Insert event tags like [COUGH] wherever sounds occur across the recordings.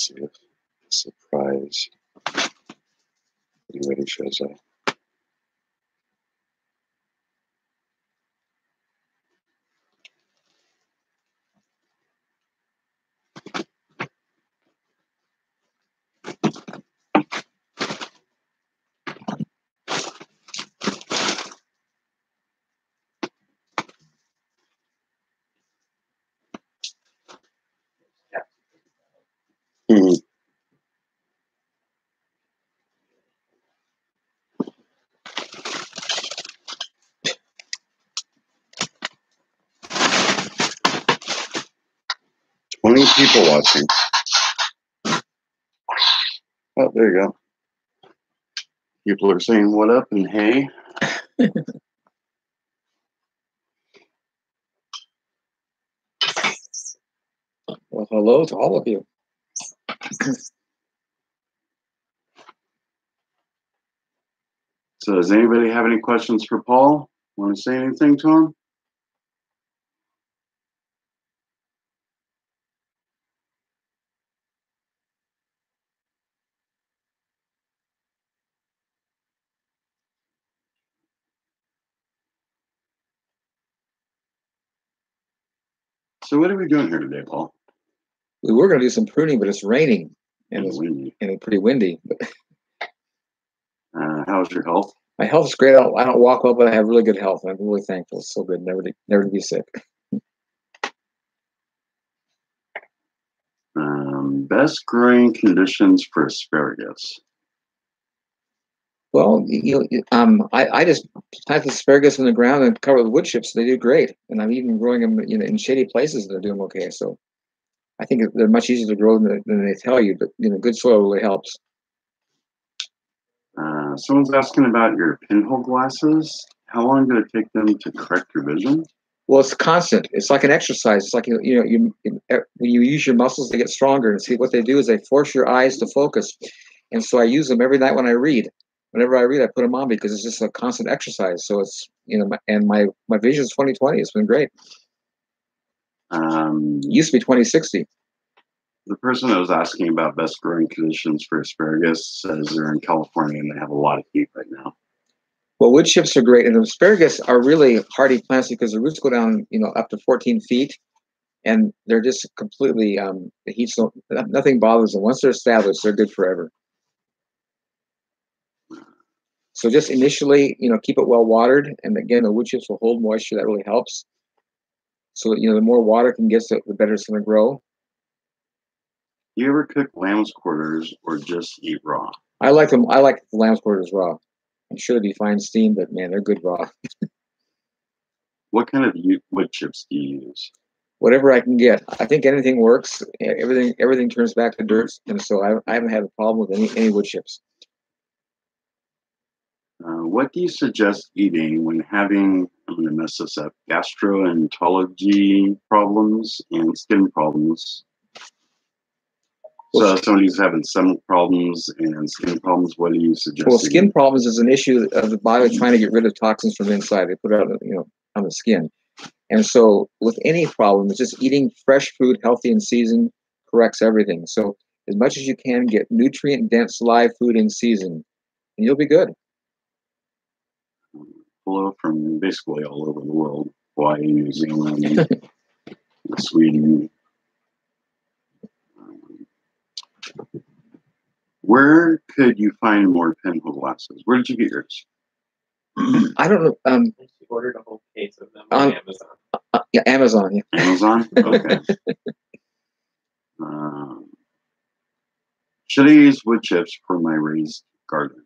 See if surprise anybody shows up. Mhm. Twenty people watching. Oh, there you go. People are saying what up and hey. [LAUGHS] Well, hello to all of you. So does anybody have any questions for Paul? Want to say anything to him? So what are we doing here today, Paul? We were going to do some pruning, but it's raining and it's, windy. and it's pretty windy. Uh, how's your health? my health is great. I don't, I don't walk well, but I have really good health. I'm really thankful. It's so good. Never to, never to be sick. Um, best growing conditions for asparagus. Well, you, um, I, I just plant the asparagus in the ground and cover it with wood chips. They do great, and I'm even growing them, you know, in shady places. They're doing okay. So, I think they're much easier to grow than, than they tell you. But you know, good soil really helps. Uh, someone's asking about your pinhole glasses. How long did it take them to correct your vision? Well, it's constant. It's like an exercise. It's like you, you know, you, you when you use your muscles, they get stronger. And see what they do is they force your eyes to focus. And so I use them every night when I read. Whenever I read, I put them on because it's just a constant exercise. So it's you know, my, and my my vision is twenty twenty. It's been great. Um, used to be twenty sixty. the person that was asking about best growing conditions for asparagus says they're in California and they have a lot of heat right now. Well, wood chips are great, and the asparagus are really hardy plants because the roots go down, you know, up to 14 feet, and they're just completely um, the heat's no, nothing bothers them. Once they're established, they're good forever. So just initially, you know, keep it well watered, and again, the wood chips will hold moisture. That really helps. So you know, the more water can get, the the better it's going to grow. You ever cook lamb's quarters or just eat raw? I like them. I like the lamb's quarters raw. I'm sure they'd be fine steamed, but man, they're good raw. What kind of wood chips do you use? whatever I can get. I think anything works. Everything everything turns back to dirt, and so I, I haven't had a problem with any any wood chips. Uh, what do you suggest eating when having, I'm going to mess this up, gastroenterology problems and skin problems? So Well, if somebody's having stomach problems and skin problems, what do you suggest? Well, skin problems is an issue of the body trying to get rid of toxins from inside. They put it out, you know, on the skin, and so with any problem, it's just eating fresh food, healthy and season, corrects everything. So as much as you can, get nutrient dense live food in season, and you'll be good. Hello from basically all over the world Hawaii, New Zealand, [LAUGHS] Sweden. Um, Where could you find more pinhole glasses? Where did you get yours? I don't know. Um, She ordered a whole case of them Um, on Amazon. uh, yeah, Amazon. Yeah. Amazon? [LAUGHS] Okay. um, should I use wood chips for my raised garden?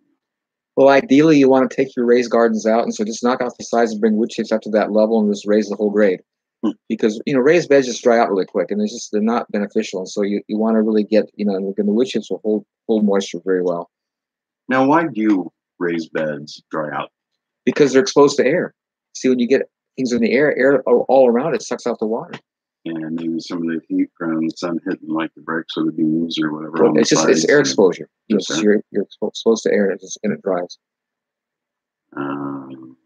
Well, ideally, you want to take your raised gardens out, and so just knock off the sides and bring wood chips up to that level, and just raise the whole grade. Hmm. Because you know raised beds just dry out really quick, and it's just they're not beneficial. And so you, you want to really get you know, and the wood chips will hold hold moisture very well Now, why do raised beds dry out? because they're exposed to air. See, when you get things in the air, air all all around it sucks out the water. And maybe some of the heat from the sun hitting like the bricks or the beams or whatever. Well, it's just it's air exposure. Just air. you're you're expo- exposed to air, and it, just, and it dries. Um,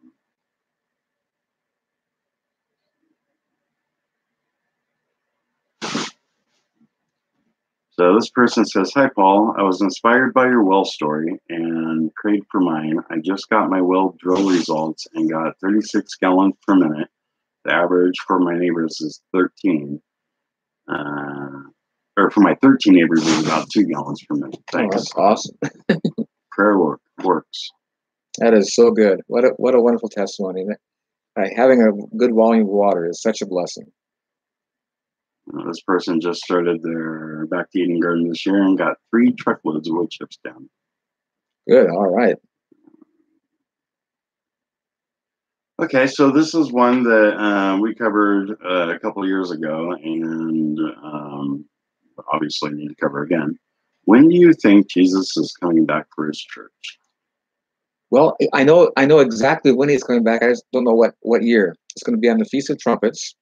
So this person says, Hi, Paul. I was inspired by your well story and prayed for mine. I just got my well drill results and got 36 gallons per minute. The average for my neighbors is 13. Uh, or for my 13 neighbors is about two gallons per minute. Oh, Thanks. that's awesome. [LAUGHS] Prayer work works. That is so good. What a what a wonderful testimony. Right, having a good volume of water is such a blessing. Uh, this person just started their back to Eden garden this year and got three truckloads of wood chips down. Good. All right. Okay, so this is one that uh, we covered uh, a couple years ago, and um, obviously need to cover again. When do you think Jesus is coming back for his church? Well, I know I know exactly when he's coming back. I just don't know what what year. It's going to be on the Feast of Trumpets.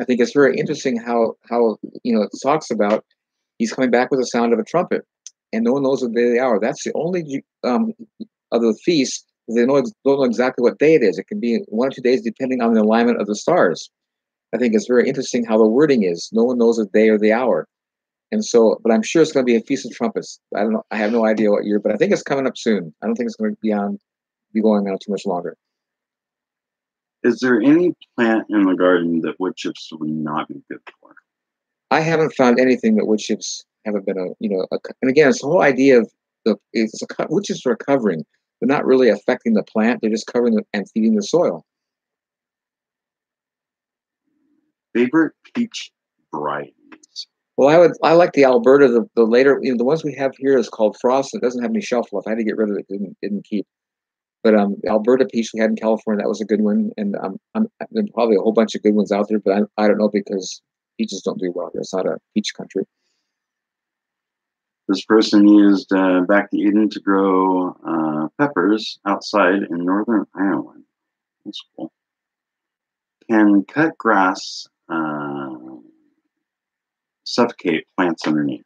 I think it's very interesting how how you know it talks about he's coming back with the sound of a trumpet, and no one knows the day of the hour. That's the only um, of the feast they know don't know exactly what day it is. It can be one or two days depending on the alignment of the stars. I think it's very interesting how the wording is. No one knows the day or the hour, and so, but I'm sure it's going to be a Feast of Trumpets. I don't know. I have no idea what year, but I think it's coming up soon. I don't think it's going to be on be going on too much longer. Is there any plant in the garden that wood chips would not be good for? I haven't found anything that wood chips haven't been a you know a, and again it's the whole idea of the it's a wood chips are covering they're not really affecting the plant they're just covering the, and feeding the soil. Favorite peach varieties? well I would I like the Elberta the, the later you know the ones we have here is called frost it doesn't have any shelf life I had to get rid of it didn't didn't keep. But um the Elberta peach we had in California that was a good one and um I'm, there's probably a whole bunch of good ones out there but I, I don't know because peaches don't do well here it's not a peach country This person used uh, back to Eden to grow uh, peppers outside in northern Ireland. That's cool. Can cut grass uh, suffocate plants underneath?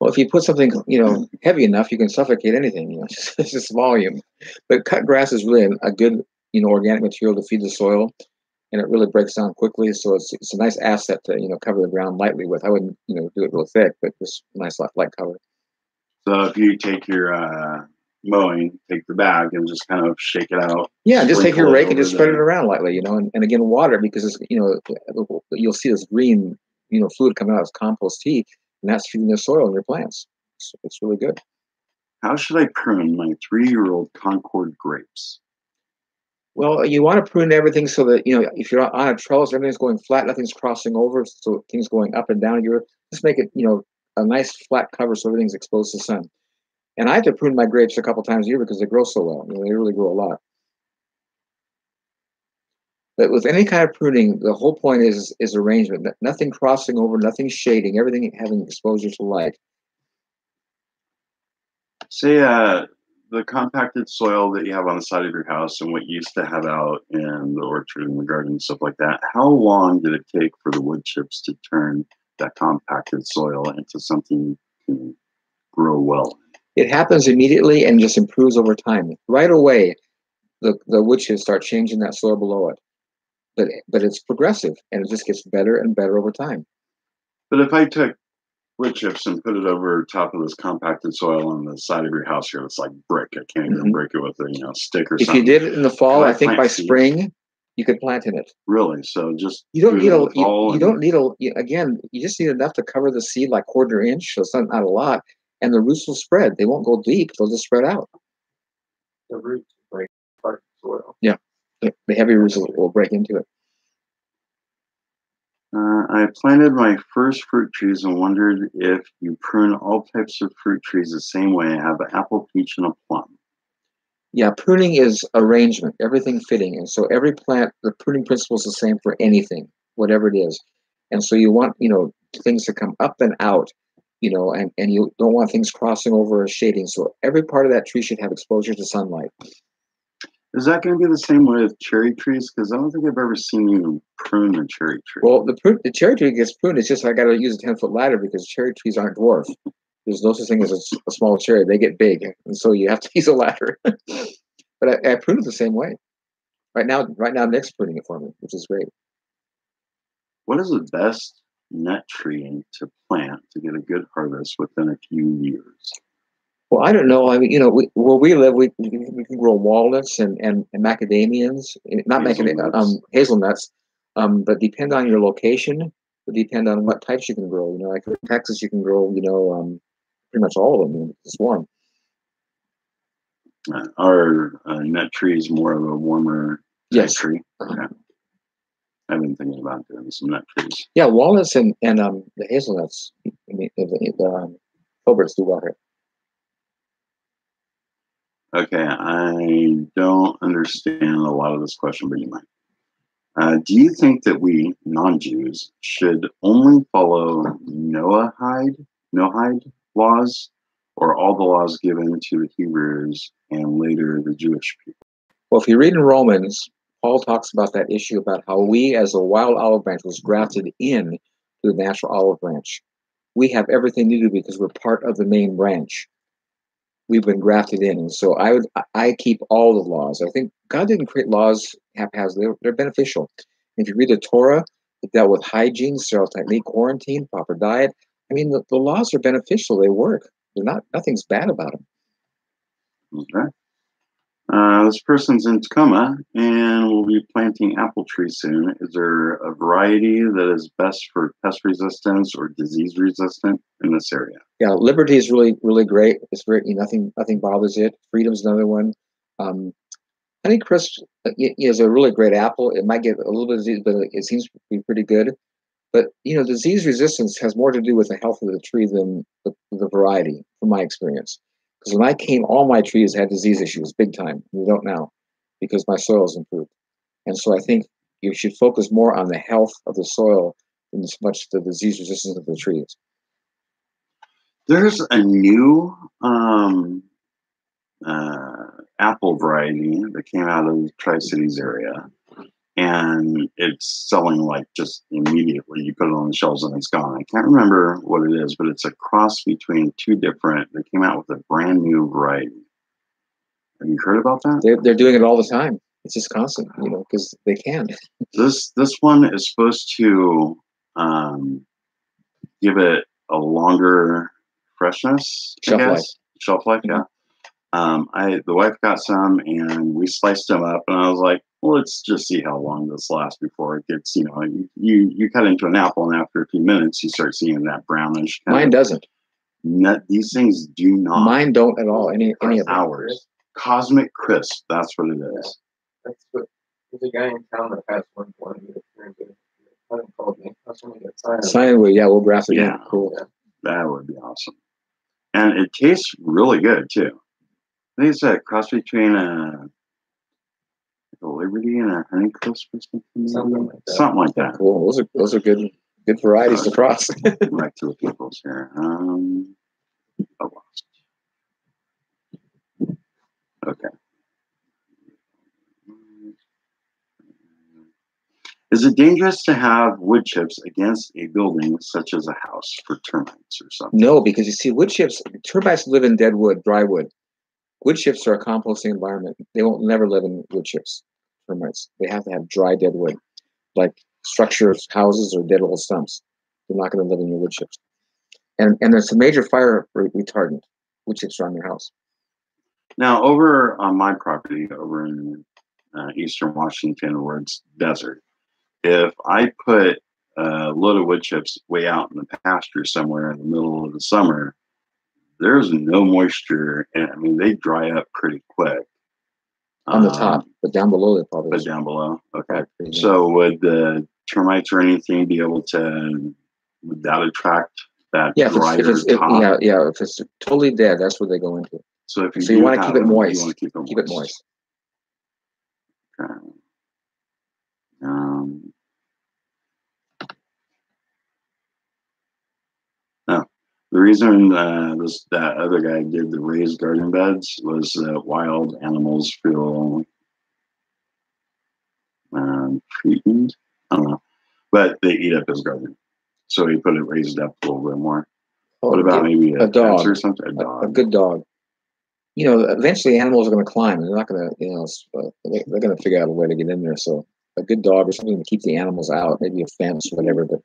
Well, if you put something, you know, heavy enough, you can suffocate anything. You know, [LAUGHS] it's just, it's just volume. But cut grass is really a good, you know, organic material to feed the soil, and it really breaks down quickly. So it's it's a nice asset to you know cover the ground lightly with. I wouldn't you know do it real thick, but just nice light, light cover. So if you take your uh, mowing, take the bag and just kind of shake it out. Yeah, just take your rake and just spread it around lightly, you know, and, and again water because it's you know you'll see this green you know fluid coming out as compost tea, and that's feeding the soil and your plants. It's, it's really good. How should I prune my three-year-old Concord grapes? Well, you want to prune everything so that you know if you're on a trellis, everything's going flat, nothing's crossing over, so things going up and down. You're just make it you know a nice flat cover so everything's exposed to sun. And I have to prune my grapes a couple times a year because they grow so well. You know, they really grow a lot. But with any kind of pruning, the whole point is is arrangement. Nothing crossing over, nothing shading, everything having exposure to light. Say uh, the compacted soil that you have on the side of your house and what you used to have out in the orchard and the garden and stuff like that. How long did it take for the wood chips to turn that compacted soil into something you can grow well? It happens immediately and just improves over time. Right away, the, the wood chips start changing that soil below it. But but it's progressive and it just gets better and better over time. But if I took wood chips and put it over top of this compacted soil on the side of your house here, it's like brick. I can't even Mhm. break it with a you know stick or If something. If you did it in the fall, I I think by seeds? spring you could plant in it. Really? So just You don't do it need a you, you don't need a again. You just need enough to cover the seed like quarter inch, so it's not, not a lot, and the roots will spread. They won't go deep; they'll just spread out. The roots break apart the soil. The, the heavy roots will, will break into it. Uh, I planted my first fruit trees and wondered if you prune all types of fruit trees the same way. I have an apple, peach, and a plum. Yeah, pruning is arrangement, everything fitting, and so every plant, the pruning principle is the same for anything, whatever it is. And so you want you know things to come up and out, you know, and and you don't want things crossing over or shading. So every part of that tree should have exposure to sunlight. Is that going to be the same with cherry trees? Because I don't think I've ever seen you prune a cherry tree. Well, the prune, the cherry tree gets pruned. It's just I got to use a ten foot ladder because cherry trees aren't dwarf. There's no such thing as a small cherry; they get big, and so you have to [LAUGHS] use a ladder. but I, I prune it the same way. Right now, right now, Nick's pruning it for me, which is great. what is the best nut tree to plant to get a good harvest within a few years? Well, I don't know. I mean, you know, we, where we live, we, we can grow walnuts and, and, and macadamians, eh, not macadamia, Hazelnuts. um, hazelnuts. Um, but depend on your location. Would depend on what types you can grow. You know, like in Texas, you can grow, you know, um, pretty much all of them. It's warm. Uh, our uh, nut tree is more of a warmer Yes. tree. Uh-huh. Okay. I've been thinking about doing some nut trees. Yeah, walnuts and and um the hazelnuts. I mean, the, the, the um, do well here. Okay, I don't understand a lot of this question, but you might. Uh, do you think that we non-Jews should only follow Noahide, Noahide laws, or all the laws given to the Hebrews and later the Jewish people? Well, if you read in Romans, Paul talks about that issue about how we, as a wild olive branch, was grafted in to the natural olive branch. We have everything to do because we're part of the main branch. We've been grafted in, and so I would I- keep all the laws. I think God didn't create laws haphazardly; they're, they're beneficial. If you read the Torah, it dealt with hygiene, sterile technique, quarantine, proper diet. I mean, the, the laws are beneficial; they work. They're not nothing's bad about them. Okay. Uh, this person's in Tacoma and will be planting apple trees soon. Is there a variety that is best for pest resistance or disease resistant in this area? yeah, Liberty is really, really great. It's very nothing, nothing bothers it. Freedom's another one. Um, Honeycrisp uh, is a really great apple. It might get a little bit of disease, but it seems to be pretty good. But you know, disease resistance has more to do with the health of the tree than the, the variety, from my experience. Because when I came, all my trees had disease issues, big time. We don't now, because my soil has improved. And so I think you should focus more on the health of the soil than as much the disease resistance of the trees. There's a new um, uh, apple variety that came out of the Tri Cities area, and it's selling like just immediately. You put it on the shelves and it's gone. I can't remember what it is, but it's a cross between two different. They came out with a brand new variety. Have you heard about that? They're, they're doing it all the time. It's just constant, you know, because they can. This this one is supposed to um, give it a longer freshness. I Shelf life. guess. Shelf life, yeah. Um, I the wife got some and we sliced them up, and I was like, well, let's just see how long this lasts before it gets. You know, you you, you cut into an apple, and after a few minutes, you start seeing that brownish. kind Mine of doesn't. nut. These things do not. Mine don't at all. Any any of them. Cosmic crisp. That's what it is. That's what, there's a guy in town that has one for me. I haven't called me. That's when we get signed. Scionwood, yeah, we'll graft it Yeah. in. Cool. That would be awesome. And it tastes really good too. I think it's a cross between a, a Liberty and a Honeycrisp or something. Something like that. Something like that. Cool. Those are those are good good varieties to cross. [LAUGHS] Back to the peoples here. Um, I lost. Okay. Is it dangerous to have wood chips against a building such as a house for termites or something? no, because you see, wood chips, termites live in dead wood, dry wood. Wood chips are a composting environment. They won't never live in wood chips. Termites. They have to have dry dead wood, like structures, houses, or dead old stumps. They're not going to live in your wood chips. And and there's a major fire retardant. Wood chips around your house. Now, over on my property, over in uh, eastern Washington, where it's desert, if I put a load of wood chips way out in the pasture somewhere in the middle of the summer, there's no moisture, and I mean they dry up pretty quick. on the Um, top, but down below they probably. but down below. Okay. So would the termites or anything be able to? Would that attract that yeah, if it's, drier if it's if, top? yeah, yeah, if it's totally dead, that's what they go into. So if you, So you wanna keep it moist. keep it Keep it moist. Okay. Um, no, the reason uh, this that other guy did the raised garden beds was that wild animals feel um, threatened. I don't know, but they eat up his garden, so he put it raised up a little bit more. Oh, what about get maybe a, a dog. or something? A a, a good dog? You know, eventually animals are going to climb. They're not going to, you know, uh, they, they're going to figure out a way to get in there. So a good dog or something to keep the animals out, maybe a fence or whatever. But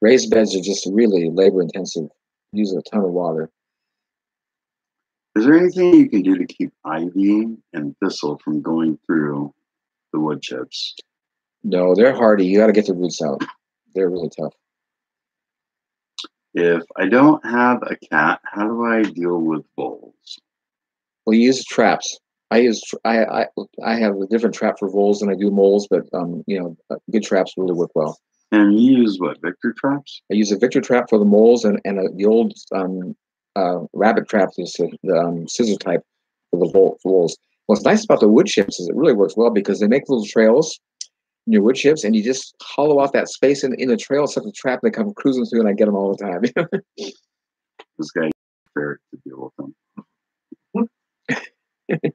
Raised beds are just really labor intensive, use a ton of water. Is there anything you can do to keep ivy and thistle from going through the wood chips? No, they're hardy. You got to get the roots out. They're really tough. If I don't have a cat, how do I deal with voles? Well, you use traps. I use I I I have a different trap for voles than I do moles, but um, you know, uh, good traps really work well. And you use what, Victor traps? I use a Victor trap for the moles and and a, the old um, uh, rabbit trap, is the, the um, scissor type for the vole, voles. What's nice about the wood chips is it really works well because they make little trails in your wood chips, and you just hollow out that space in, in the trail, set the trap, and they come cruising through, and I get them all the time. [LAUGHS] This guy fair to deal with them. [LAUGHS]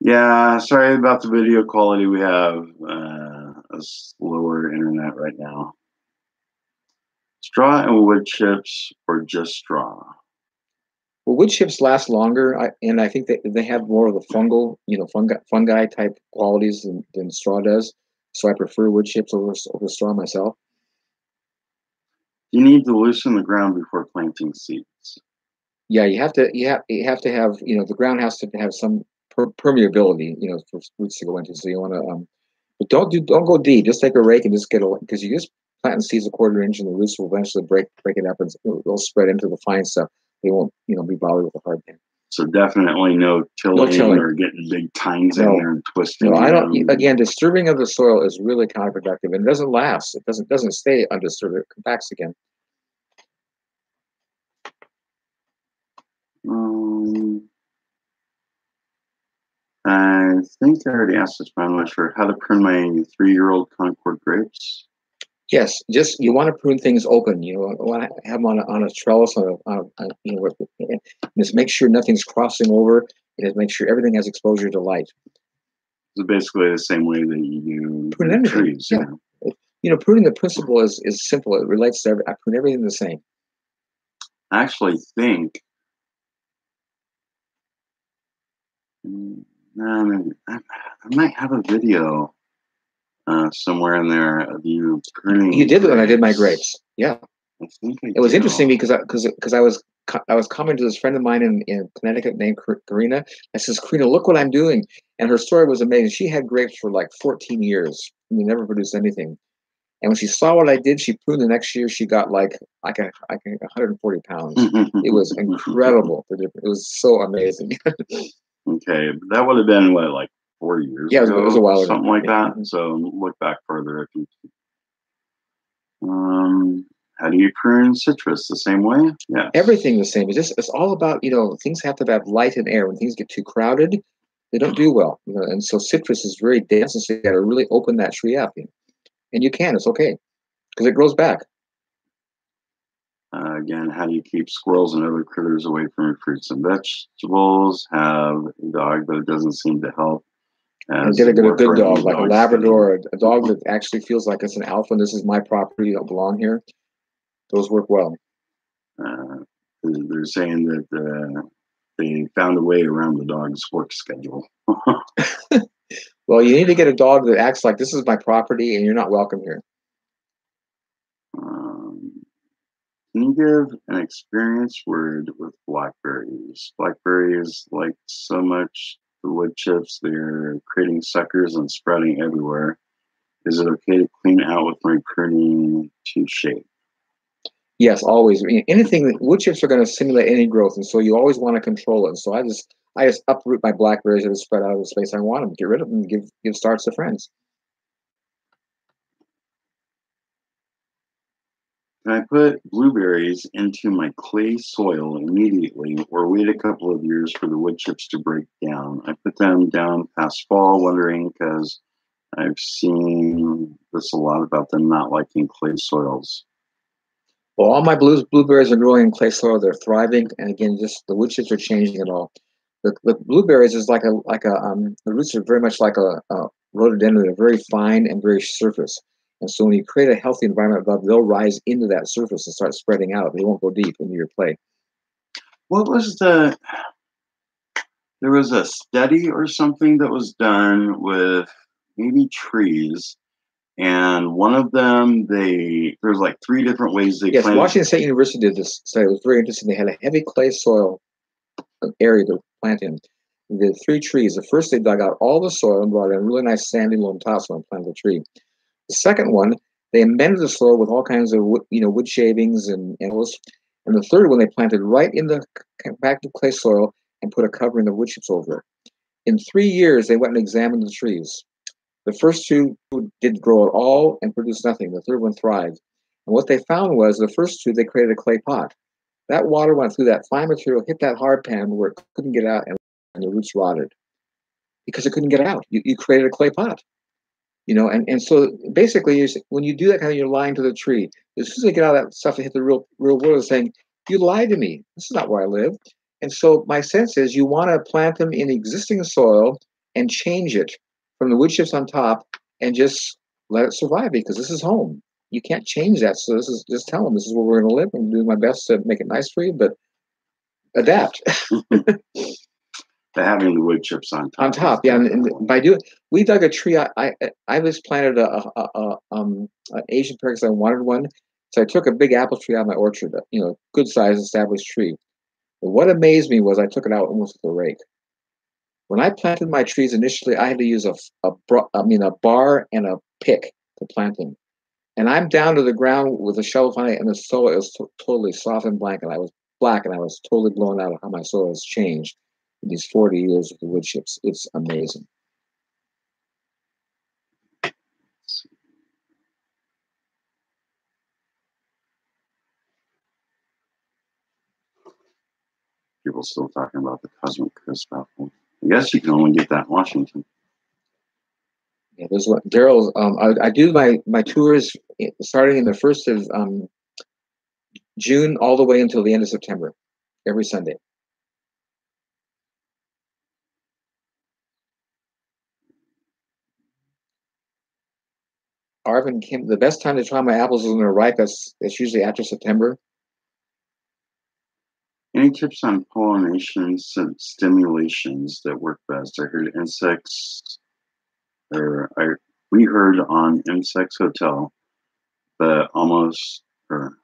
yeah, sorry about the video quality. We have uh, a slower internet right now. Straw and wood chips, or just straw? Well, wood chips last longer, I, and I think that they have more of the fungal, you know, fungi, fungi type qualities than, than straw does. So I prefer wood chips over, over straw myself. You need to loosen the ground before planting seeds. Yeah, you have to you have you have to have you know the ground has to have some per- permeability, you know, for roots to go into. So you want to, um, but don't do don't go deep. Just take a rake and just get a because you just planting seeds a quarter inch and the roots will eventually break break it up and they'll spread into the fine stuff. They won't you know be bothered with the hard thing. So definitely no tilling, tilling. or getting big tines in there and twisting. No, I don't. them. Again, disturbing of the soil is really counterproductive and it doesn't last. It doesn't doesn't stay undisturbed. It compacts again. Um, I think I already asked this, but I'm not sure how to prune my three-year-old Concord grapes. Yes, just you want to prune things open. You know, want to have them on a, on a trellis, on a, on a, you know, just make sure nothing's crossing over, and just make sure everything has exposure to light. It's basically the same way that you Prune trees. yeah. Yeah. You know, pruning the principle is is simple. It relates to every, I prune everything the same. I actually think. Mm, maybe- I, I might have a video uh, somewhere in there of you pruning. You did it when I did my grapes. Yeah, I it was interesting because because because I was I was commenting to this friend of mine in, in Connecticut named Kar- Karina. I says, Karina, look what I'm doing, and her story was amazing. She had grapes for like 14 years and they never produced anything. And when she saw what I did, she pruned the next year. She got like like like a 140 pounds. [LAUGHS] It was incredible. It was so amazing. [LAUGHS] Okay, but that would have been what, like four years Yeah, it was- it ago, was a while ago, something like yeah. that. So look back further if you. Um, how do you prune citrus? The same way? Yeah. Everything the same. It's just it's all about you know things have to have light and air. When things get too crowded, they don't do well. You know, and so citrus is very dense, and so you got to really open that tree up. you know. And you can. It's okay because it grows back. Uh, again, how do you keep squirrels and other critters away from your fruits and vegetables? Have a dog, but it doesn't seem to help. And get a good, a good dog, like a Labrador, a, dog that actually feels like it's an alpha. and This is my property. I belong here. Those work well. Uh, they're- they're saying that uh, they found a way around the dog's work schedule. [LAUGHS] [LAUGHS] Well, you need to get a dog that acts like this is my property and you're not welcome here. Um, can you give an experience word with blackberries? Blackberries, like so much the wood chips, they're creating suckers and spreading everywhere. Is it okay to clean out with my pruning to shape? Yes, always. Anything that wood chips are going to simulate any growth, and so you always want to control it. And so I just I just uproot my blackberries that are spread out of the space I want them. Get rid of them. Give give starts to friends. I put blueberries into my clay soil immediately or wait a couple of years for the wood chips to break down? I put them down past fall, wondering because I've seen this a lot about them not liking clay soils. Well, all my blues blueberries are growing in clay soil. They're thriving, and again, just the wood chips are changing it all. The, the blueberries is like a like a um the roots are very much like a, a rhododendron. They're very fine and very surface. And so when you create a healthy environment above, they'll rise into that surface and start spreading out. They won't go deep into your clay. What was the? There was a study or something that was done with maybe trees, and one of them they there's like three different ways they Yes, planted- Washington State University did this study. It was very interesting. They had a heavy clay soil uh, area to plant in. They did three trees. The first, they dug out all the soil and brought in really nice sandy loam topsoil and planted the tree. The second one, they amended the soil with all kinds of wood, you know wood shavings and those. And the third one, they planted right in the compacted clay soil and put a covering of wood chips over it. In three years, they went and examined the trees. The first two didn't grow at all and produced nothing. The third one thrived. And what they found was the first two, they created a clay pot. That water went through that fine material, hit that hard pan where it couldn't get out, and, and the roots rotted because it couldn't get out. You, you created a clay pot. You know, and, and so basically, when you do that kind of, you're lying to the tree. As soon as they get out of that stuff and hit the real real world, saying, "You lied to me. This is not where I live." And so my sense is, you want to plant them in existing soil and change it from the wood chips on top, and just let it survive because this is home you can't change that. So this is just tell them this is where we're going to live. I'm doing my best to make it nice for you, but adapt mm-hmm. [LAUGHS] the having the wood chips on top. on top. Yeah, and, and by doing, we dug a tree. I I, I just planted a, a, a, um an Asian pear because I wanted one. So I took a big apple tree out of my orchard, you know, good size established tree. But what amazed me was I took it out almost with a rake. When I planted my trees initially, I had to use a, a bro- I mean a bar and a pick to plant them. And I'm down to the ground with a shovel on it, and the soil is to- totally soft and blank, and I was black, and I was totally blown out of how my soil has changed these 40 years of the wood chips. It's amazing. People still talking about the cosmic crisp apple. I guess you can only get that in Washington. Yeah, there's one. Daryl, um, I, I do my my tours starting in the first of um, June all the way until the end of September, every Sunday. Arvin Kim, the best time to try my apples is when they're ripe. That's that's usually after September. Any tips on pollination stimulations that work best? I heard insects, or I we heard on Insects Hotel that almost, or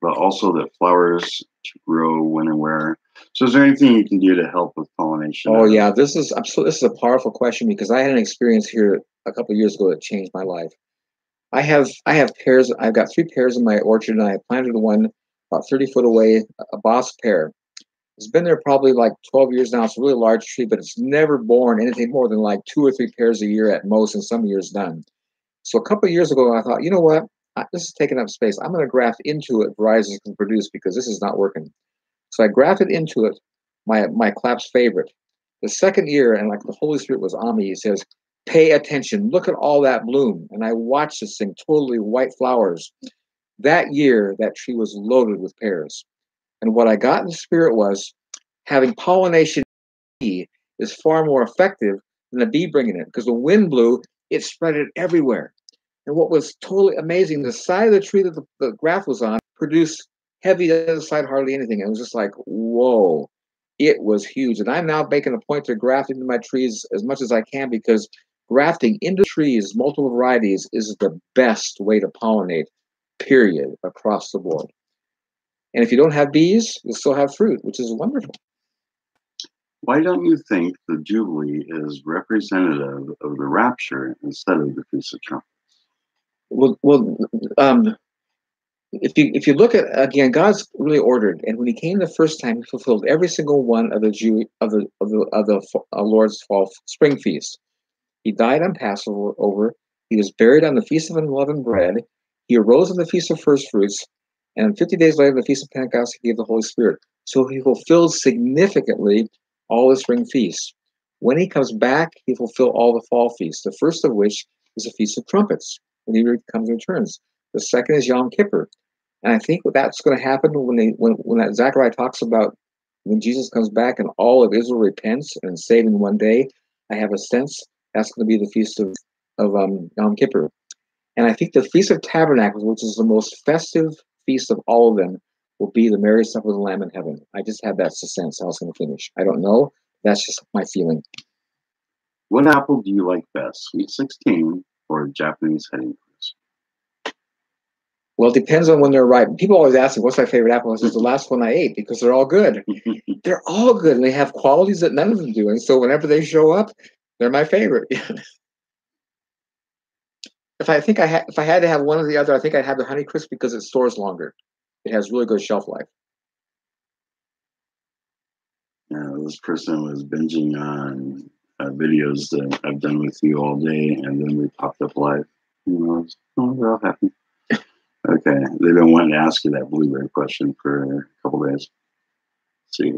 but also that flowers to grow when and where. So, is there anything you can do to help with pollination? Oh yeah, this is absolutely this is a powerful question because I had an experience here a couple of years ago that changed my life. I have I have pears. I've got three pears in my orchard, and I planted one about thirty foot away, a Bosc pear. It's been there probably like twelve years now. It's a really large tree, but it's never borne anything more than like two or three pears a year at most, and some years none. So a couple years ago, I thought, you know what? This is taking up space. I'm going to graft into it it can produce because this is not working. So I grafted into it my my Clapp's favorite. The second year, and like the Holy Spirit was on me, he says, Pay attention. Look at all that bloom. And I watched this thing, totally white flowers. That year, that tree was loaded with pears. And what I got in the spirit was having pollination is far more effective than a bee bringing it because the wind blew, it spread it everywhere. And what was totally amazing, the side of the tree that the, the graft was on produced heavy, the other side hardly anything. It was just like, whoa, it was huge. And I'm now making a point to graft into my trees as much as I can because grafting into trees, multiple varieties, is the best way to pollinate, period, across the board. And if you don't have bees, you'll still have fruit, which is wonderful. Why don't you think the Jubilee is representative of the rapture instead of the Feast of Trumpets? Well, well, um, if you if you look at again, God's really ordered, and when He came the first time, He fulfilled every single one of the Jew of the of the of the f- uh, Lord's fall spring feast. He died on Passover. Over. He was buried on the feast of unleavened bread. He arose on the feast of first fruits, and 50 days later, the feast of Pentecost, He gave the Holy Spirit. So He fulfilled significantly all the spring feasts. When He comes back, He fulfill all the fall feasts. The first of which is the feast of trumpets when He comes and returns. The second is Yom Kippur. And I think that's going to happen when they when when that Zechariah talks about when Jesus comes back and all of Israel repents and is saved in one day, I have a sense that's going to be the feast of of um, Yom Kippur. And I think the Feast of Tabernacles, which is the most festive feast of all of them, will be the Mary Supper of the Lamb in heaven. I just have that sense how it's going to finish. I don't know. That's just my feeling. What apple do you like best, Sweet 16 or Japanese Heading? Well, it depends on when they're ripe. People always ask me, "What's my favorite apple?" I says, "The last one I ate," because they're all good. [LAUGHS] they're all good, and they have qualities that none of them do. And so, whenever they show up, they're my favorite. [LAUGHS] if I think I had, if I had to have one or the other, I think I'd have the Honey Crisp because it stores longer. It has really good shelf life. Yeah, this person was binging on uh, videos that I've done with you all day, and then we popped up live. You know, oh, we're all happy. [LAUGHS] Okay, they've been wanting to ask you that blueberry question for a couple days. Let's see,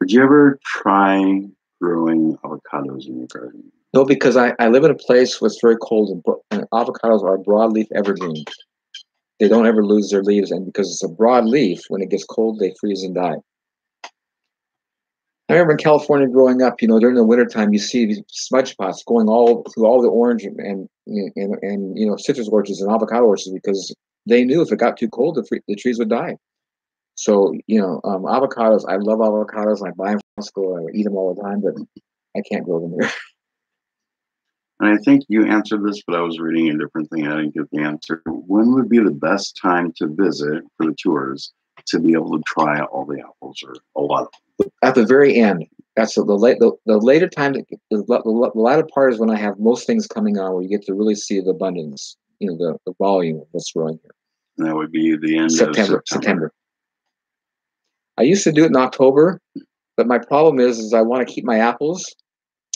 would you ever try growing avocados in your garden? No, because I, I live in a place where it's very cold, and, avocados are broadleaf evergreen. They don't ever lose their leaves, and because it's a broad leaf, when it gets cold, they freeze and die. I remember in California growing up, you know, during the wintertime, you see these smudge pots going all through all the orange and and, and, and you know citrus orchards and avocado orchards because they knew if it got too cold, the, free, the trees would die. So you know, um, avocados. I love avocados. I buy them Costco. I eat them all the time, but I can't grow them here. And I think you answered this, but I was reading a different thing. I didn't get the answer. When would be the best time to visit for the tours to be able to try all the apples or a lot? At the very end, that's the the late the, the later time. That, the, the, the latter part is when I have most things coming on, where you get to really see the abundance, you know, the, the volume of what's growing here. And that would be the end September, of September. September. I used to do it in October, but my problem is, is I want to keep my apples,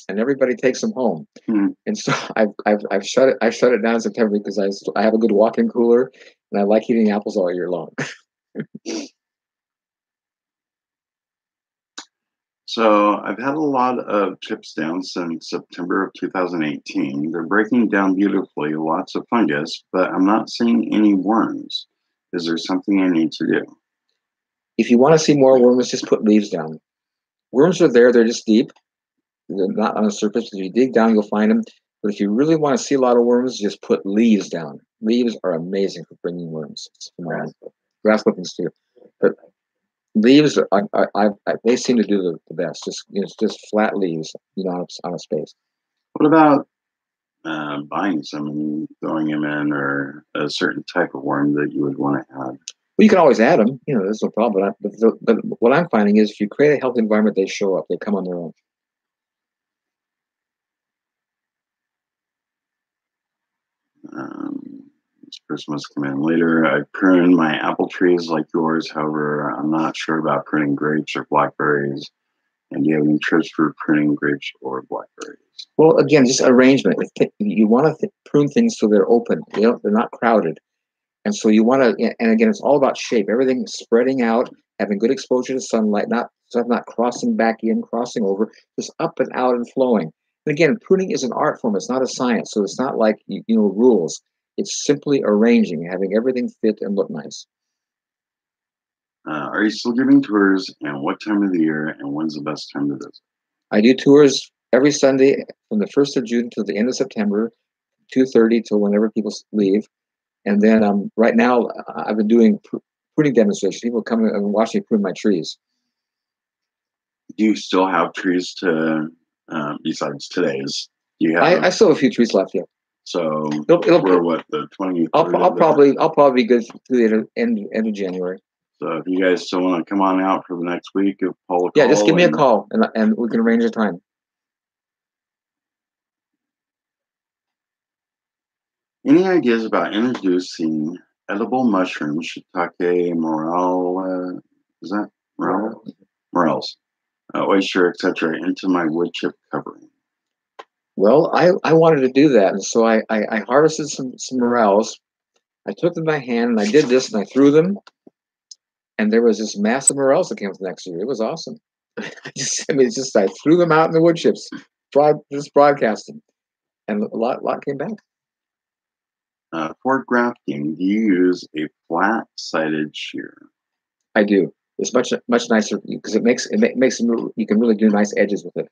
and everybody takes them home, Hmm. and so [LAUGHS] I've, I've I've shut it I shut it down in September because I I have a good walk-in cooler, and I like eating apples all year long. [LAUGHS] So I've had a lot of chips down since September of 2018. They're breaking down beautifully, lots of fungus, but I'm not seeing any worms. Is there something I need to do? if you want to see more worms, just put leaves down. Worms are there; they're just deep. They're not on the surface. If you dig down, you'll find them. But if you really want to see a lot of worms, just put leaves down. Leaves are amazing for bringing worms. Phenomenal. Grass clippings too, but leaves I, I, I, they seem to do the, the best. Just you know, just flat leaves, you know, on a, space. What about uh, buying some and throwing them in, or a certain type of worm that you would want to add? Well, you can always add them. You know, there's no problem. But, I, but, what I'm finding is, if you create a healthy environment, they show up. They come on their own. Um, this person must come in later. I prune my apple trees like yours. However, I'm not sure about pruning grapes or blackberries. And do you have any tips for pruning grapes or blackberries? Well, again, just arrangement. You want to th- prune things so they're open, they're not crowded, and so you want to. And again, it's all about shape. Everything spreading out, having good exposure to sunlight, not stuff not crossing back in, crossing over, just up and out and flowing. And again, pruning is an art form. It's not a science, so it's not like you, you know rules. It's simply arranging, having everything fit and look nice. Uh, are you still giving tours? And what time of the year? And when's the best time to visit? I do tours every Sunday from the first of June to the end of September, two thirty till whenever people leave, and then um, right now uh, I've been doing pr- pruning demonstrations. People come and watch me prune my trees. Do you still have trees to, uh, besides today's? Do you have? I, I still have a few trees left. Yeah, so it'll, it'll, we're what the 20th? I'll, I'll probably I'll probably be good to the end of, end, of January. So if you guys still want to come on out for the next week, Paul Yeah, just give me a call and and we can arrange a time. Any ideas about introducing edible mushrooms, shiitake, morel, uh, is that morel? Morels, uh, oyster, etc., into my wood chip covering? Well, I, I wanted to do that, and so I, I, I harvested some some morels. I took them my hand and I did this and I threw them, and there was this massive morels that came up next year. It was awesome. I [LAUGHS] just I mean, it's just I threw them out in the wood chips, broad just broadcasting, and a lot lot came back. Uh, for grafting, do you use a flat-sided shear? I do. It's much much nicer because it makes it makes you can really do nice edges with it.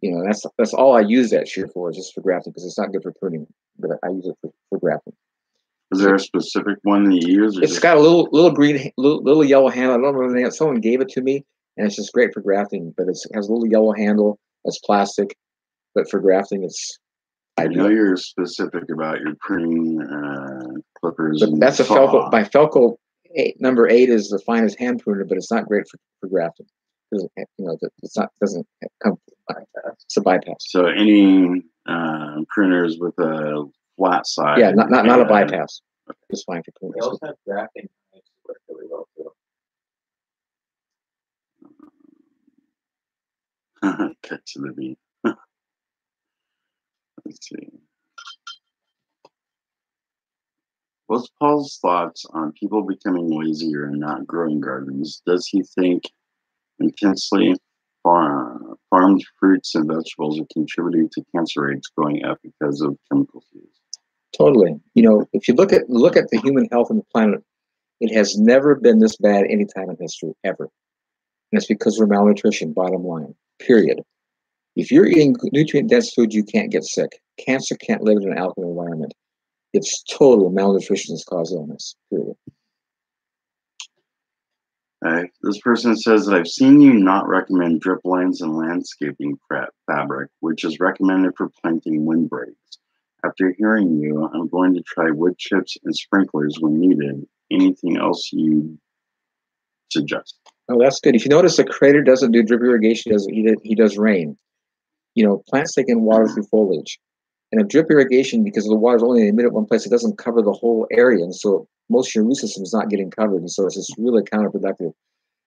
You know, that's that's all I use that shear for, is just for grafting because it's not good for pruning, but I use it for, for grafting. Is there a specific one that you use? It's got a little little green little, little yellow handle. I don't remember the name. Someone gave it to me, and it's just great for grafting. But it's, it has a little yellow handle. It's plastic, but for grafting, it's I know you're specific about your pruning uh, clippers. But that's a. Felco. My Felco eight, number eight is the finest hand pruner, but it's not great for, for grafting. 'Cause, You know, it's not doesn't come. It's a bypass. So any uh, pruners with a flat side. Yeah, not not, not a and- bypass. It's fine for We pruners. also have grafting knives work really well too. [LAUGHS] Cut to the beat. Let's see. What's Paul's thoughts on people becoming lazier and not growing gardens? Does he think intensely far, farmed fruits and vegetables are contributing to cancer rates going up because of chemicals used? Totally. You know, if you look at look at the human health on the planet, it has never been this bad any time in history ever, and it's because we're malnutrition. Bottom line. Period. If you're eating nutrient dense food, you can't get sick. Cancer can't live in an alkaline environment. It's total malnutrition that's caused illness. Period. Uh, this person says that I've seen you not recommend drip lines and landscaping fa- fabric, which is recommended for planting windbreaks. After hearing you, I'm going to try wood chips and sprinklers when needed. Anything else you suggest? Oh, that's good. If you notice, the crater doesn't do drip irrigation. Does he, he does rain. You know, plants take in water through foliage, and if drip irrigation, because the water's only emitted at one place, it doesn't cover the whole area, and so most of your root system is not getting covered, and so it's just really counterproductive,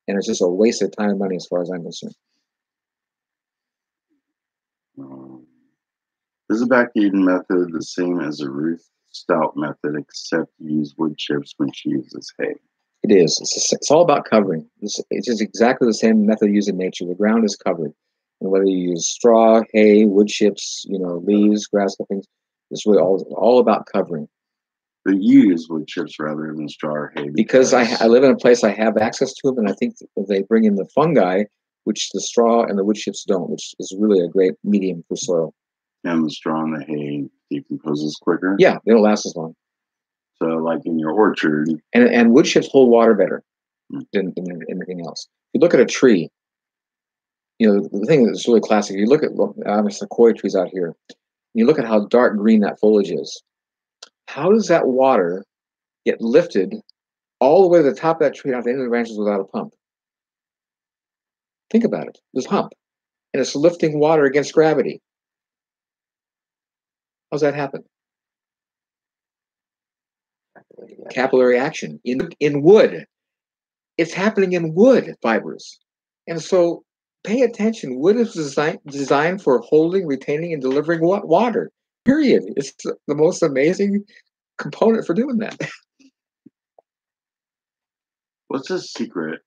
and it's just a waste of time and money as far as I'm concerned. Um, is the back Eden method the same as the Ruth Stout method, except you use wood chips when she uses hay? It is. It's, it's all about covering. It's, it's just exactly the same method used in nature. The ground is covered, and whether you use straw, hay, wood chips, you know, leaves, grass clippings, it's really all all about covering. But you use wood chips rather than straw or hay because I, I live in a place I have access to them, and I think they bring in the fungi, which the straw and the wood chips don't, which is really a great medium for soil. and the straw and the hay decomposes quicker. Yeah, they don't last as long, So, like in your orchard, and and wood chips hold water better Hmm. than, than anything else. If you look at a tree, you know the thing that's really classic. You look at look, have sequoia trees out here. You look at how dark green that foliage is. How does that water get lifted all the way to the top of that tree, out to the end of the branches without a pump? Think about it. There's a pump, and it's lifting water against gravity. How's that happen? Capillary action in in wood. It's happening in wood fibers, and so pay attention. Wood is designed designed for holding, retaining, and delivering wa- water. Period. It's the most amazing component for doing that. [LAUGHS] what's the secret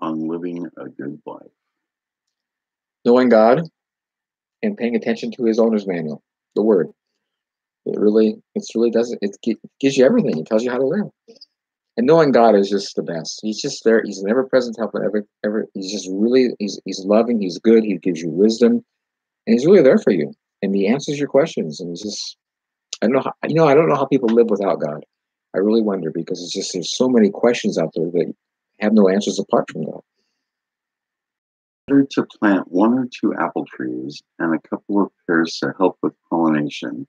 on living a good life? Knowing God and paying attention to His owner's manual, the Word. It really, it's really does it. It gives you everything. It tells you how to live. And knowing God is just the best. He's just there. He's an ever-present help. and Ever, ever. He's just really. He's he's loving. He's good. He gives you wisdom, and he's really there for you. And he answers your questions. And he's just. I don't know. How, you know. I don't know how people live without God. I really wonder because it's just there's so many questions out there that have no answers apart from God. Better to plant one or two apple trees and a couple of pears to help with pollination,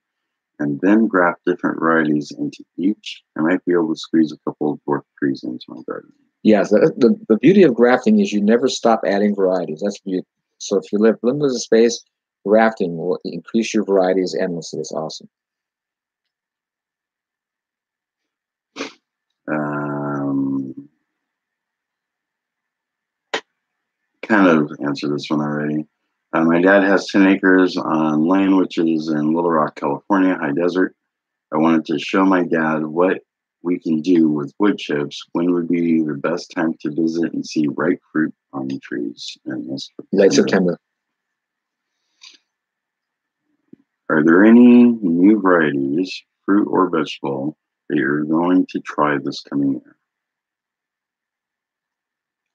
and then graft different varieties into each. I might be able to squeeze a couple of dwarf trees into my garden. Yes, the, the, the beauty of grafting is you never stop adding varieties. That's beauty. So if you live limited space, grafting will increase your varieties endlessly. It's awesome. Um, kind of answered this one already. Uh, my dad has 10 acres on land, which is in Little Rock, California, high desert. I wanted to show my dad what we can do with wood chips. When would be the best time to visit and see ripe fruit on the trees? And this Late September. Are there any new varieties, fruit or vegetable, that you're going to try this coming year?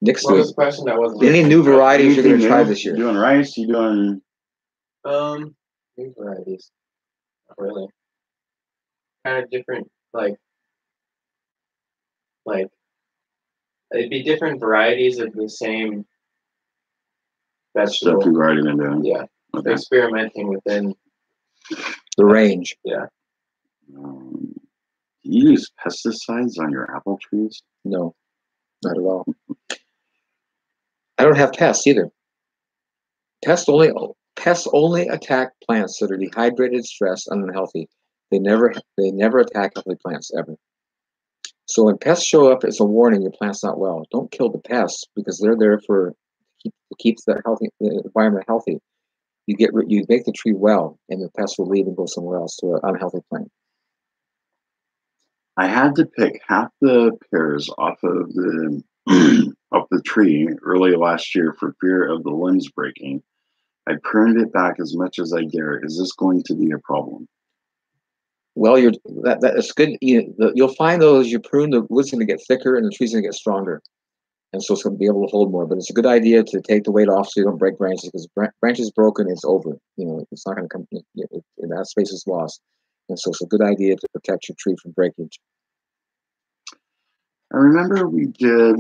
Nick's What was the question? That wasn't any new varieties you're going to Anything try this year. You doing rice? You doing Um, new varieties. Not really. Kind of different, like, like, it'd be different varieties of the same stuff vegetable. you've already been doing? Yeah, Okay. experimenting within. The range. Um, Do you use pesticides on your apple trees? No, not at all. I don't have pests either. Pests only pests only attack plants that are dehydrated, stressed, and unhealthy. They never they never attack healthy plants ever. So when pests show up, it's a warning your plant's not well. Don't kill the pests because they're there for keep keeps the healthy the environment healthy. You get you make the tree well, and the pests will leave and go somewhere else to an unhealthy plant. I had to pick half the pears off of the [CLEARS THROAT] of the tree early last year for fear of the limbs breaking. I pruned it back as much as I dare. Is this going to be a problem? Well, you're that that's good. You, the, you'll find though as you prune, the wood's going to get thicker and the tree's going to get stronger, and so it's going to be able to hold more. But it's a good idea to take the weight off so you don't break branches because br- branches broken, it's over. You know, it's not going to come. It, it, that space is lost, and so it's a good idea to protect your tree from breakage. I remember we did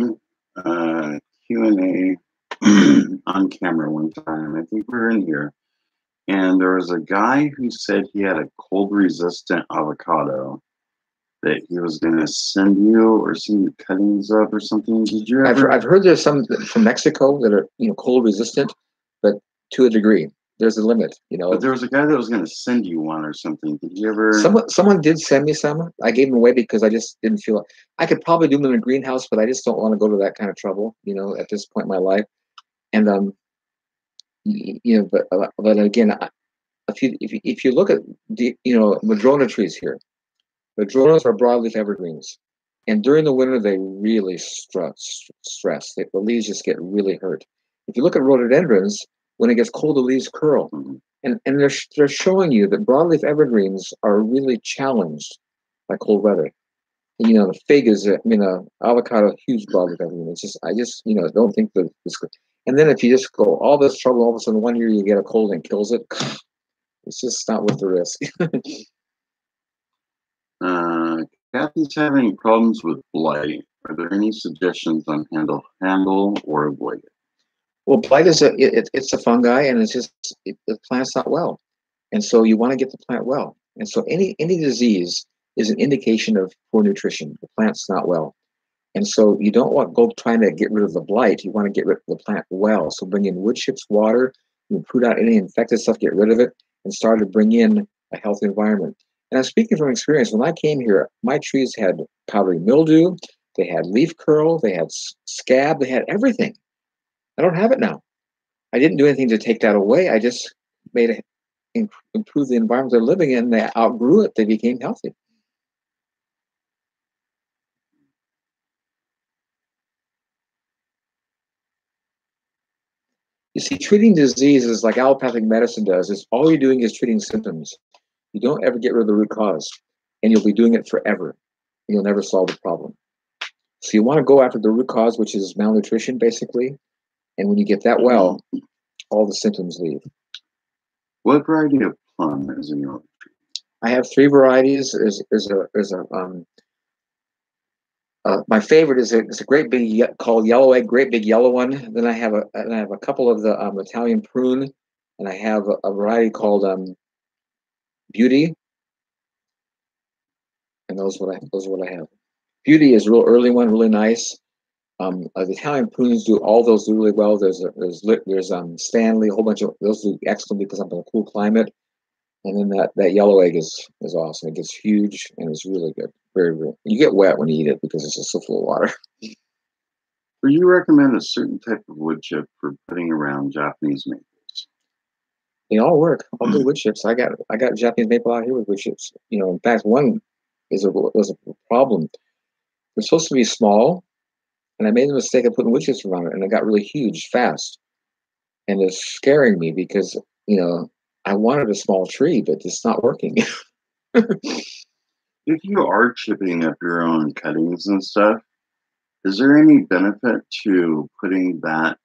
uh, Q and A [CLEARS THROAT] on camera one time. I think we were in here, and there was a guy who said he had a cold resistant avocado that he was going to send you or send you cuttings of or something. Did you I've, heard- I've heard there's some from Mexico that are you know cold resistant, but to a degree. There's a limit, you know. But there was a guy that was going to send you one or something. Did you ever? Someone someone did send me some. I gave them away because I just didn't feel I could probably do them in a greenhouse, but I just don't want to go to that kind of trouble, you know, at this point in my life. And um, you know, but uh, but again, if you if you, if you look at the you know madrona trees here, madronas are broadleaf evergreens, and during the winter they really stress stress. They, the leaves just get really hurt. If you look at rhododendrons, when it gets cold, the leaves curl Mhm. and and they're they're showing you that broadleaf evergreens are really challenged by cold weather. And, you know, the fig is, I mean, a avocado, huge broadleaf evergreen. It's just, I just, you know, don't think that this. could- And then if you just go all this trouble, all of a sudden one year you get a cold and kills it. [SIGHS] It's just not worth the risk. [LAUGHS] Uh, Kathy's having problems with blight. Are there any suggestions on handle handle or avoid it? Well, blight is a it, it- it's a fungi, and it's just it, the plant's not well, and so you want to get the plant well. And so any any disease is an indication of poor nutrition. The plant's not well, and so you don't want go trying to get rid of the blight. You want to get rid of the plant well. So bring in wood chips, water, you put out any infected stuff, get rid of it, and start to bring in a healthy environment. And I'm speaking from experience. When I came here, my trees had powdery mildew, they had leaf curl, they had scab, they had everything. I don't have it now. I didn't do anything to take that away. I just made it im- improve the environment they're living in. They outgrew it. They became healthy. You see, treating diseases like allopathic medicine does is all you're doing is treating symptoms. You don't ever get rid of the root cause, and you'll be doing it forever. You'll never solve the problem. So you want to go after the root cause, which is malnutrition, basically. And when you get that well, all the symptoms leave. What variety of plum is in your tree? I have three varieties. There's, there's a there's a um, uh, my favorite is a, is a great big ye- called yellow egg, great big yellow one. Then I have a and I have a couple of the um, Italian prune, and I have a, a variety called um, Beauty. And those what I those are what I have. Beauty is a real early one, really nice. Um, uh, the Italian prunes do all those do really well. There's a, there's lit there's um Stanley, a whole bunch of those do excellent because I'm in a cool climate. And then that, that yellow egg is is awesome. It gets huge and it's really good. Very, very. You get wet when you eat it because it's just so full of water. [LAUGHS] Do you recommend a certain type of wood chip for putting around Japanese maples? They all work. All good [CLEARS THROAT] wood chips. I got I got Japanese maple out here with wood chips. You know, in fact, one is a was a problem. They're supposed to be small, and I made the mistake of putting wood chips around it, and it got really huge fast. And it's scaring me because you know I wanted a small tree, but it's not working. [LAUGHS] If you are chipping up your own cuttings and stuff, is there any benefit to putting that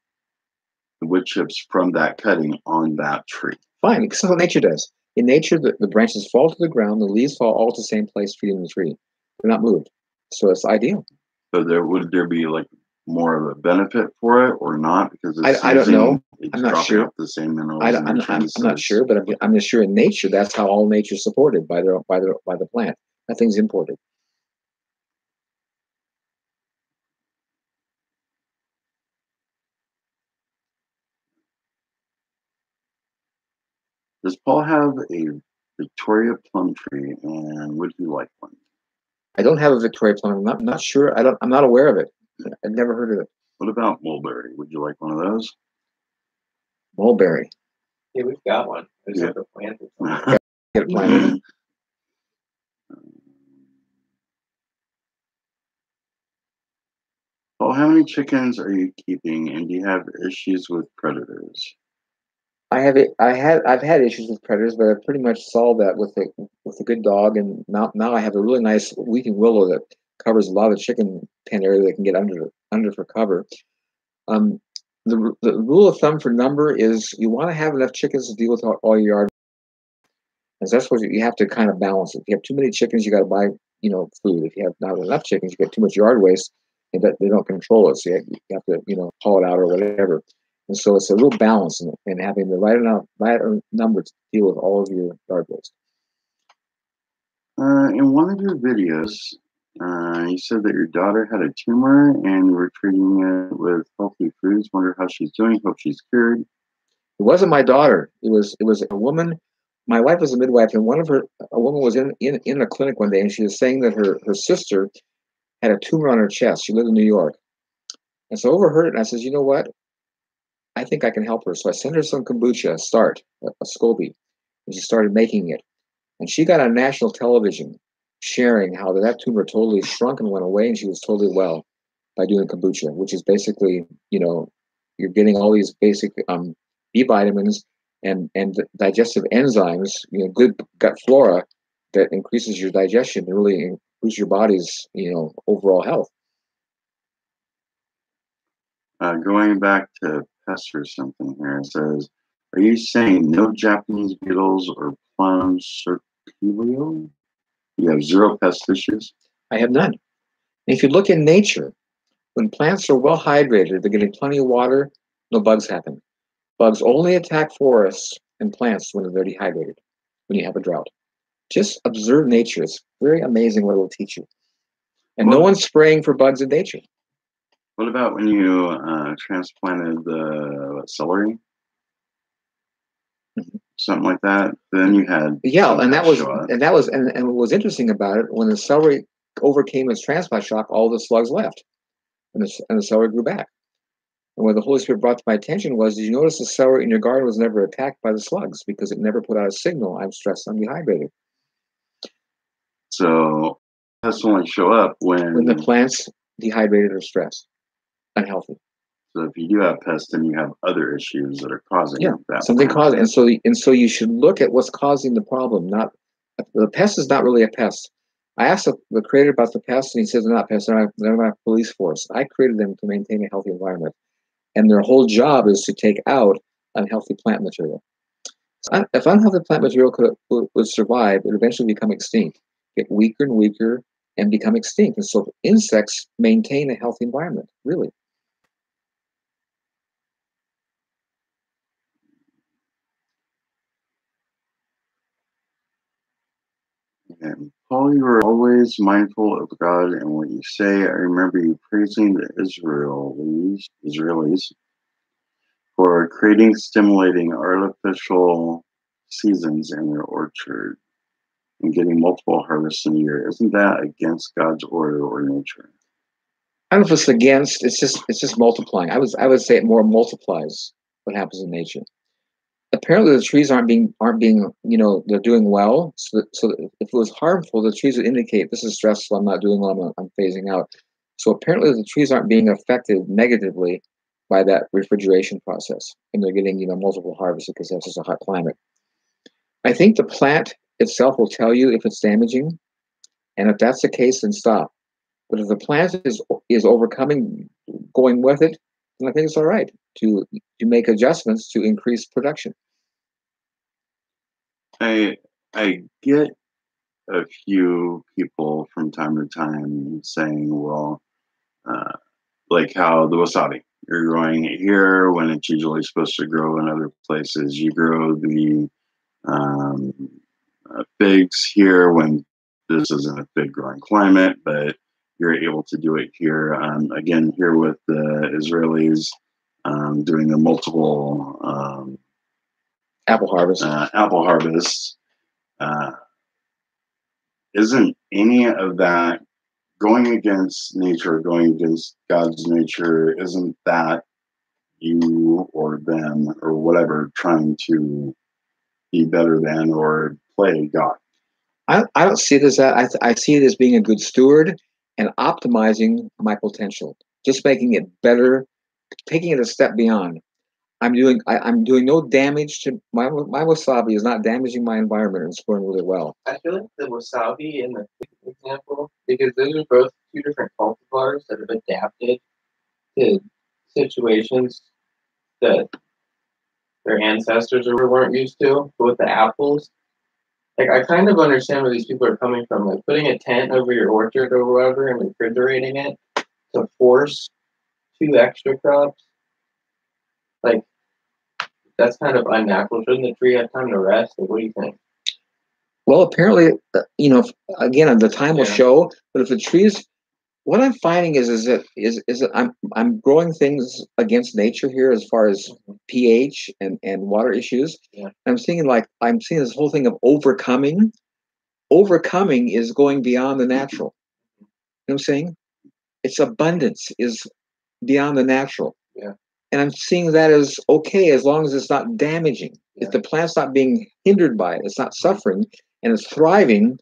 the wood chips from that cutting on that tree? Fine, because that's what nature does. In nature, the, the branches fall to the ground, the leaves fall all to the same place, feeding the tree. They're not moved. So it's ideal. So there would there be like more of a benefit for it or not? Because I, I, don't know. I'm not sure. The same minerals. I, am not, I'm not sure, but I'm, I'm just sure in nature that's how all nature is supported by the by the by the plant. Nothing's imported. Does Paul have a Victoria plum tree, and would he like one? I don't have a Victoria plum. I'm not, not sure. I don't. I'm not aware of it. I've never heard of it. What about mulberry? Would you like one of those? Mulberry. Yeah, we've got one. I just Yeah. have to plant it. [LAUGHS] Get it planted. Paul, how many chickens are you keeping, and do you have issues with predators? I have it. I had. I've had issues with predators, but I pretty much solved that with a with a good dog. And now now I have a really nice weeping willow that covers a lot of the chicken pen area they can get under under for cover. Um, the the rule of thumb for number is you want to have enough chickens to deal with all, all your yard. And so that's what you have to kind of balance. If you have too many chickens, you got to buy you know food. If you have not enough chickens, you get too much yard waste, and that they don't control it. So you have, you have to you know haul it out or whatever. And so it's a real balance in, in having the right amount, right number to deal with all of your waste. Uh, in one of your videos, uh, you said that your daughter had a tumor and you were treating it with healthy foods. Wonder how she's doing. Hope she's cured. It wasn't my daughter. It was it was a woman. My wife was a midwife, and one of her a woman was in in, in a clinic one day, and she was saying that her her sister had a tumor on her chest. She lived in New York, and so I overheard it, and I says, you know what? I think I can help her. So I sent her some kombucha, a start, a, a SCOBY, and she started making it. And she got on national television sharing how that tumor totally shrunk and went away, and she was totally well by doing kombucha, which is basically, you know, you're getting all these basic um, B vitamins and and digestive enzymes, you know, good gut flora that increases your digestion and really improves your body's, you know, overall health. Uh, going back to pests or something here, it says, "Are you saying no Japanese beetles or plum curculio? You have zero pest issues." I have none. If you look in nature, when plants are well hydrated, they're getting plenty of water, no bugs happen. Bugs only attack forests and plants when they're dehydrated, when you have a drought. Just observe nature. It's very amazing what it will teach you. And no one's spraying for bugs in nature. What about when you uh, transplanted the celery? Mhm. Something like that. Then you had Yeah, and that was and that was and, and what was interesting about it when the celery overcame its transplant shock, all the slugs left, and the, and the celery grew back. And what the Holy Spirit brought to my attention was, did you notice the celery in your garden was never attacked by the slugs because it never put out a signal, I'm stressed, I'm dehydrated. So pests only show up when, When the plants dehydrated or stressed, unhealthy, so if you do have pests, then you have other issues that are causing Yeah, that. something caused, and so and so you should look at what's causing the problem. Not the pest is not really a pest. I asked the, the creator about the pests, and he says they're not pests. They're not, they're not police force. I created them to maintain a healthy environment, and their whole job is to take out unhealthy plant material. So if unhealthy plant material could would, would survive, it would eventually become extinct, get weaker and weaker, and become extinct. And so insects maintain a healthy environment. Really, Paul, you were always mindful of God and what you say. I remember you praising the Israelis, Israelis for creating stimulating artificial seasons in their orchard and getting multiple harvests in a year. Isn't that against God's order or nature? I don't know if it's against. It's just it's just multiplying. I was I would say it more multiplies what happens in nature. Apparently, the trees aren't being aren't being you know they're doing well. So that, so that if it was harmful, the trees would indicate this is stressful. I'm not doing well. I'm, I'm phasing out. So apparently, the trees aren't being affected negatively by that refrigeration process, and they're getting you know multiple harvests because that's just a hot climate. I think the plant itself will tell you if it's damaging, and if that's the case, then stop. But if the plant is is overcoming, going with it, then I think it's all right to to make adjustments to increase production. I I get a few people from time to time saying, well, uh, like how the wasabi, you're growing it here when it's usually supposed to grow in other places. You grow the um, uh, figs here when this isn't a fig growing climate, but you're able to do it here. Um, again, here with the Israelis um, doing the multiple um, Apple harvest. uh, apple harvest. Uh, isn't any of that going against nature, going against God's nature? Isn't that you or them or whatever trying to be better than or play God? I, I don't see this. I, I see it as being a good steward and optimizing my potential, just making it better, taking it a step beyond. I'm doing I, I'm doing no damage to my my wasabi is not damaging my environment and it's growing really well. I feel like the wasabi and the example, because those are both two different cultivars that have adapted to situations that their ancestors or weren't used to. But with the apples, like I kind of understand where these people are coming from. Like putting a tent over your orchard or whatever and refrigerating it to force two extra crops. Like that's kind of unnatural. Shouldn't the tree have time to rest? What do you think? Well, apparently, uh, you know, again, the time will Yeah. show. But if the trees, what I'm finding is, is that is is that I'm I'm growing things against nature here as far as pH and and water issues. Yeah. I'm seeing like I'm seeing this whole thing of overcoming. Overcoming is going beyond the natural. You know what I'm saying? It's abundance is beyond the natural. Yeah. And I'm seeing that as okay as long as it's not damaging. Yeah. If the plant's not being hindered by it, it's not suffering and it's thriving,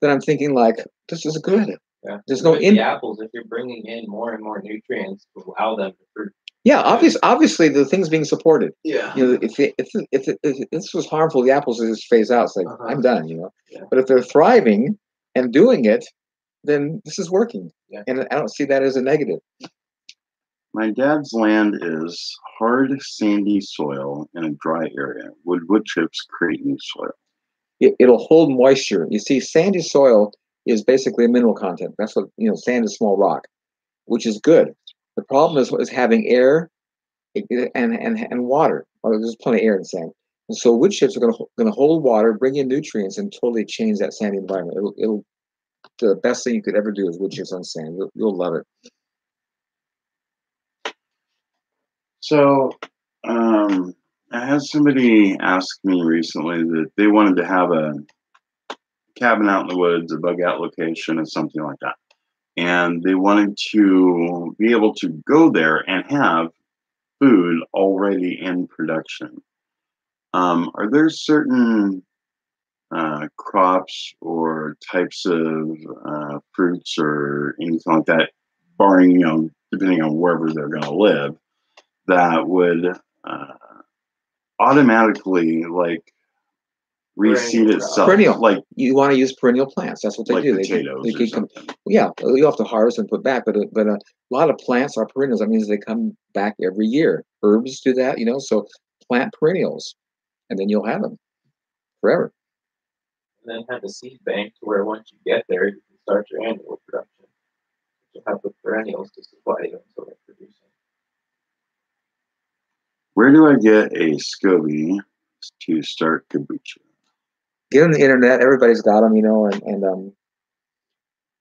then I'm thinking like this is good. Yeah. There's no in- the apples. If you're bringing in more and more nutrients to allow them to fruit. Yeah, obvious. Obviously, the thing's being supported. Yeah. You know, if it, if it- if, it, if this was harmful, the apples would just phase out. It's like Uh-huh. I'm done. You know. Yeah. But if they're thriving and doing it, then this is working. Yeah. And I don't see that as a negative. My dad's land is hard, sandy soil in a dry area. Would wood chips create new soil? It, it'll hold moisture. You see, sandy soil is basically a mineral content. That's what you know. Sand is small rock, which is good. The problem is is having air and and and water. Well, there's plenty of air in sand. And so wood chips are going to going to hold water, bring in nutrients, and totally change that sandy environment. It'll, it'll the best thing you could ever do is wood chips on sand. You'll, you'll love it. So, um, I had somebody ask me recently that they wanted to have a cabin out in the woods, a bug out location, or something like that. And they wanted to be able to go there and have food already in production. Um, are there certain uh, crops or types of uh, fruits or anything like that, barring, you know, depending on wherever they're going to live, that would uh, automatically like reseed Perennial itself, Perennial. like You want to use perennial plants. That's what they like do. They, potatoes they or can come, yeah, you have to harvest and put back, but a, but a lot of plants are perennials. That means they come back every year. Herbs do that, you know. So plant perennials, and then you'll have them forever. And then have a seed bank to where once you get there, you can start your annual production. You'll have the perennials to supply you until they're producing. Where do I get a SCOBY to start kombucha? Get on the internet. Everybody's got them, you know, and and um,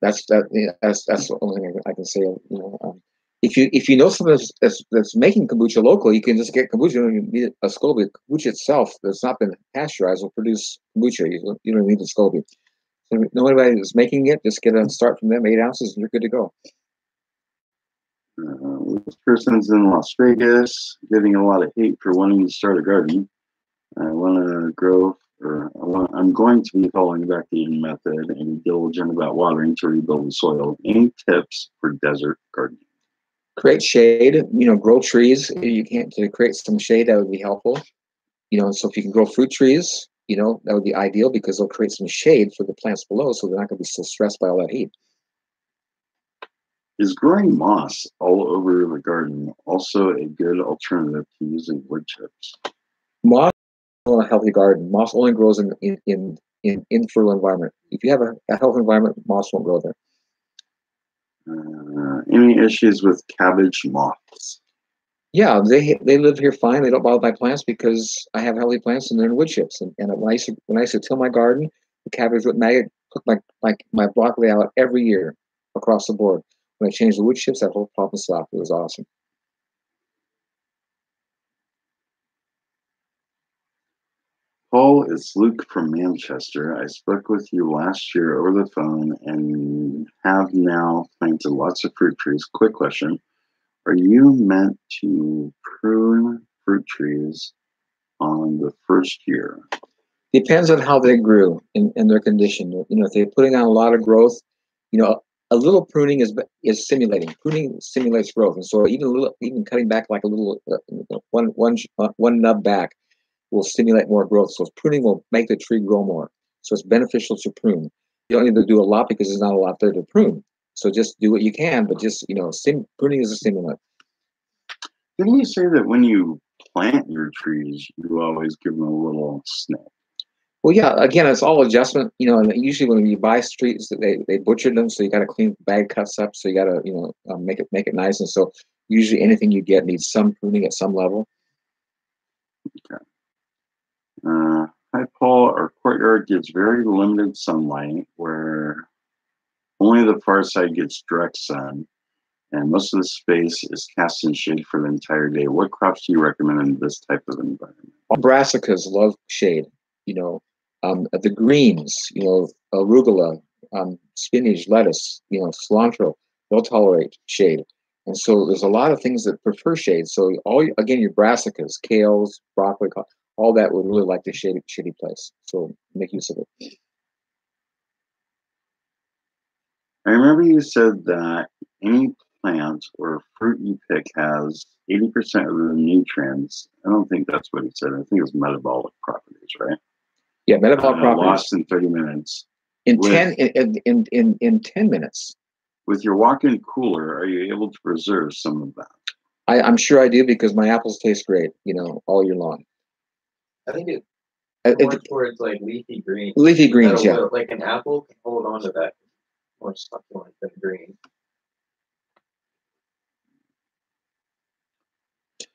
that's that. yeah, That's that's the only thing I can say. You know, um, if you if you know someone that's, that's, that's making kombucha local, you can just get kombucha. You don't need a SCOBY. Kombucha itself that's not been pasteurized will produce kombucha. You don't, you don't need the SCOBY. So if nobody that's making it, just get a start from them, eight ounces, and you're good to go. Uh, this person's in Las Vegas, getting a lot of hate for wanting to start a garden. I want to grow, or I want, I'm going to be following back the in method and be diligent about watering to rebuild the soil. Any tips for desert gardening? create shade you know grow trees if you can't to create some shade that would be helpful you know so if you can grow fruit trees you know that would be ideal because they'll create some shade for the plants below so they're not going to be so stressed by all that heat Is growing moss all over the garden also a good alternative to using wood chips? moss on a healthy garden. Moss only grows in in in, in infertile environment. If you have a, a healthy environment moss won't grow there. Uh, any issues with cabbage moths? yeah they they live here fine. They don't bother my plants because i have healthy plants and they're in wood chips. And, and when i used to when i used to till my garden the cabbage would maggot cook my, my my broccoli out every year across the board when i changed the wood chips that whole problem stopped it was awesome Paul, it's Luke from Manchester. I spoke with you last year over the phone and have now planted lots of fruit trees. Quick question Are you meant to prune fruit trees on the first year? Depends on how they grew and, and their condition. You know, if they're putting on a lot of growth, you know, a little pruning is is stimulating. Pruning stimulates growth, and so even a little, even cutting back like a little uh, one one uh, one nub back will stimulate more growth. So pruning will make the tree grow more. So it's beneficial to prune. You don't need to do a lot because there's not a lot there to prune. So just do what you can, but just you know, stim- pruning is a stimulant. Didn't you say that when you plant your trees, you always give them a little snip? Well, yeah. Again, it's all adjustment. You know, and usually when you buy streets, they they butchered them, so you got to clean bag cuts up. So you got to you know um, make it make it nice. And so usually anything you get needs some pruning at some level. Okay. Uh, hi, Paul. Our courtyard gets very limited sunlight, where only the far side gets direct sun, and most of the space is cast in shade for the entire day. What crops do you recommend in this type of environment? Brassicas love shade. You know, um, the greens. You know, arugula, um, spinach, lettuce. You know, cilantro. They'll tolerate shade. And so there's a lot of things that prefer shade. So all again, your brassicas, kales, broccoli, all that would really like the shady, shady place. So make use of it. I remember you said that any plant or fruit you pick has 80% of the nutrients. I don't think that's what he said. I think it's metabolic properties, right? Yeah, metabolic Uh, properties. Lost in 30 minutes. In with- 10 in, in, in, in 10 minutes. With your walk-in cooler, are you able to preserve some of that? I, I'm sure I do because my apples taste great, you know, all year long. I think it's Uh, more it- towards like leafy green. leafy greens, That'll yeah. will- Like an apple can hold on to that more succulent than green.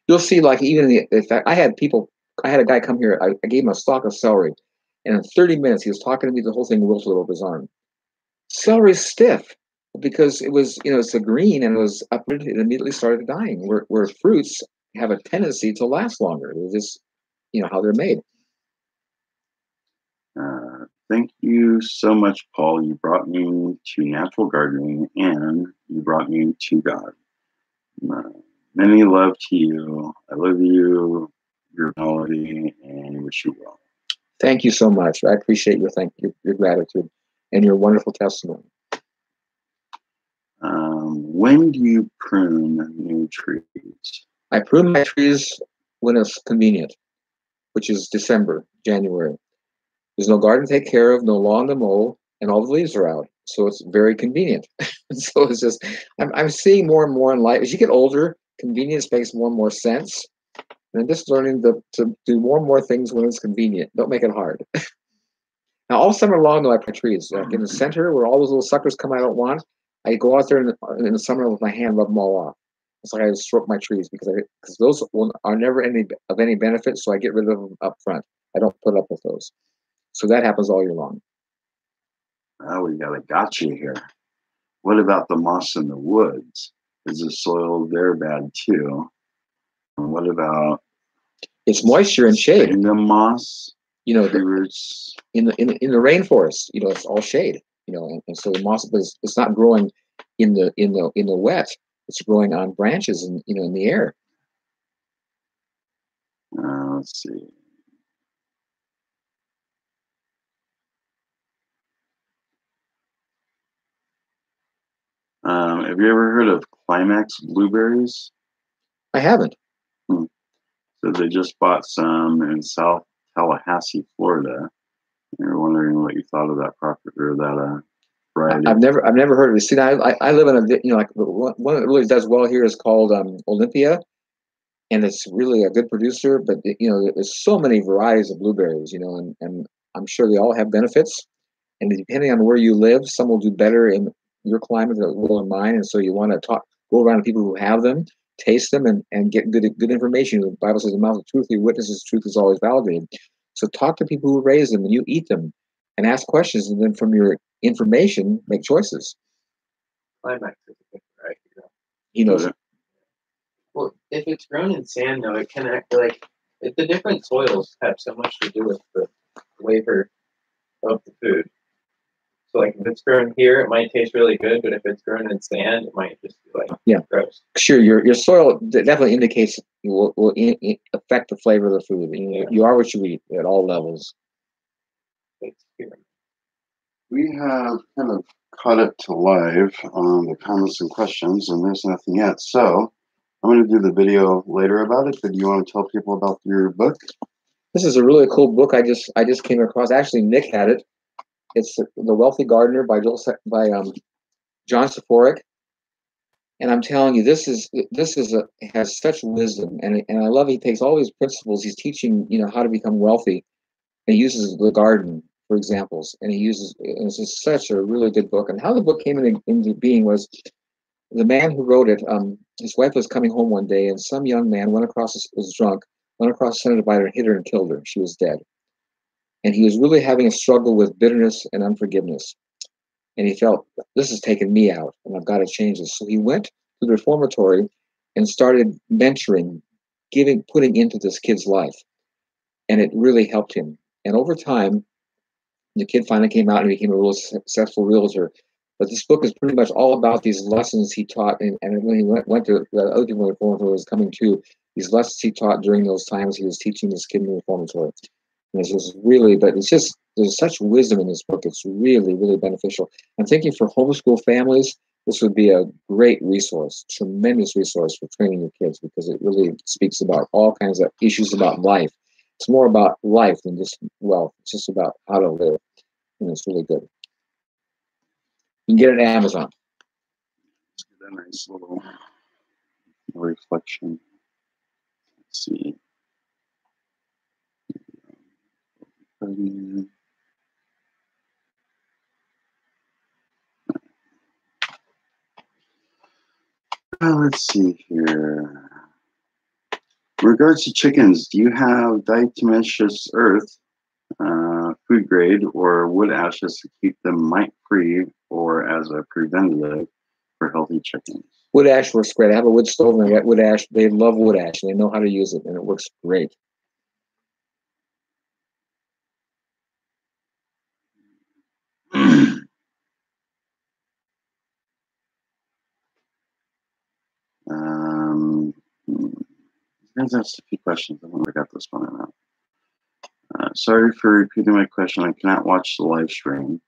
You'll see, like even the in fact, I had people, I had a guy come here. I, I gave him a stalk of celery, and in 30 minutes he was talking to me. The whole thing wilted over his arm. Celery's stiff because it was, you know, it's a green and it was uprooted and immediately started dying. Where, where fruits have a tendency to last longer. They're just, you know, how they're made. Uh, thank you so much, Paul. You brought me to natural gardening and you brought me to God. Uh, many love to you. I love you, your melody, and wish you well. Thank you so much. I appreciate your thank your, your gratitude and your wonderful testimony. Um, when do you prune new trees? I prune my trees when it's convenient, which is December, January. There's no garden to take care of, no lawn to mow, and all the leaves are out. So it's very convenient. [LAUGHS] so it's just, I'm, I'm seeing more and more in life. As you get older, convenience makes more and more sense. And just learning to, to do more and more things when it's convenient. Don't make it hard. [LAUGHS] now, all summer long, though, I plant trees. Like in the mm-hmm. center where all those little suckers come I don't want, I go out there in the, in the summer with my hand, rub them all off. It's like I just stroke my trees because I because those will, are never any of any benefit. So I get rid of them up front. I don't put up with those. So that happens all year long. Oh, we got a gotcha here. What about the moss in the woods? Is the soil there bad too? And what about It's moisture and shade. In the moss? You know, the, roots. in the in, the- in the rainforest, you know, it's all shade. You know, and, and so the moss is it's not growing in the in the in the wet. It's growing on branches and you know in the air. Uh, let's see. Um, have you ever heard of Climax blueberries? I haven't. They just bought some in South Tallahassee, Florida. And you're wondering what you thought of that property or that uh, variety. I've never I've never heard of it. See, I I, live in a you know like one one that really does well here is called um, Olympia, and it's really a good producer. But you know, there's so many varieties of blueberries. You know, and and I'm sure they all have benefits. And depending on where you live, some will do better in your climate than will in mine. And so you want to talk, go around to people who have them, taste them, and and get good good information. The Bible says, "The mouth of truth, he witnesses truth is always validated." So talk to people who raise them, and you eat them, and ask questions, and then from your information, make choices. Climax is a good variety. though. He knows it. Well, if it's grown in sand, though, it can act like the different soils have so much to do with the flavor of the food. So like if it's grown here, it might taste really good, but if it's grown in sand, it might just be like Yeah. gross. Sure, your your soil definitely indicates will, will in, in- affect the flavor of the food. You, know, you are what you eat at all levels. We have kind of caught it to live on the comments and questions, and there's nothing yet. So I'm going to do the video later about it. But do you want to tell people about your book? This is a really cool book. I just I just came across. Actually, Nick had it. It's The Wealthy Gardener by Joel by um, John Soforic. And I'm telling you, this is this is a has such wisdom, and and I love. He takes all these principles. He's teaching you know how to become wealthy, and he uses the garden for examples. And he uses and it's just such a really good book. And how the book came into, into being was the man who wrote it. Um, his wife was coming home one day, and some young man went across was drunk went across the center divider and hit her and killed her. She was dead. And he was really having a struggle with bitterness and unforgiveness. And he felt, this has taken me out and I've got to change this. So he went to the reformatory and started mentoring, giving, putting into this kid's life. And it really helped him. And over time, the kid finally came out and became a real successful realtor. But this book is pretty much all about these lessons he taught. And, and when he went, went to the other people in the reformatory was coming to, these lessons he taught during those times he was teaching this kid in the reformatory. It's just really, but it's just, there's such wisdom in this book. It's really, really beneficial. I'm thinking for homeschool families, this would be a great resource, tremendous resource for training your kids because it really speaks about all kinds of issues about life. It's more about life than just wealth. It's just about how to live. And it's really good. You can get it at Amazon. Let's get a nice little reflection. Let's see. Um, Uh, let's see here. Regards to chickens, do you have diatomaceous earth, uh, food grade, or wood ashes to keep them mite free or as a preventative for healthy chickens? Wood ash works great. I have a wood stove and I got wood ash. They love wood ash they know how to use it and it works great. Asked a few questions. I wonder if I got this one or not. Uh, sorry for repeating my question. I cannot watch the live stream.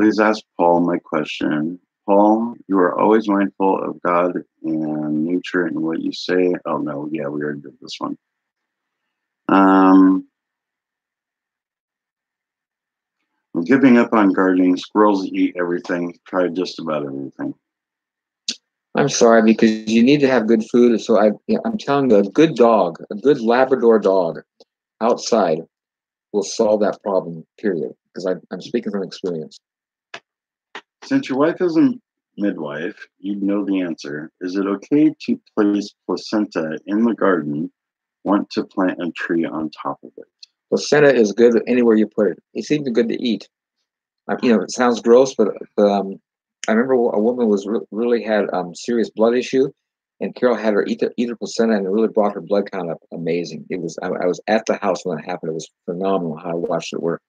Please ask Paul my question. Paul, you are always mindful of God and nature and what you say. Oh no, yeah, we already did this one. Um, I'm giving up on gardening. Squirrels eat everything. Tried just about everything. I'm sorry because you need to have good food. So I, I'm telling you, a good dog, a good Labrador dog, outside, will solve that problem. Period. Because I, I'm speaking from experience. Since your wife is a midwife, you'd know the answer. Is it okay to place placenta in the garden? Want to plant a tree on top of it? Placenta is good anywhere you put it. It's even good to eat. You know, it sounds gross, but um, I remember a woman was re- really had um, serious blood issue, and Carol had her eat, the, placenta, and it really brought her blood count up. Amazing. It was. I, I was at the house when it happened. It was phenomenal how I watched it work.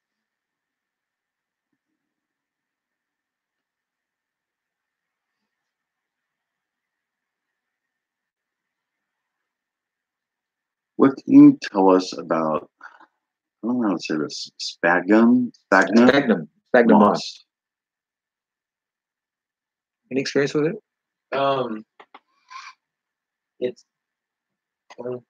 What can you tell us about? I don't know how to say this. Sphagnum, sphagnum, Sphagnum, sphagnum moss. moss. Any experience with it? Um, it's. um,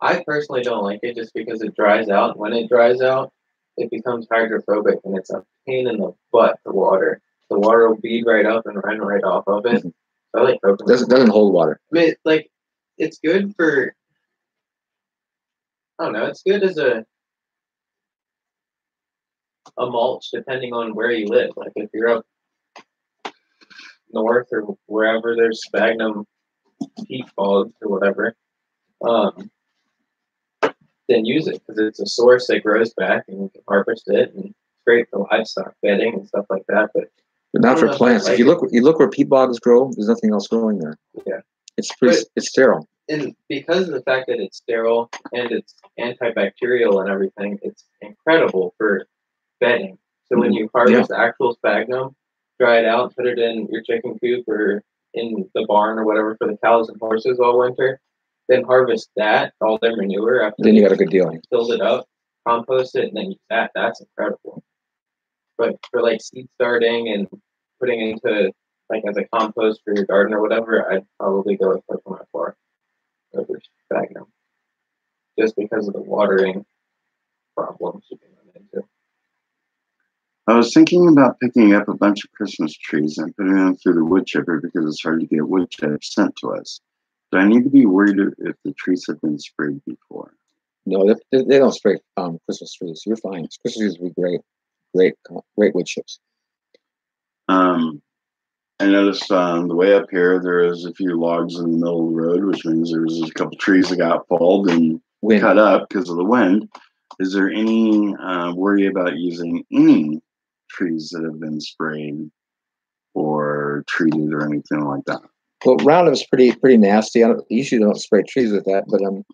I personally don't like it just because it dries out. When it dries out, it becomes hydrophobic and it's a pain in the butt to water. The water will bead right up and run right off of it. Mhm. I like coconut. Doesn't doesn't hold water. I mean, like, it's good for. I don't know. It's good as a a mulch, depending on where you live. Like, if you're up north or wherever there's sphagnum peat bogs or whatever, um, then use it because it's a source that grows back and you can harvest it and it's great for livestock bedding and stuff like that. But But not for don't know if plants. If you look, you look where peat bogs grow. There's nothing else growing there. Yeah. It's pretty. But- it's sterile. and because of the fact that it's sterile and it's antibacterial and everything, it's incredible for bedding. So when you harvest the actual sphagnum, dry it out, put it in your chicken coop or in the barn or whatever for the cows and horses all winter, then harvest that, all their manure after Then you got a good deal. filled it up, compost it, and then that. That's incredible. But for like seed starting and putting into like as a compost for your garden or whatever, I'd probably go with coconut coir over sphagnum, just because of the watering problems you can run into. I was thinking about picking up a bunch of Christmas trees and putting them through the wood chipper because it's hard to get wood chips sent to us. Do I need to be worried if the trees have been sprayed before? No, they, they- don't spray um, Christmas trees. You're fine. Christmas trees would be great, great, great wood chips. Um, I noticed on the way up here there is a few logs in the middle of the road, which means there's a couple trees that got pulled and Wind. cut up because of the wind. Is there any uh, worry about using any trees that have been sprayed or treated or anything like that? Well, Roundup's pretty pretty nasty. I don't, usually don't spray trees with that, but um,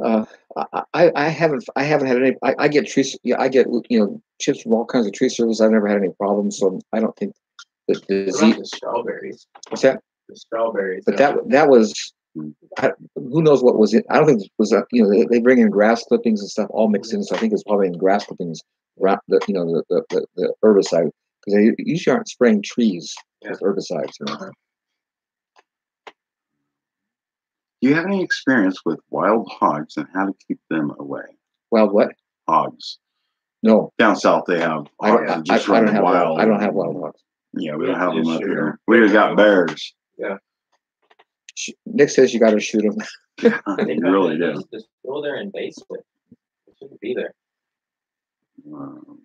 uh, I, I I haven't I haven't had any. I, I get trees. Yeah, I get you know chips from all kinds of tree service. I've never had any problems, so I don't think that the disease. the strawberries? What's that? The strawberries. But that that was. I, who knows what was it? I don't think it was. Uh, you know, they, they bring in grass clippings and stuff all mixed in. So I think it's probably in grass clippings. Ra- The you know the the, the, the herbicide because they usually aren't spraying trees with herbicides. You know? Uh-huh. Do you have any experience with wild hogs and how to keep them away? Well, what? Hogs. No, Down south, they have I don't. I, just I run don't have wild. wild. I don't have wild hogs. Yeah, we We don't have have them up here. We just got bears. Yeah. Nick says you got to shoot [LAUGHS] [LAUGHS] them. They you really do. Just, just go there and base it. It shouldn't be there. Um,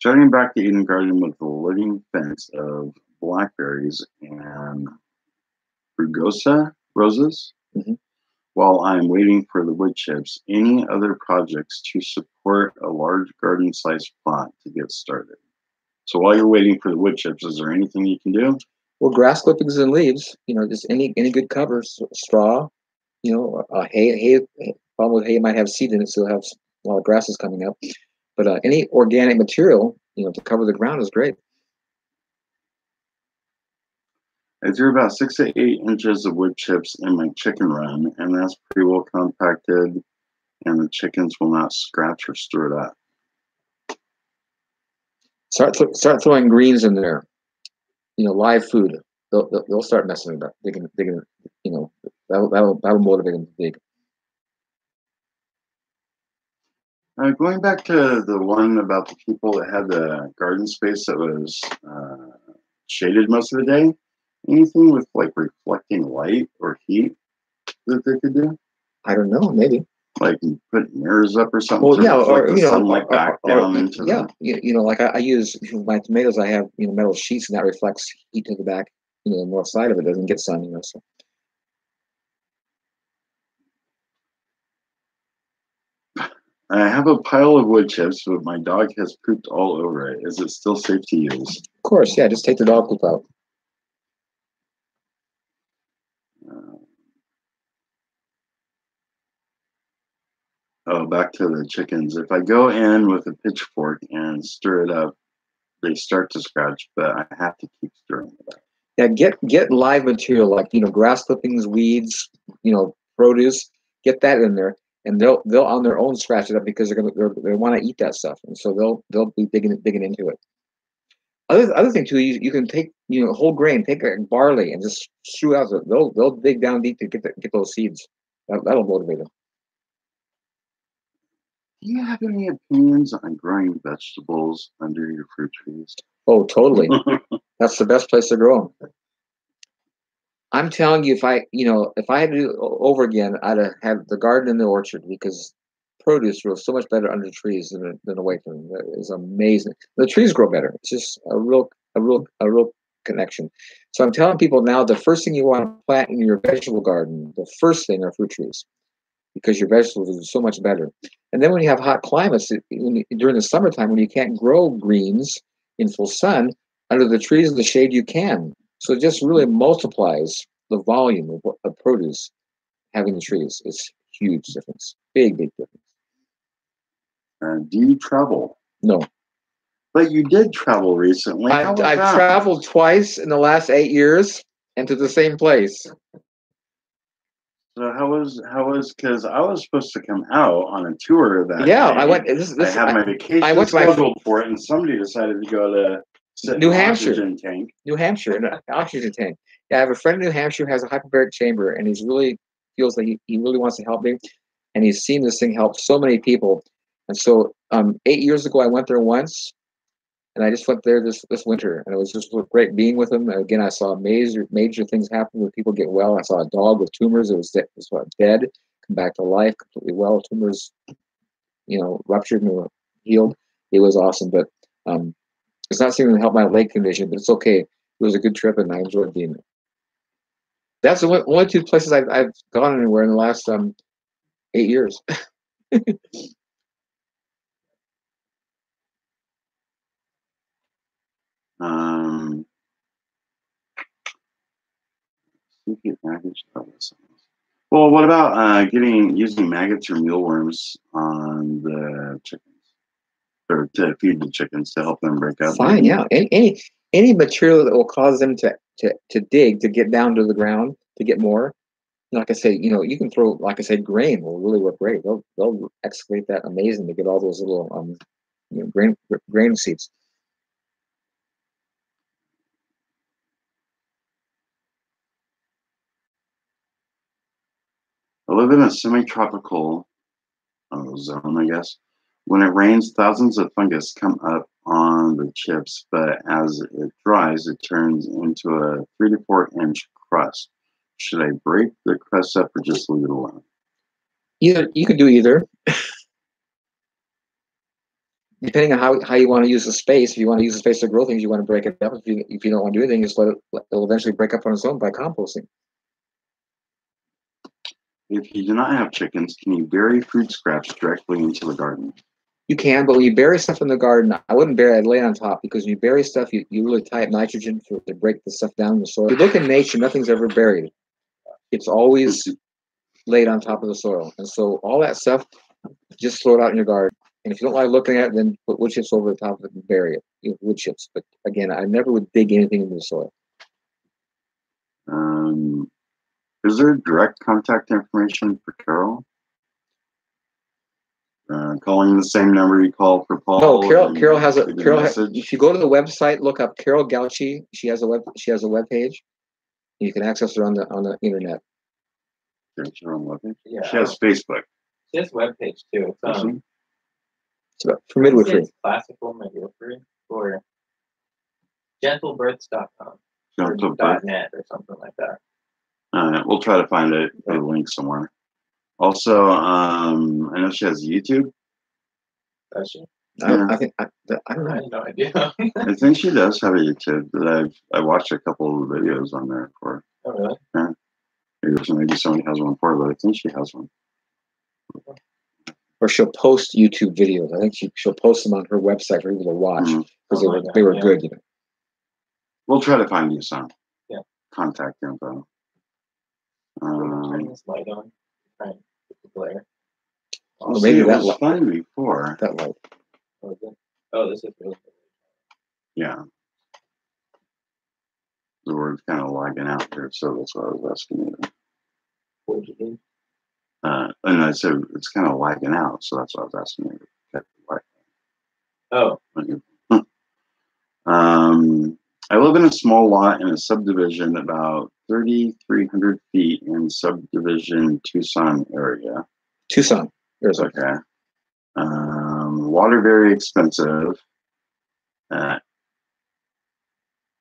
starting back to Eden Garden with a living fence of blackberries and rugosa roses. Mhm. While I'm waiting for the wood chips, any other projects to support a large garden sized plot to get started? So while you're waiting for the wood chips, is there anything you can do? Well, grass clippings and leaves. You know, just any any good covers, straw. You know, uh, hay. Hay. Problem with hay might have seed in it, so have a lot of grass is coming up. But uh, any organic material, you know, to cover the ground is great. I threw about six to eight inches of wood chips in my chicken run, and that's pretty well compacted, and the chickens will not scratch or stir it up. Start th- start throwing greens in there. You know, live food. They'll, they'll, they'll start messing it up. They can they can you know that'll that'll, that'll motivate them to dig. Uh, going back to the one about the people that had the garden space that was uh, shaded most of the day, anything with like reflecting light or heat that they could do? I don't know. Maybe. Like put mirrors up or something Well, to yeah, or reflect the you know, sunlight or- back or- or- down into yeah, the. you, you know, like I, I use my tomatoes. I have you know metal sheets, and that reflects heat to the back. You know, the north side of it doesn't get sun. You know, so I have a pile of wood chips, but my dog has pooped all over it. Is it still safe to use? of course, yeah, just take the dog poop out. Uh, oh, back to the chickens. If I go in with a pitchfork and stir it up, they start to scratch, but I have to keep stirring it up. Yeah, get get live material like you know grass clippings, weeds, you know, produce. Get that in there, and they'll they'll on their own scratch it up because they're gonna they're, they want to eat that stuff, and so they'll they'll be digging digging into it. Other other thing too, you, you can take you know whole grain, take a barley, and just strew out. The, they'll they'll dig down deep to get the, get those seeds. That, that'll motivate them. Do you have any opinions on growing vegetables under your fruit trees? Oh, totally. [LAUGHS] That's the best place to grow them. I'm telling you, if I, you know, if I had to do over again, I'd have the garden and the orchard because produce grows so much better under trees than, than away from them. That is amazing. The trees grow better. It's just a real, a real, a real connection. So I'm telling people now, the first thing you want to plant in your vegetable garden, the first thing are fruit trees, because your vegetables are so much better. And then when you have hot climates, it- you, during the summertime, when you can't grow greens in full sun, under the trees in the shade you can So it just really multiplies the volume of, what- of produce having the trees. It's huge difference, big, big difference. Uh, do you travel? No, But you did travel recently. I've, I've that? traveled twice in the last eight years and to the same place. So how was how was because I was supposed to come out on a tour that Yeah, day. I went. This, this, I had my vacation I went to my- scheduled for it, and somebody decided to go to New Hampshire. tank. New Hampshire, an oxygen tank. Yeah, I have a friend in New Hampshire who has a hyperbaric chamber, and he's really feels like he, he really wants to help me, and he's seen this thing help so many people. And so, um, eight years ago, I went there once, and I just went there this this winter, and it was just great being with him. And again, I saw major major things happen where people get well. I saw a dog with tumors; it was, it was what, dead, come back to life, completely well. Tumors, you know, ruptured and were healed. It was awesome, but um, it's not seeming to help my leg condition, but it's okay. It was a good trip, and I enjoyed being there. That's the only two places I've, I've gone anywhere in the last um eight years. [LAUGHS] Um. Well, what about uh, getting using maggots or mealworms on the chickens, or to feed the chickens to help them break up? Fine, yeah. Any, any any material that will cause them to, to to dig to get down to the ground to get more. Like I say, you know, you can throw like I said, grain will really work great. They'll they'll excavate that amazing to get all those little um you know, grain grain seeds. I live in a semi-tropical uh, zone, I guess. When it rains, thousands of fungus come up on the chips, but as it dries, it turns into a three to four inch crust. Should I break the crust up or just leave it alone? Either you could do either. Depending on how, how you want to use the space, if you want to use the space to grow things, you want to break it up. If you if you don't want to do anything, just let it it'll eventually break up on its own by composting. If you do not have chickens, can you bury fruit scraps directly into the garden? You can, but when you bury stuff in the garden, I wouldn't bury it, I'd lay it on top because when you bury stuff, you, you really tie up nitrogen for to break the stuff down in the soil. If you look in nature, nothing's ever buried. It's always laid on top of the soil. And so all that stuff, just throw it out in your garden. And if you don't like looking at it, then put wood chips over the top of it and bury it. You know, wood chips. But again, I never would dig anything into the soil. Um, is there direct contact information for Carol? Uh, calling the same number you call for Paul. No, Carol. Carol has a leave Carol. Ha- message? if you go to the website, look up Carol Gautschi. She has a web. She has a web page. You can access her on the on the internet. There's her own webpage. Yeah. She has Facebook. She has webpage too. It's does um, It's about for midwifery. It's classical midwifery or gentlebirths.com or Gentle dot .net or something like that. Uh, we'll try to find it, put a link somewhere. Also, um, I know she has YouTube. Does she? I, Yeah. I think I, I don't I know. had no idea. I think she does have a YouTube that I've I watched a couple of videos on there for. oh, really? Maybe, maybe somebody has one for her, but I think she has one. Or she'll post YouTube videos. I think she she'll post them on her website for people to watch because Oh they were God, they were yeah. good. You know. We'll try to find you some. Yeah. Contact info. Turn Um, this light on. Try and get the glare. Oh, see, maybe it that was li- fun before. That light. Oh, it? Oh, this is really. Yeah. The word's kind of lagging out here, so that's what I was asking you. What did you do? Uh, and I said it's kind of lagging out, so that's what I was asking you. Cut the light. Oh, Um, I live in a small lot in a subdivision about 3,300 feet in subdivision Tucson area. Tucson, Arizona. Okay. Um, water very expensive. Uh,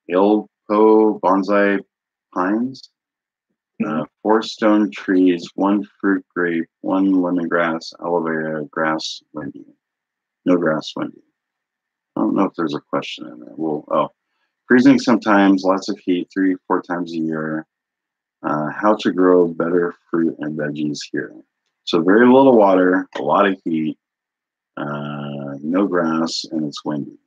Ilpo bonsai pines. Uh, four stone trees, one fruit grape, one lemongrass, aloe vera, grass, windy. No grass, windy. I don't know if there's a question in there. Well, oh, freezing sometimes, lots of heat, three, four times a year. Uh, how to grow better fruit and veggies here. So very little water, a lot of heat, uh, no grass, and it's windy.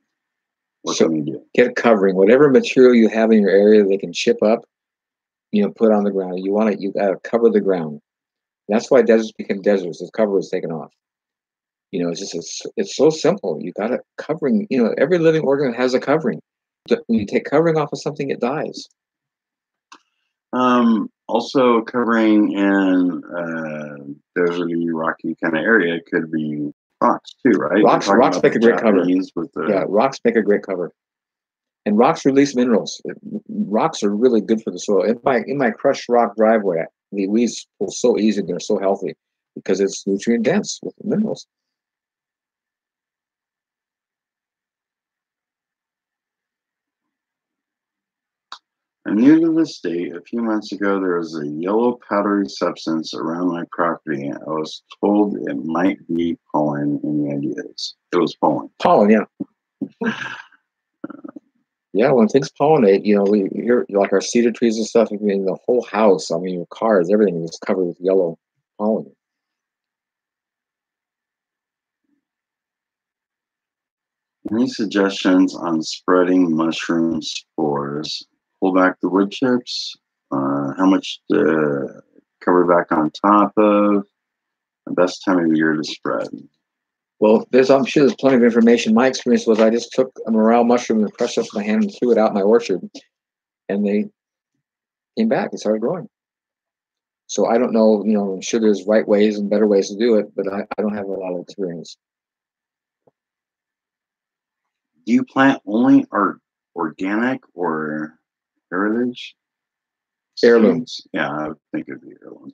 What So- can we do? Get covering. Whatever material you have in your area they can chip up, you know, put on the ground. You want to, you got to cover the ground. That's why deserts become deserts. The cover is taken off. You know, it's just it's, it's so simple. You got a covering. You know, every living organ has a covering. When you take covering off of something, it dies. Um, also covering in uh, deserty, rocky kind of area could be rocks too, right? Rocks- rocks make a great cover. Japanese With the, Yeah, rocks make a great cover, and rocks release minerals. Rocks are really good for the soil. In my in my crushed rock driveway, the weeds pull so easy. They're so healthy because it's nutrient dense with minerals. New to the state. A few months ago, there was a yellow powdery substance around my property. and I was told it might be pollen. Any ideas? It was pollen. Pollen, yeah. Yeah, when things pollinate, you know, we hear like our cedar trees and stuff. I mean, the whole house, I mean, your cars, everything is covered with yellow pollen. Any suggestions on spreading mushroom spores? Pull back the wood chips. Uh, how much to cover back on top of? The best time of year to spread. Well, there's I'm sure there's plenty of information. My experience was I just took a morel mushroom and crushed it with my hand and threw it out in my orchard, and they came back and started growing. So I don't know, you know, I'm sure there's right ways and better ways to do it, but I, I don't have a lot of experience. Do you plant only or organic or heritage? Heirloom. seeds? Yeah, I think it'd be heirloom.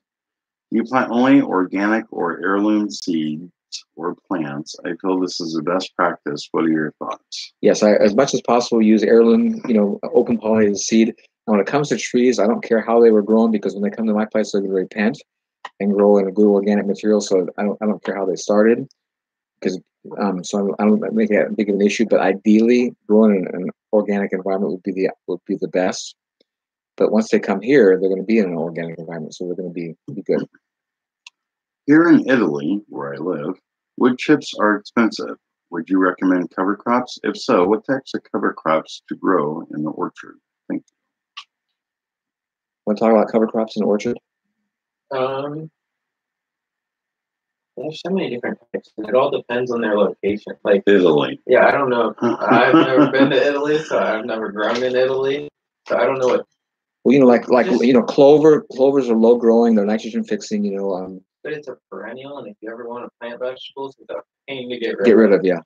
You plant only organic or heirloom seeds or plants? I feel this is the best practice. What are your thoughts? Yes, I as much as possible use heirloom, you know, open pollinated seed. And when it comes to trees, I don't care how they were grown because when they come to my place, they're going to repent and grow in a good organic material. So I don't I don't care how they started because um so I don't make that big of an issue. But ideally, growing in an organic environment would be the would be the best. But once they come here, they're going to be in an organic environment, so they're going to be be good. Here in Italy, where I live, wood chips are expensive. Would you recommend cover crops? If so, what types of cover crops to grow in the orchard? Thank you. Want to talk about cover crops in the orchard? Um, there's so many different types, and it all depends on their location. Like, Italy. yeah, I don't know. I've never been to Italy, so I've never grown in Italy. So I don't know what, Well, you know, like like Just- you know, clover clovers are low growing. They're nitrogen fixing. You know, um, but it's a perennial, and if you ever want to plant vegetables, it's a pain to get rid, get rid of. Yeah.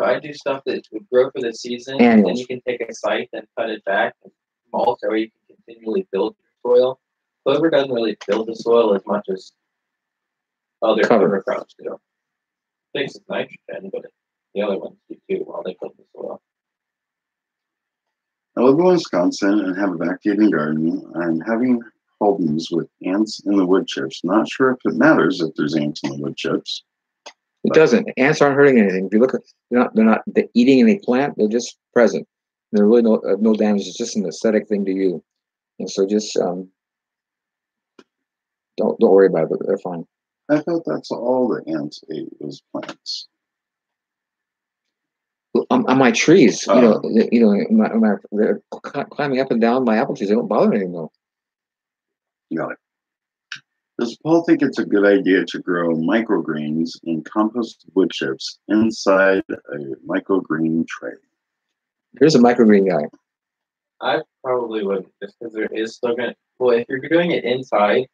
So I do stuff that would grow for the season, and then you can take a scythe and cut it back and mulch, or you can continually build your soil. Clover doesn't really build the soil as much as other Cover. cover, crops do. Fixes nitrogen, but the other ones do too while they build the soil. I live in Wisconsin and have a backyard garden. I'm having problems with ants in the wood chips. Not sure if it matters if there's ants in the wood chips. It doesn't. Ants aren't hurting anything. If you look at, they're not they're not they're eating any plant. They're just present. They're really no uh, no damage. It's just an aesthetic thing to you. And so just um, don't don't worry about it. They're fine. I thought that's all the ants ate was plants. On, on my trees, you know, oh. the- you know, my, my they're climbing up and down my apple trees. They don't bother anything though. Got it. Does Paul think it's a good idea to grow microgreens in compost wood chips inside a microgreen tray? Here's a microgreen guy. I probably wouldn't, just because there is still going to, well, if you're doing it inside,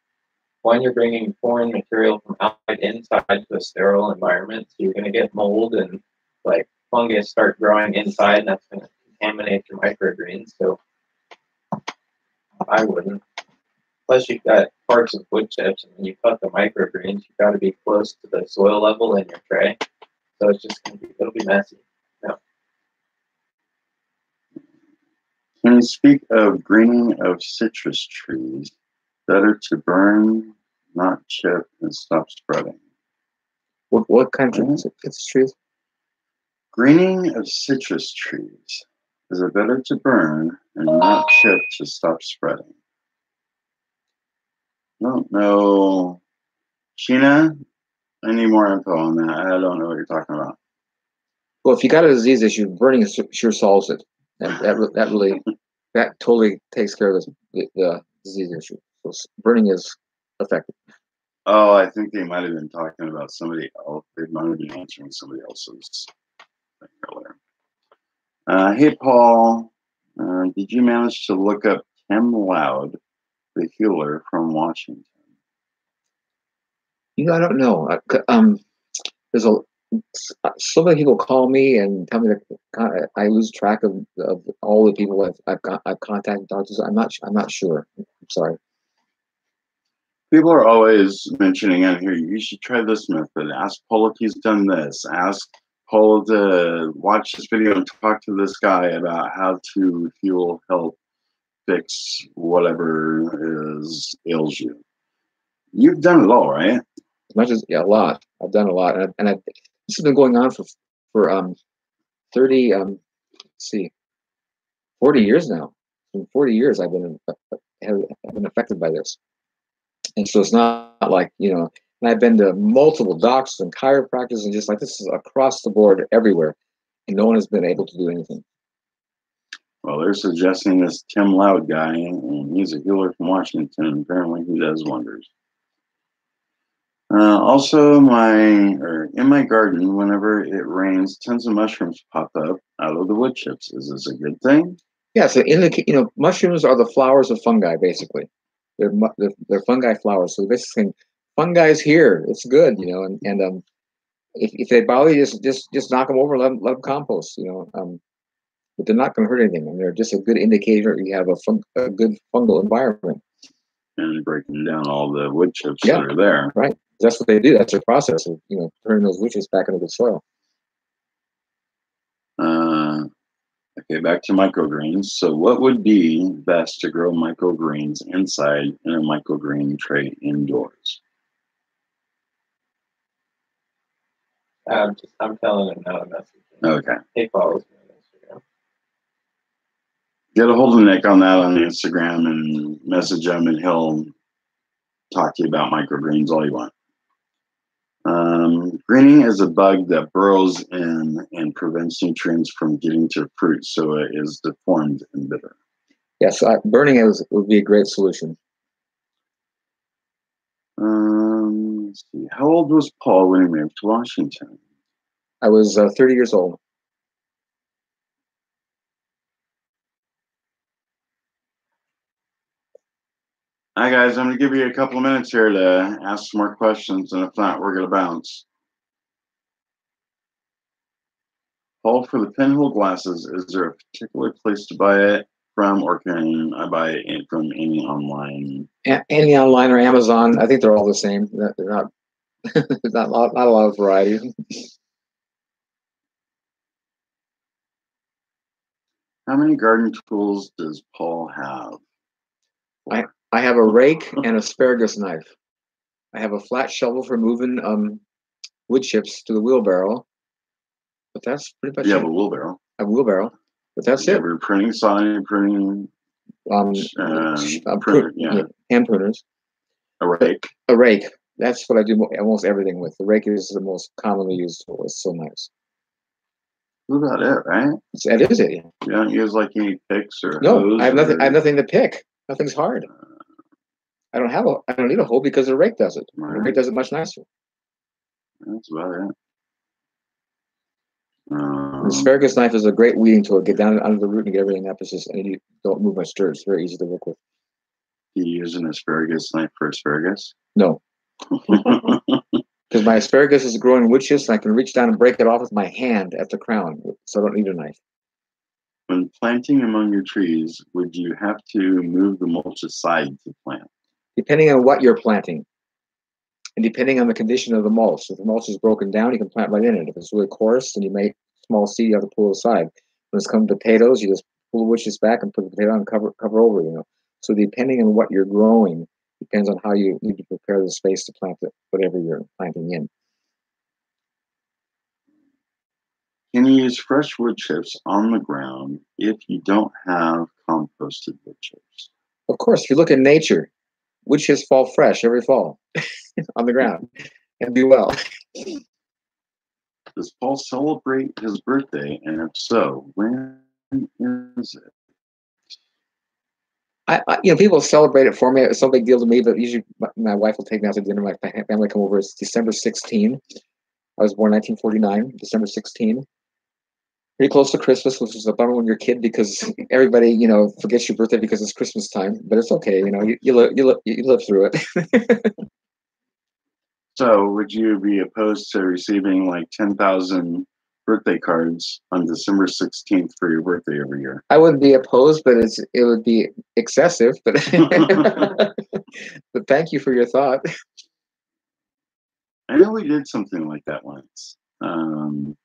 one, you're bringing foreign material from outside inside to a sterile environment, so you're going to get mold and like fungus start growing inside, and that's going to contaminate your microgreens. So I wouldn't. Plus, you've got parts of wood chips, and when you cut the microgreens, you've got to be close to the soil level in your tray. So it's just going to be, it'll be messy. Can you speak of greening of citrus trees? Better to burn, not chip, and stop spreading. What what kind of trees? It's trees. Greening of citrus trees. Is it better to burn and not chip to stop spreading? I don't know. Sheena, I need more info on that. I don't know what you're talking about. Well, if you got a disease issue, burning su- sure solves it. That that, that really [LAUGHS] that totally takes care of the, the disease issue. So burning is effective. Oh, I think they might have been talking about somebody else. They might have been answering somebody else's thing earlier. Uh, hey, Paul, uh, did you manage to look up Tim Loud, the healer from Washington? You know, I don't know. Um, there's a so many people call me and tell me that uh, I lose track of, of all the people I've I've, got, I've contacted doctors. I'm not I'm not sure. I'm sorry. People are always mentioning on here, you should try this method. Ask Paul if he's done this. Ask Paul to watch this video and talk to this guy about how to heal, help, fix whatever is ails you. You've done it all, right? Much as yeah, a lot. I've done a lot, and I, and I, this has been going on for for um thirty um let's see forty years now. In forty years, I've been uh, have, have been affected by this, and so it's not like you know. And I've been to multiple doctors and chiropractors, and just like this is across the board everywhere, and no one has been able to do anything. Well, they're suggesting this Tim Loud guy, and he's a healer from Washington. Apparently, he does wonders. Uh, also, my or in my garden, whenever it rains, tons of mushrooms pop up out of the wood chips. Is this a good thing? Yeah, so in the you know mushrooms are the flowers of fungi basically. They're they're, they're fungi flowers. So basically, saying, fungi's here. It's good, you know. And and um, if, if they bother you, just just just knock them over. Let them, let them compost. You know. Um, but they're not going to hurt anything, and they're just a good indicator you have a, fun, a good fungal environment. And breaking down all the wood chips Yeah. that are there. Right. That's what they do. That's their process of you know turning those wood chips back into the soil. Uh, okay, back to microgreens. So, what would be best to grow microgreens inside in a microgreen tray indoors? I'm just I'm telling him now a message. Okay. He follows me on Instagram. Get a hold of Nick on that on Instagram and message him, and he'll talk to you about microgreens all you want. Um, greening is a bug that burrows in and prevents nutrients from getting to fruit, so it is deformed and bitter. Yes, so burning is would be a great solution. Um, let's see. How old was Paul when he moved to Washington? I was uh, 30 years old. Hi guys, I'm gonna give you a couple of minutes here to ask some more questions, and if not, we're gonna bounce. Paul, for the pinhole glasses, is there a particular place to buy it from, or can I buy it from any online? A- any online or Amazon, I think they're all the same. They're not, [LAUGHS] there's not, a lot- not a lot of variety. How many garden tools does Paul have? I have a rake [LAUGHS] and asparagus knife. I have a flat shovel for moving um, wood chips to the wheelbarrow. But that's pretty much You it. have a wheelbarrow. I have a wheelbarrow. But that's You it. have your printing sign, printing Um, uh, uh, printer, yeah, hand pruners. a rake. A rake. That's what I do almost everything with. The rake is the most commonly used tool. It's so nice. That's about it, right? It's, that is it. yeah. You don't use like any picks or No, I have nothing. I have nothing to pick. Nothing's hard. I don't have a. I don't need a hole because the rake does it. The rake does it much nicer. That's about it. Um, The asparagus knife is a great weeding tool. Get down under the root and get everything up. It's just and you don't move much dirt. It's very easy to work with. do you use an asparagus knife for asparagus? No, [LAUGHS] because my asparagus is growing chips, and I can reach down and break it off with my hand at the crown, so I don't need a knife. when planting among your trees, would you have to move the mulch aside to plant? Depending on what you're planting, and depending on the condition of the mulch. If the mulch is broken down, you can plant right in it. If it's really coarse and you make small seed, you have to pull it aside. When it's come to potatoes, you just pull the wood chips back and put the potato on and cover cover over. You know. So depending on what you're growing, depends on how you need to prepare the space to plant it, whatever you're planting in. Can you use fresh wood chips on the ground if you don't have composted wood chips? Of course, if you look at nature, wood chips fall fresh every fall [LAUGHS] on the ground and do well. Does Paul celebrate his birthday? And if so, when is it? I, I, you know, people celebrate it for me. It's no big deal to me, but usually my, my wife will take me out to dinner. My family come over. It's December 16. I was born 1949, December 16. Pretty close to Christmas, which is a bummer when you're a kid because [LAUGHS] everybody, you know, forgets your birthday because it's Christmas time. But it's okay, you know, you you, li- you, li- you live through it. [LAUGHS] So, would you be opposed to receiving like 10,000 birthday cards on December 16th for your birthday every year? I wouldn't be opposed, but it's it would be excessive. But [LAUGHS] but thank you for your thought. I know we did something like that once. Um,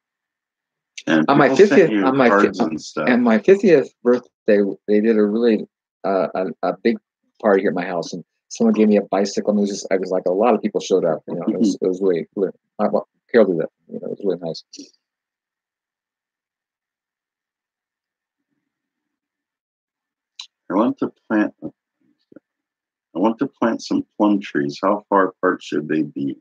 and On my 50th on my cards fi- and stuff. And my 50th birthday, they did a really uh, a, a big party here at my house, and someone gave me a bicycle. And it was just, I was like, a lot of people showed up. You know, it was, [LAUGHS] it was really, really well, Carol did that. You know, it was really nice. I want to plant. I want to plant some plum trees. How far apart should they be?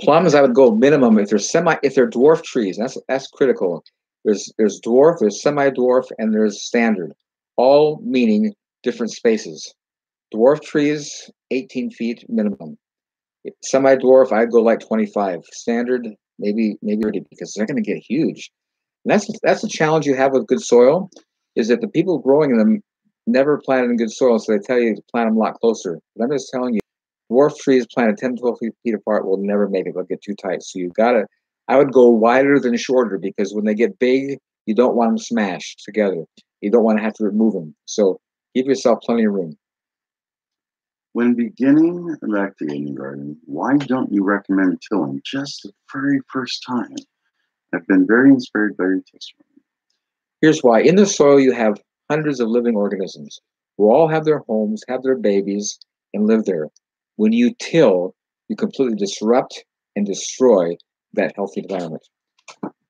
Plums, I would go minimum if they're semi, if they're dwarf trees. That's that's critical. There's there's dwarf, there's semi-dwarf, and there's standard. All meaning different spaces. Dwarf trees, 18 feet minimum. Semi-dwarf, I'd go like 25. Standard, maybe maybe 30 because they're going to get huge. And that's that's the challenge you have with good soil, is that the people growing them never planted in good soil, so they tell you to plant them a lot closer. But I'm just telling you, dwarf trees planted 10, 12 feet, apart will never make it. They'll get too tight. So you gotta, I would go wider than shorter because when they get big, you don't want them smashed together. You don't want to have to remove them. So give yourself plenty of room. When beginning a Back to Eden garden, why don't you recommend tilling just the very first time? I've been very inspired by your testimony. Here's why. In the soil, you have hundreds of living organisms who all have their homes, have their babies, and live there. When you till, you completely disrupt and destroy that healthy environment.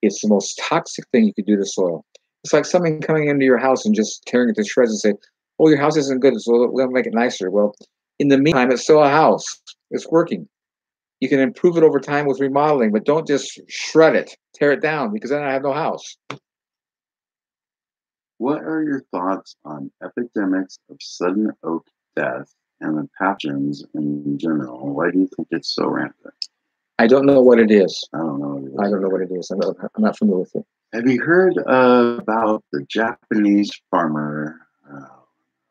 It's the most toxic thing you could do to soil. It's like someone coming into your house and just tearing it to shreds and say, "Oh, your house isn't good, so we'll make it nicer." Well, in the meantime, it's still a house. It's working. You can improve it over time with remodeling, but don't just shred it, tear it down, because then I have no house. What are your thoughts on epidemics of sudden oak death and the pathogens in general? Why do you think it's so rampant? I don't know what it is. I don't know. I don't know what it is. I'm not, I'm not familiar with it. Have you heard uh, about the Japanese farmer? Uh, I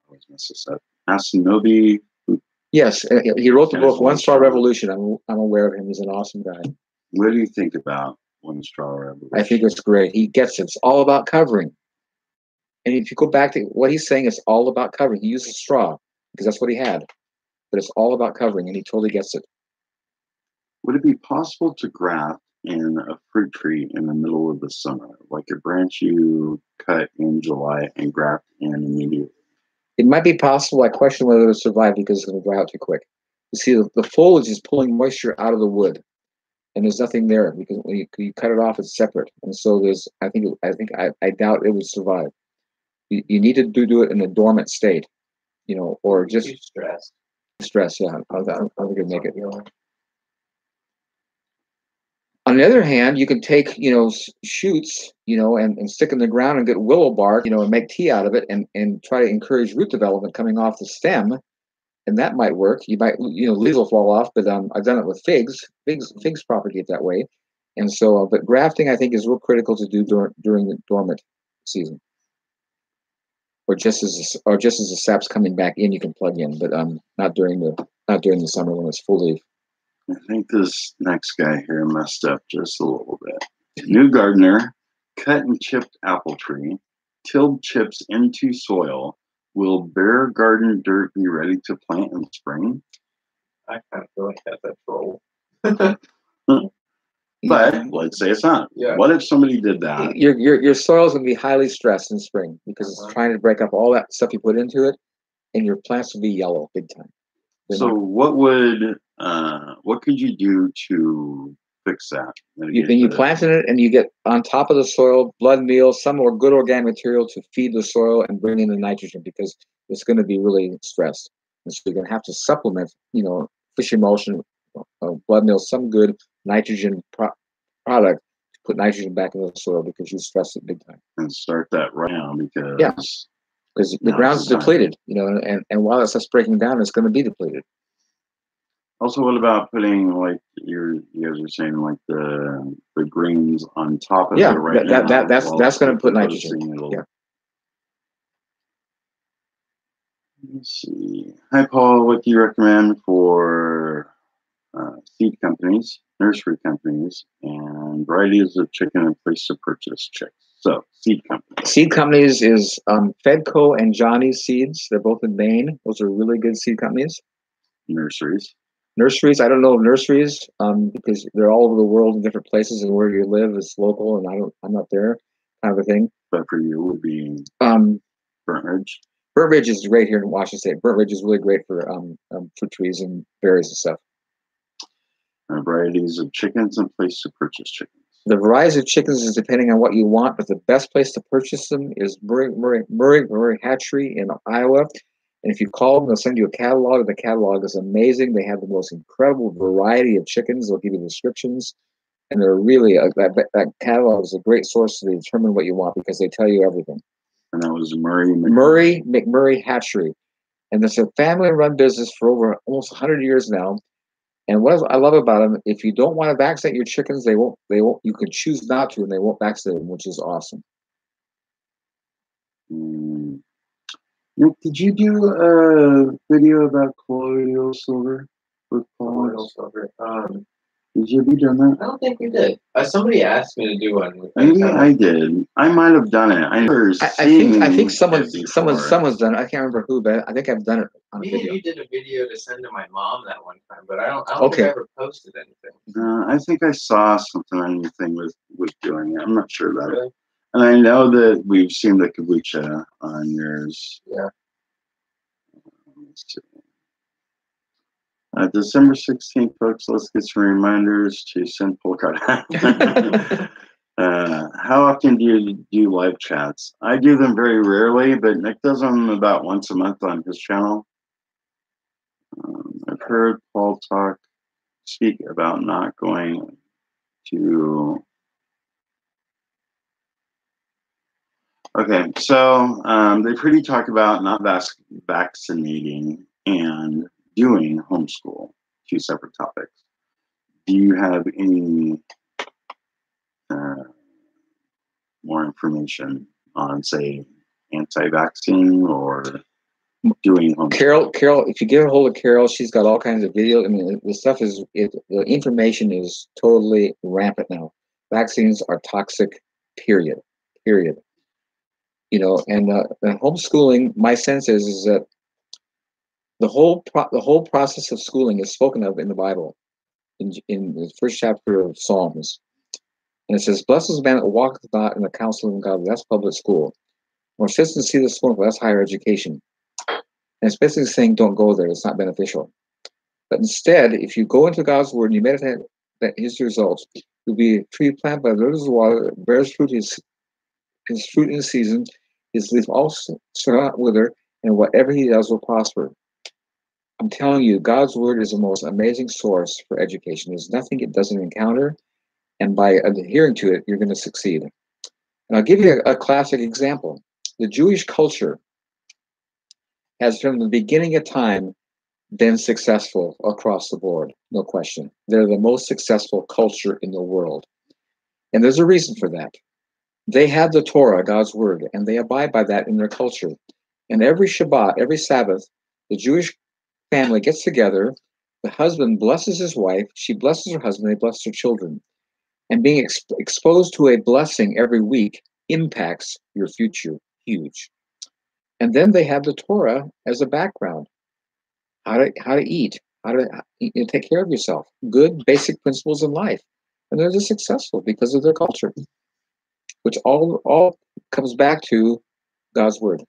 always mess this up. Masanobu. Yes, uh, he wrote the book One Straw. Revolution. I'm, I'm aware of him. He's an awesome guy. What do you think about One Straw Revolution? I think it's great. He gets it. It's all about covering. And if you go back to what he's saying, it's all about covering. He uses straw because that's what he had. But it's all about covering, and he totally gets it. Would it be possible to graft in a fruit tree in the middle of the summer, like a branch you cut in July and graft in immediately? It might be possible. I question whether it'll survive because it's going to dry out too quick. You see, the, the foliage is pulling moisture out of the wood, and there's nothing there because when you, you cut it off, it's separate. And so there's, I think, I think, I, I doubt it would survive. You, you need to do, do it in a dormant state, you know, or just Too stressed. stress. Yeah, I, I, I think it'd make it. On the other hand, you can take, you know, shoots, you know, and, and stick in the ground and get willow bark, you know, and make tea out of it and, and try to encourage root development coming off the stem. And that might work. You might, you know, leaves will fall off, but um, I've done it with figs. Figs, figs propagate that way. And so, uh, but grafting, I think, is real critical to do dur- during the dormant season. Or just as, the or just as the sap's coming back in, you can plug in, but um, not during the, not during the summer when it's full leaf. I think this next guy here messed up just a little bit. New gardener, cut and chipped apple tree, tilled chips into soil. Will bare garden dirt be ready to plant in spring? I kind of feel like that's a troll. [LAUGHS] But let's say it's not. Yeah. What if somebody did that? your your your soil's gonna be highly stressed in spring because Uh-huh. it's trying to break up all that stuff you put into it, and your plants will be yellow big time. They're So not- what would uh what could you do to fix that? you, then you plant in it, and you get on top of the soil blood meal, some more good organic material to feed the soil and bring in the nitrogen because it's going to be really stressed, and so you're going to have to supplement, you know, fish emulsion, uh, blood meal, some good nitrogen pro- product to put nitrogen back in the soil because you stress it big time. And start that right now because Yeah. Because the ground's depleted, you know, and, and while it's just breaking down, it's going to be depleted. Also, what about putting like you're you guys are saying like the the greens on top of Yeah, it right that- that- now? that- that's- while that's gonna put nitrogen. Yeah. Let's see. Hi, Paul. What do you recommend for uh, seed companies, nursery companies, and varieties of chicken and place to purchase chicks? So, seed companies. Seed companies is um, Fedco and Johnny's Seeds. They're both in Maine. Those are really good seed companies. nurseries. Nurseries, I don't know nurseries um, because they're all over the world in different places, and where you live is local, and I don't, I'm not there, kind of a thing. But for you would be Um, Burnt Ridge. Burnt Ridge is great here in Washington State. Burnt Ridge is really great for um, um fruit trees and berries and stuff. Uh, varieties of chickens and place to purchase chickens. The varieties of chickens is depending on what you want, but the best place to purchase them is Murray Murray Murray, Murray Hatchery in Iowa. And if you call them, they'll send you a catalog. The catalog is amazing. They have the most incredible variety of chickens. They'll give you descriptions, and they're really a, that that catalog is a great source to determine what you want because they tell you everything. And that was Murray. Mc- Murray McMurray Hatchery, and it's a family-run business for over almost 100 years now. And what I love about them, if you don't want to vaccinate your chickens, they won't. They won't. You can choose not to, and they won't vaccinate them, which is awesome. Mm. Nick, did you do a video about colloidal silver with Colloidal Paul? silver. Um, Did you have you done that? I don't think we did. Uh, somebody asked me to do one. Maybe that. I did. I might have done it. I never I, I think. I think it someone. Someone. Someone's done. it. I can't remember who, but I think I've done it on a Me and video. you did a video to send to my mom that one time, but I don't. I don't think Okay. I ever posted anything. Uh, I think I saw something on your thing with with doing it. I'm not sure about it. And I know that we've seen the kombucha on yours. Yeah. Let's see. Uh, December 16th, folks, let's get some reminders to send Paul [LAUGHS] card. uh, how often do you do live chats? I do them very rarely, but Nick does them about once a month on his channel. Um, I've heard Paul talk, speak about not going to Okay, so um, they pretty talked about not vac- vaccinating and doing homeschool, two separate topics. Do you have any uh, more information on, say, anti-vaccine or doing homeschool? Carol, Carol, if you get a hold of Carol, she's got all kinds of videos. I mean, the stuff is, it, the information is totally rampant now. Vaccines are toxic, period, period. You know, and, uh, and homeschooling, my sense is, is that the whole pro- the whole process of schooling is spoken of in the Bible, in, in the first chapter of Psalms, and it says, "Blessed is the man that walketh not in the counsel of God." That's public school. Or sits and see the scornful. That's higher education. And it's basically saying, don't go there. It's not beneficial. But instead, if you go into God's word and you meditate that his results, you'll be a tree planted by the rivers of water, that bears fruit his, his fruit in season, his leaf also shall not wither, and whatever he does will prosper. I'm telling you, God's word is the most amazing source for education. There's nothing it doesn't encounter, and by adhering to it, you're going to succeed. And I'll give you a, a classic example. The Jewish culture has from the beginning of time been successful across the board, no question. They're the most successful culture in the world. And there's a reason for that. They have the Torah, God's word, and they abide by that in their culture. And every Shabbat, every Sabbath, the Jewish family gets together. The husband blesses his wife, she blesses her husband, they bless their children. And being ex- exposed to a blessing every week impacts your future huge. And then they have the Torah as a background. How to how to eat, how to you know, take care of yourself. Good basic principles in life, and they're just successful because of their culture, which all all comes back to God's word.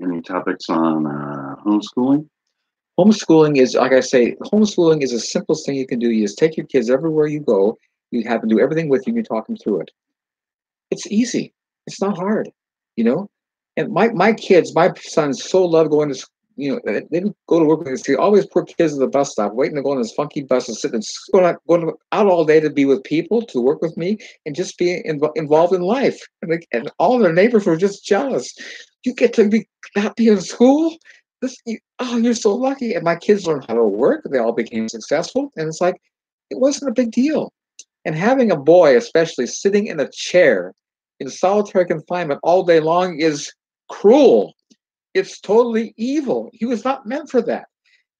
Any topics on uh, homeschooling? Homeschooling is like I say, homeschooling is the simplest thing you can do. You just take your kids everywhere you go. You have them do everything with you. and You talk them through it. It's easy. It's not hard, you know. And my my kids, my sons, so love going to s- you know, they didn't go to work with see all these poor kids at the bus stop waiting to go on this funky bus and sitting going out, going out all day to be with people, to work with me, and just be inv- involved in life. And, like, and all their neighbors were just jealous. You get to be not be in school. This, you, oh, you're so lucky. And my kids learned how to work. They all became successful, and it's like it wasn't a big deal. And having a boy, especially sitting in a chair in solitary confinement all day long, is cruel it's totally evil. He was not meant for that.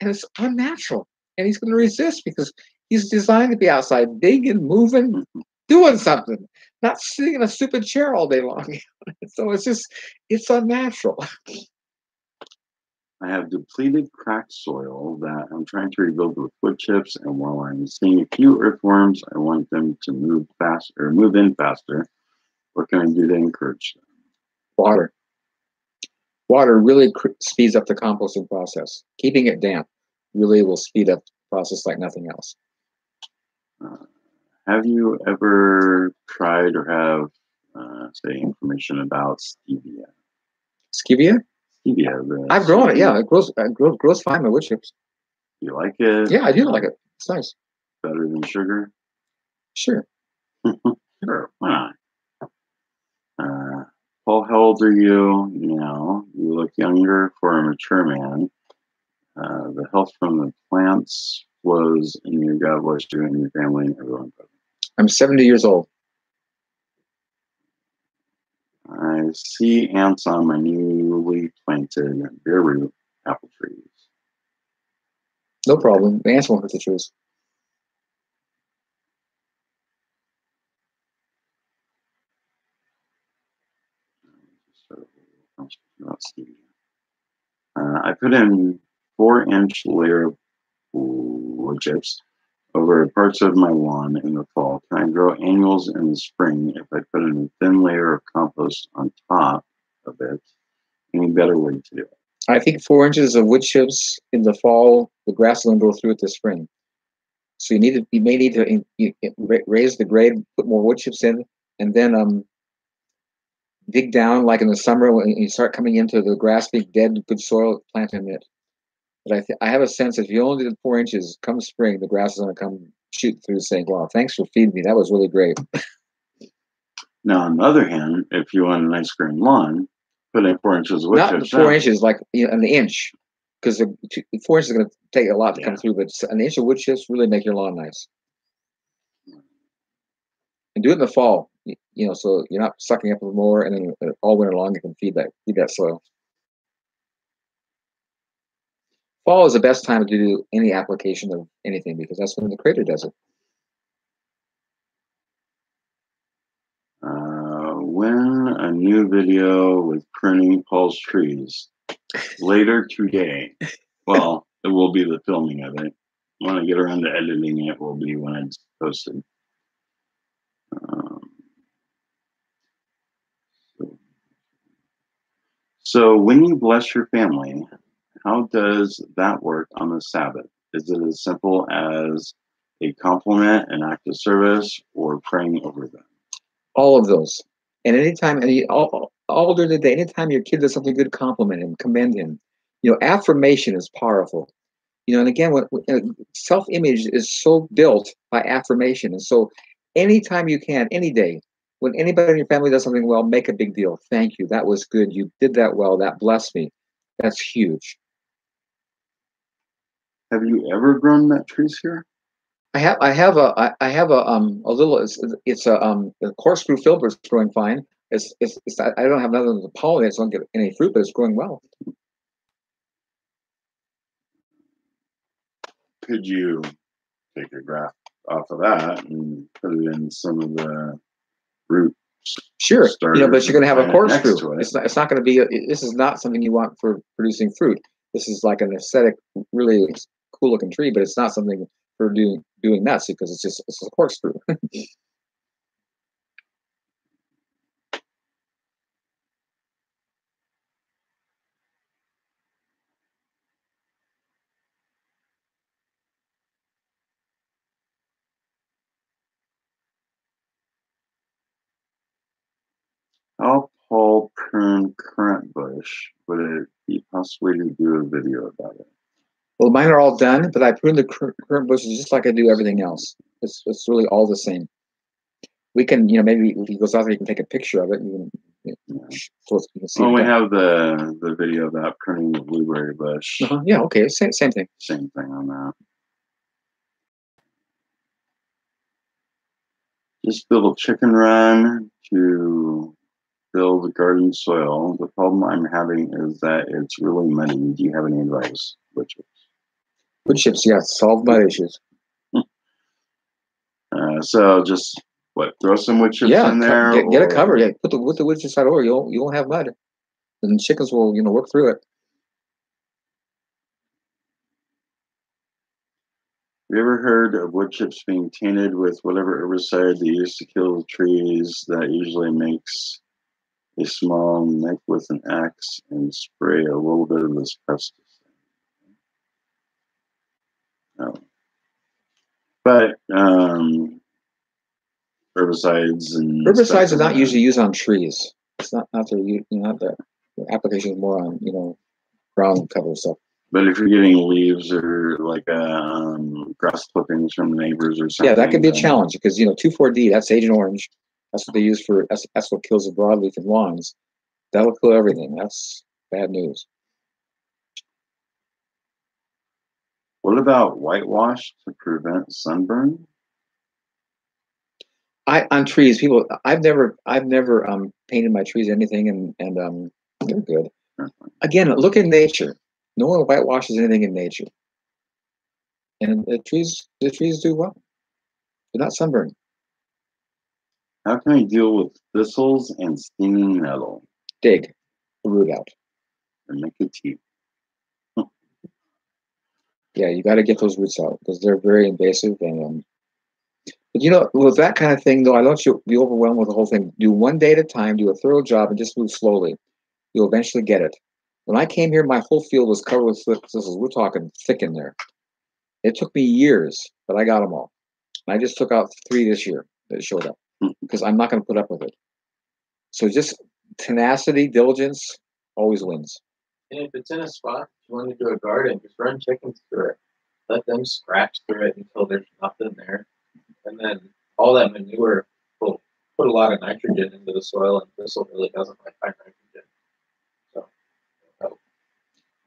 And it's unnatural. And he's going to resist because he's designed to be outside, digging moving, doing something, not sitting in a stupid chair all day long. [LAUGHS] so it's just, it's unnatural. [LAUGHS] I have depleted cracked soil that I'm trying to rebuild with wood chips, and while I'm seeing a few earthworms, I want them to move fast or move in faster. What can I do to encourage them? Water. Water really cr- speeds up the composting process. Keeping it damp really will speed up the process like nothing else. Uh, have you ever tried or have, uh, say, information about stevia? Stevia? The I've grown it. Yeah, it grows. It grows, grows fine My wood chips. You like it? Yeah, I do like it. It's nice. Better than sugar? Sure. [LAUGHS] Sure. Why not? Uh, Paul, how old are you now? You look younger for a mature man. Uh, the health from the plants flows in your God bless you and your family and everyone. I'm 70 years old. I see ants on my newly planted bare root apple trees. No problem. The ants won't hurt the trees. Uh, I put in four inch layer of wood chips over parts of my lawn in the fall. Can I grow annuals in the spring if I put in a thin layer of compost on top of it? Any better way to do it? I think four inches of wood chips in the fall, the grass will go through it this spring. So you need to, you may need to in, you raise the grade, put more wood chips in, and then um dig down like in the summer when you start coming into the grass being dead, good soil, plant in it. But I th- I have a sense if you only did four inches, come spring, the grass is going to come shoot through saying, "Wow, thanks for feeding me. That was really great." Now, on the other hand, if you want a nice green lawn, put in four inches of wood Not the chips. four down. inches, like you know, an inch, because the four inches is going to take a lot to come through. But an inch of wood chips really make your lawn nice. And do it in the fall, you know, so you're not sucking up more, and then uh, all winter long you can feed that feed that soil. Fall is the best time to do any application of anything because that's when the crater does it. Uh, when a new video with pruning Paul's trees later today. Well, it will be the filming of it. When I get around to editing it, will be when it's posted. Um, so when you bless your family, how does that work on the Sabbath? Is it as simple as a compliment, an act of service, or praying over them? all of those. And anytime, and you, all, all during the day, anytime your kid does something good, compliment him, commend him. You know, affirmation is powerful. You know, and again, what uh, self-image is so built by affirmation, and so anytime you can, any day, when anybody in your family does something well, make a big deal. Thank you. That was good. You did that well. That blessed me. That's huge. Have you ever grown nut trees here? I have I have a I- have a um a little it's, it's a um the corkscrew filbert is growing fine. It's it's, it's I don't have nothing to pollinate, so I don't get any fruit, but it's growing well. Could you take a graph off of that and put it in some of the root? Sure, you know, but you're going to have a corkscrew. it? It's not it's not going to be a, this is not something you want for producing fruit. This is like an aesthetic, really cool looking tree, but it's not something for doing doing nuts because it's just it's a corkscrew. [LAUGHS] How Paul kern currant bush. Would it be possible to do a video about it? Well, mine are all done, but I prune the cur- currant bushes just like I do everything else. It's it's really all the same. We can, you know, maybe if he goes out there, you can take a picture of it. And you can, so you can see. Well, we have the the video about pruning the blueberry bush. Uh-huh, Yeah, okay, same same thing. Same thing on that. Just build a chicken run to build garden soil. The problem I'm having is that it's really muddy. Do you have any advice? Which Wood chips, yeah, solve my issues. uh, so just what throw some wood chips yeah, in there. get, get it or- covered. Yeah, put the put the wood chips out over. You won't you won't have mud, and the chickens will you know work through it. Have you ever heard of wood chips being tainted with whatever herbicide they use to kill trees that usually makes a small nick with an axe and spray a little bit of this pesticide? No. But um, herbicides and Herbicides are not like usually used on trees. It's not not their you know not the, the application is more on you know ground cover stuff. But if you're getting leaves or like um, grass clippings from neighbors or something, Yeah, that could be a challenge because you know two four D that's Agent Orange. That's what they use for that's, that's what kills the broadleaf in lawns. That'll kill everything. That's bad news. What about whitewash to prevent sunburn? I on trees, people I've never I've never um painted my trees anything and and um they're good. Again, look in nature. No one whitewashes anything in nature. And the trees the trees do well. They're not sunburned. How can I deal with thistles and stinging nettle Dig the root out. and make a tea? Yeah, you got to get those roots out because they're very invasive. And um, but you know, with that kind of thing, though, I don't want you to be overwhelmed with the whole thing. Do one day at a time. Do a thorough job and just move slowly. You'll eventually get it. When I came here, my whole field was covered with thistles. We're talking thick in there. It took me years, but I got them all. And I just took out three this year that showed up because I'm not going to put up with it. So just tenacity, diligence, always wins. And if it's in a spot you want to do a garden, just run chickens through it. Let them scratch through it until there's nothing there. And then all that manure will put a lot of nitrogen into the soil, and thistle really doesn't like high nitrogen. So, so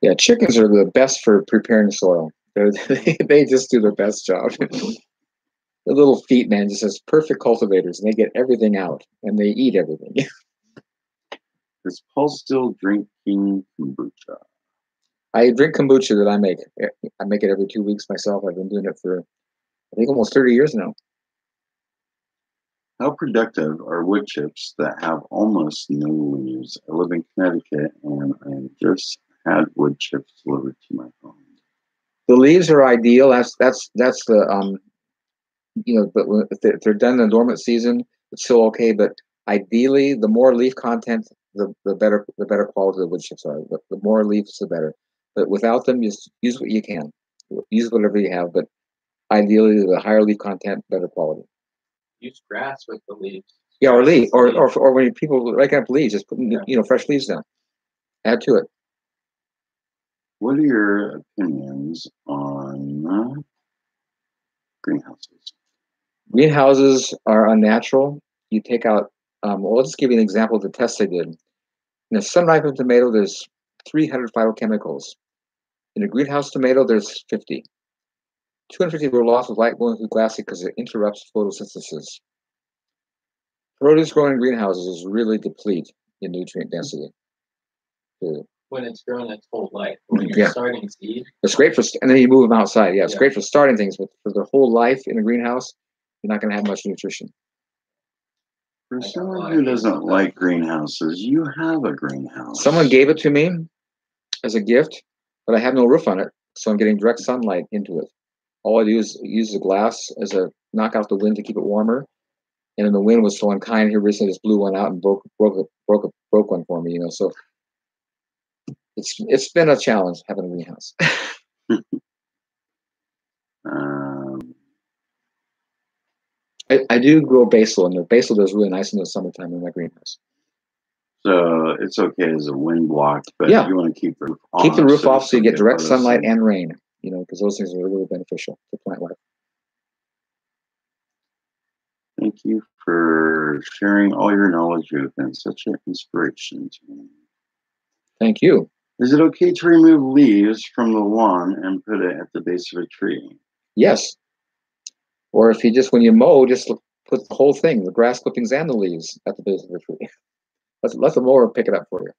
Yeah, chickens are the best for preparing soil. [LAUGHS] They just do their best job. [LAUGHS] the little feet, man, just says perfect cultivators, and they get everything out, and they eat everything. [LAUGHS] Is Paul still drinking kombucha? I drink kombucha that I make. I make it every two weeks myself. I've been doing it for, I think, almost thirty years now. How productive are wood chips that have almost no leaves? I live in Connecticut and I just had wood chips delivered to my home. The leaves are ideal. That's that's that's the um, you know, but if they're, if they're done in the dormant season, it's still okay. But ideally, the more leaf content, the the better the better quality the wood chips are. The, the more leaves, the better. But without them, just use what you can. Use whatever you have. But ideally, the higher leaf content, better quality. use grass with the leaves. Yeah, or leaf, or or or when people rake up leaves, just put Yeah. you know fresh leaves down. Add to it. What are your opinions on greenhouses? greenhouses are unnatural. You take out, um, well, I'll just give you an example of the test they did. In a sun-ripened tomato, there's 300 phytochemicals. In a greenhouse tomato, there's 50. 250 were lost with light going through glass because it interrupts photosynthesis. Produce grown in greenhouses is really deplete in nutrient density. When it's grown its whole life. When you're Yeah. starting seed, It's great for, and then you move them outside. Yeah, it's Yeah. great for starting things, but for their whole life in a greenhouse, you're not going to have much nutrition. For I got a someone who doesn't like greenhouses, you have a greenhouse. Someone gave it to me as a gift, but I have no roof on it, so I'm getting direct sunlight into it. All I do is use the glass as a knock out the wind to keep it warmer. And then the wind was so unkind here recently, just blew one out and broke broke broke broke one for me. You know, so it's it's been a challenge having a greenhouse. Um, [LAUGHS] [LAUGHS] I, I do grow basil, and the basil does really nice in the summertime in my greenhouse. So it's okay as a wind block, but Yeah. you want to keep the roof off. Keep the roof off so you get direct sunlight and rain. You know, because those things are really beneficial to plant life. Thank you for sharing all your knowledge. You've been such an inspiration to me. Thank you. Is it okay to remove leaves from the lawn and put it at the base of a tree? Yes. Or if you just when you mow, just l- put the whole thing, the grass clippings and the leaves at the base of the tree. Let let the mower pick it up for you.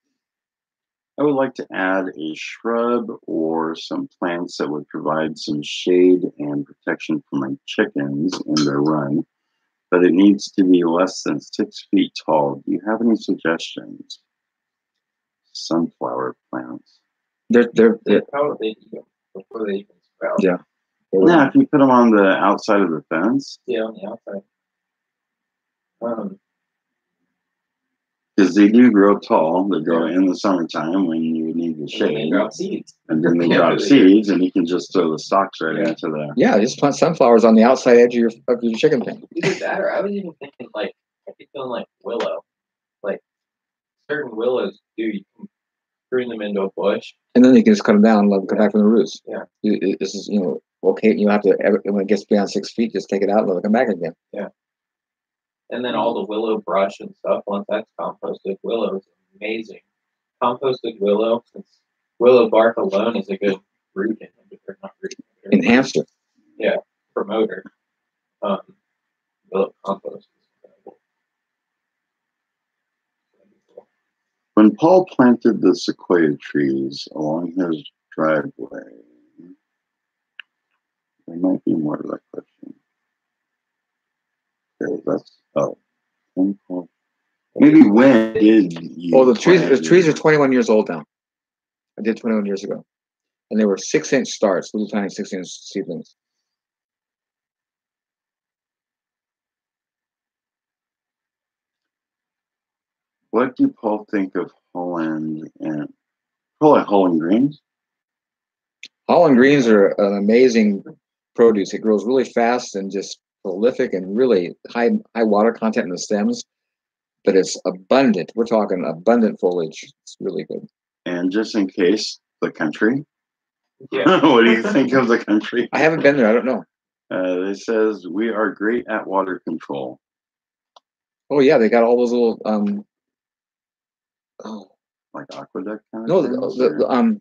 I would like to add a shrub or some plants that would provide some shade and protection for my chickens in their run, but it needs to be less than six feet tall. Do you have any suggestions? Sunflower plants. They're they're, They they're probably eat them before they even sprout. Yeah. Yeah, if you put them on the outside of the fence, Yeah, on the outside. Um, because they do grow tall. They grow in the summertime when you need the and they shade, drop seeds. and then they Yeah, drop seeds, and you can just throw the stalks right Yeah. into the. yeah, just plant sunflowers on the outside edge of your of your chicken pen. Either that or I was even thinking like I keep feeling like willow. Like certain willows do you can prune them into a bush. And then you can just cut them down and let them come back from the roots. Yeah. This is, you know, okay. You have to, every- when it gets beyond six feet, just take it out and let it come back again. Yeah. And then all the willow brush and stuff, once that's composted, willow is amazing. Composted willow, since willow bark alone is a good root inhibitor, not root inhibitor, Enhancer. promoter. Um, willow compost is incredible. When Paul planted the sequoia trees along his driveway, there might be more to that question. Okay, that's oh, maybe when did you? Oh, the trees, the trees are 21 years old now. I did 21 years ago. And they were six inch starts, little tiny six inch seedlings. What do Paul think of Holland and Paul Holland greens? Holland greens are an amazing produce. It grows really fast and just prolific and really high high water content in the stems, but it's abundant. We're talking abundant foliage. It's really good. And just in case, the country. Yeah. [LAUGHS] what do you think of the country? I haven't been there. I don't know. Uh, it says we are great at water control. Oh yeah, they got all those little um. Oh like aqueduct kind of no, the, the, the, um.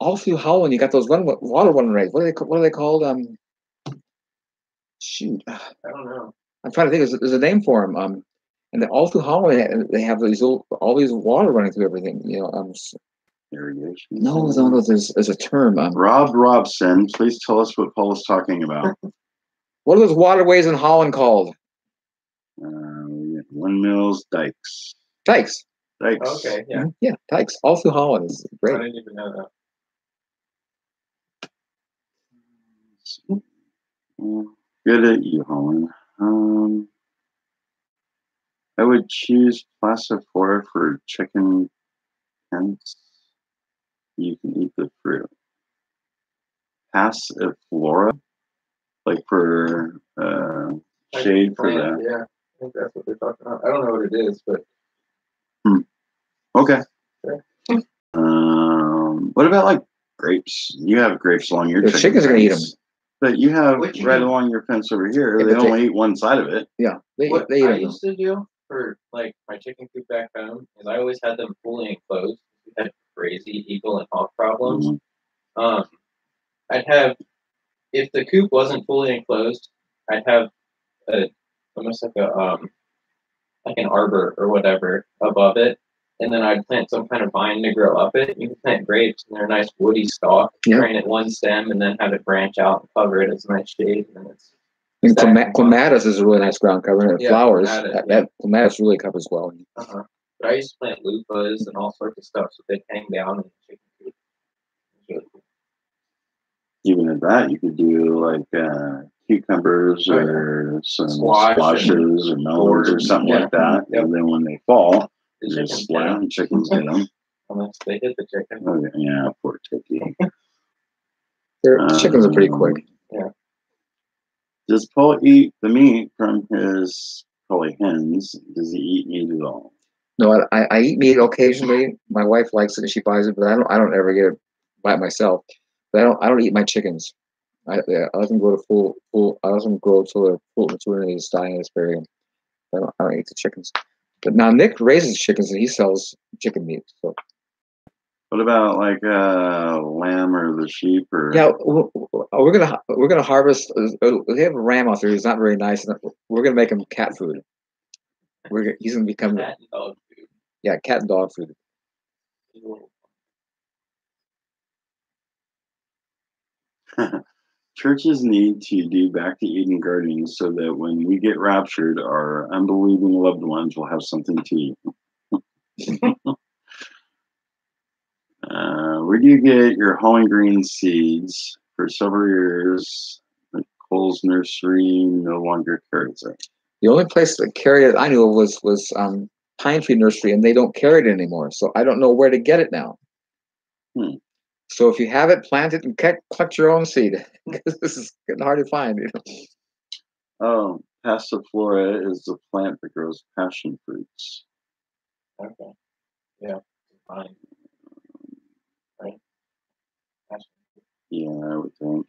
All through Holland, you got those run water run rays. What are they? What are they called? Um. Shoot, I don't know. I'm trying to think. There's, there's a name for them. Um, and then all through Holland, they have, they have these little, all these water running through everything. You know, um. s- irrigation. No, no, no. There's, there's a term. Um, Rob Robson, please tell us what Paul is talking about. [LAUGHS] what are those waterways in Holland called? uh, windmills, dikes, Dikes. dikes. Okay, yeah. Mhm, Yeah, dikes all through Holland is I didn't even know that. Good at you, Holland. Um, I would choose Placifora for chicken pens. You can eat the fruit. Passiflora, like for uh, Like shade for plant, that. Yeah, I think that's what they're talking about. I don't know what it is, but Okay. Sure. Um, what about like grapes? You have grapes along your The chicken chickens are gonna eat fence, But you have What you right do? along your fence over here. Yeah, they but only eat one side of it. Yeah, they, what they eat I 'em. used to do for like my chicken coop back home is I always had them fully enclosed. We had crazy eagle and hawk problems. Mhm. Um, I'd have if the coop wasn't fully enclosed, I'd have a almost like a um like an arbor or whatever above it, and then I'd plant some kind of vine to grow up it. You can plant grapes, and they're a nice woody stalk. Yeah. Train it one stem, and then have it branch out and cover it as a nice shade, and it's And Exactly. clematis is a really nice ground cover. And Yeah, flowers, clematis, that, yeah. that clematis really covers well. Uh-huh. But I used to plant lupas and all sorts of stuff so they'd hang down in the chicken coop. Really cool. Even at that, you could do like uh, cucumbers or some Squash squashes or melons or something yeah. like that. Yep. And then when they fall, The you chickens just get let 'em chickens get them. unless they hit the chicken. Oh, yeah, poor turkey. Their um, chickens are pretty quick. Yeah. Does Paul eat the meat from his probably hens? Does he eat meat at all? No, I, I eat meat occasionally. My wife likes it and she buys it, but I don't. I don't ever get it by myself. But I don't. I don't eat my chickens. I, yeah, I let them grow to full full. I let them grow to the full maturity of dying this period. I don't, I don't eat the chickens. But now Nick raises chickens and he sells chicken meat. So What about like uh, lamb or the sheep or? yeah, w- w- we're gonna we're gonna harvest. Uh, uh, they have a ram out there. He's not very nice. and We're gonna make him cat food. We're gonna, he's gonna become Cat and dog food. yeah cat and dog food. [LAUGHS] Churches need to do back to Eden gardening so that when we get raptured, our unbelieving loved ones will have something to eat. [LAUGHS] uh, where do you get your Holland Green seeds? For several years, Cole's Nursery no longer carries it. The only place that carried it I knew of was was um, Pine Tree Nursery, and they don't carry it anymore. So I don't know where to get it now. Hmm. So if you have it, plant it and collect, collect your own seed [LAUGHS] because this is getting hard to find. You know? Um, oh, Passiflora is the plant that grows passion fruits. Okay. Yeah. Fine. Right. Yeah, I would think.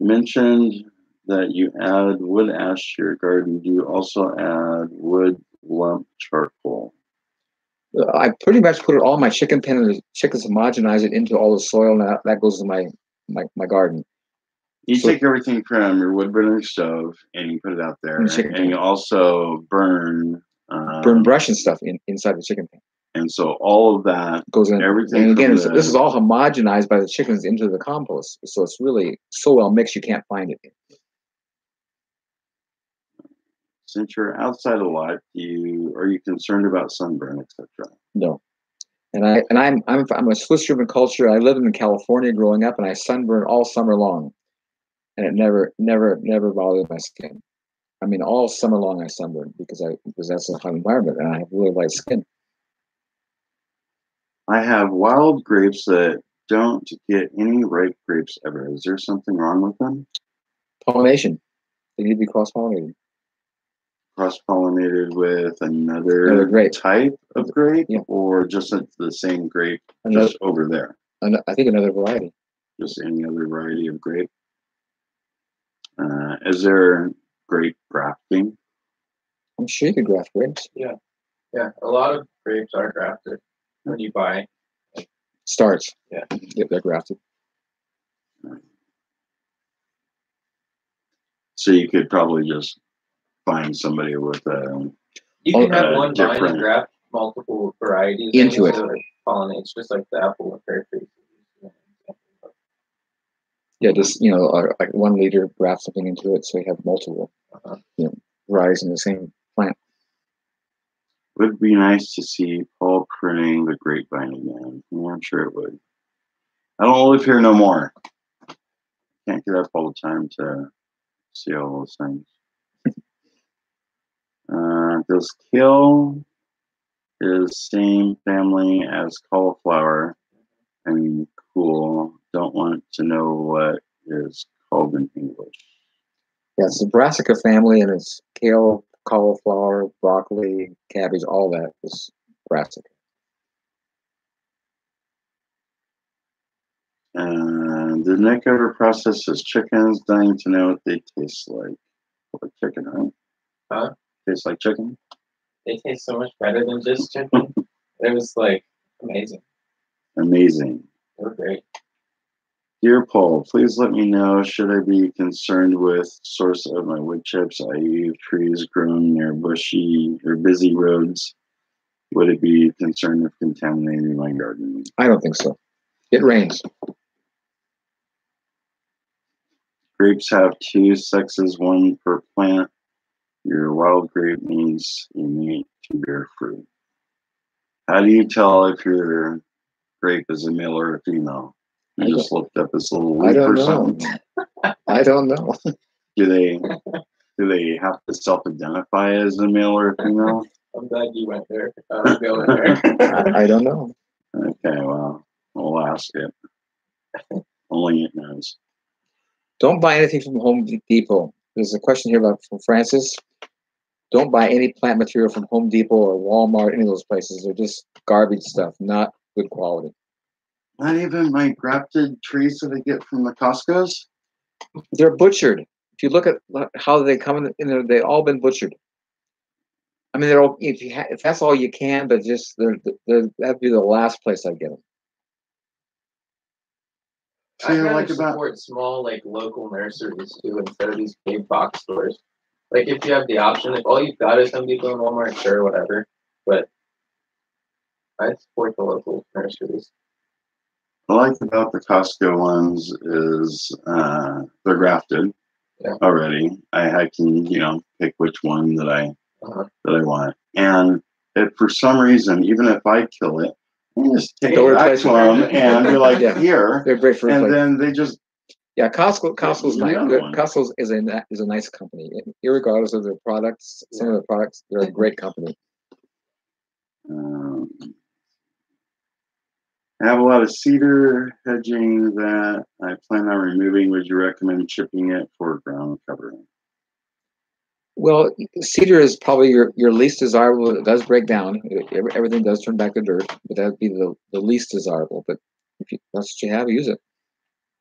You mentioned that you add wood ash to your garden. Do you also add wood lump charcoal? I pretty much put it all my chicken pen and the chickens homogenize it into all the soil, and that, that goes to my my, my garden. You So- take everything from your wood burning stove and you put it out there, And and you also burn. Um, Burn brush and stuff in, inside the chicken pen And so all of that, goes in. everything. And again, the- this is all homogenized by the chickens into the compost, so it's really so well mixed you can't find it. Since you're outside a lot, do you are you concerned about sunburn, etc.? No. And I and I'm I'm I'm a Swiss German culture. I lived in California growing up, and I sunburned all summer long, and it never never never bothered my skin. I mean, all summer long I sunburned because I because that's a hot environment, and I have really light skin. I have wild grapes that don't get any ripe grapes ever. Is there something wrong with them? Pollination. They need to be cross pollinated. Cross pollinated with another, Another grape. type of grape, Yeah. or just it's the same grape Another, just over there? an- I think another variety. Just any other variety of grape. Uh, is there grape grafting? I'm sure you could graft grapes. Yeah, Yeah. a lot of grapes are grafted when you buy. Starts. Yeah. Yep, they're grafted. So you could probably just find somebody with a You can have one vine and graft multiple varieties Into it. so pollinates just like the apple and pear trees. Yeah, just you know, uh, like one leader graft something into it, so you have multiple Uh-huh. you know, rise in the same plant. Would be nice to see Paul pruning the grapevine again. Yeah, I'm sure it would. I don't live here no more. Can't get up all the time to see all those things. Uh, does kale is same family as cauliflower? I mean, cool. Don't want to know what is called in English. Yeah, it's the brassica family, and it's kale, cauliflower, broccoli, cabbage, all that is brassica. And did Nick ever process his chickens? Dying to know what they taste like. Like chicken, huh? Huh? Tastes like chicken. They taste so much better than just chicken. it was like amazing. Amazing. They were great. Dear Paul, please let me know should I be concerned with source of my wood chips, i.e. trees grown near bushy or busy roads. Would it be concerned of contaminating my garden? I don't think so. It rains. Grapes have two sexes, one per plant. Your wild grape needs a mate to bear fruit. How do you tell if your grape is a male or a female? I just looked up this little I leaf don't or know. something. I don't know. [LAUGHS] Do they do they have to self-identify as a male or a female? I'm glad you went there. Uh, I was going there. [LAUGHS] I, I don't know. Okay, well, we'll ask it. Only it knows. Don't buy anything from Home Depot. There's a question here about from Francis. Don't buy any plant material from Home Depot or Walmart, any of those places. They're just garbage stuff, not good quality. Not even my grafted trees that I get from the Costco's. They're butchered. If you look at how they come in, in there, they've all been butchered. I mean, they're all, if you ha- if that's all you can, but just they're, they're that'd be the last place I'd get them. I'd rather like about support small, like local nurseries too, instead of these big box stores. Like if you have the option, if all you've got is Home Depot and Walmart, sure, whatever. But I support the local nurseries. I like about the Costco ones is uh, they're grafted Yeah. already. I, I can you know pick which one that I Uh-huh. that I want, and if for some reason, even if I kill it, I just take They'll it back replace to it. them and be like, Yeah. here, They're great for and then they just Yeah, Costco. Costco's you nice. another one. Costco is a is a nice company, regardless of their products. Some of the products, they're a great company. Um, I have a lot of cedar hedging that I plan on removing. Would you recommend chipping it for ground covering? Well, cedar is probably your, your least desirable. It does break down. Everything does turn back to dirt, but that'd be the, the least desirable. But if you, that's what you have, use it.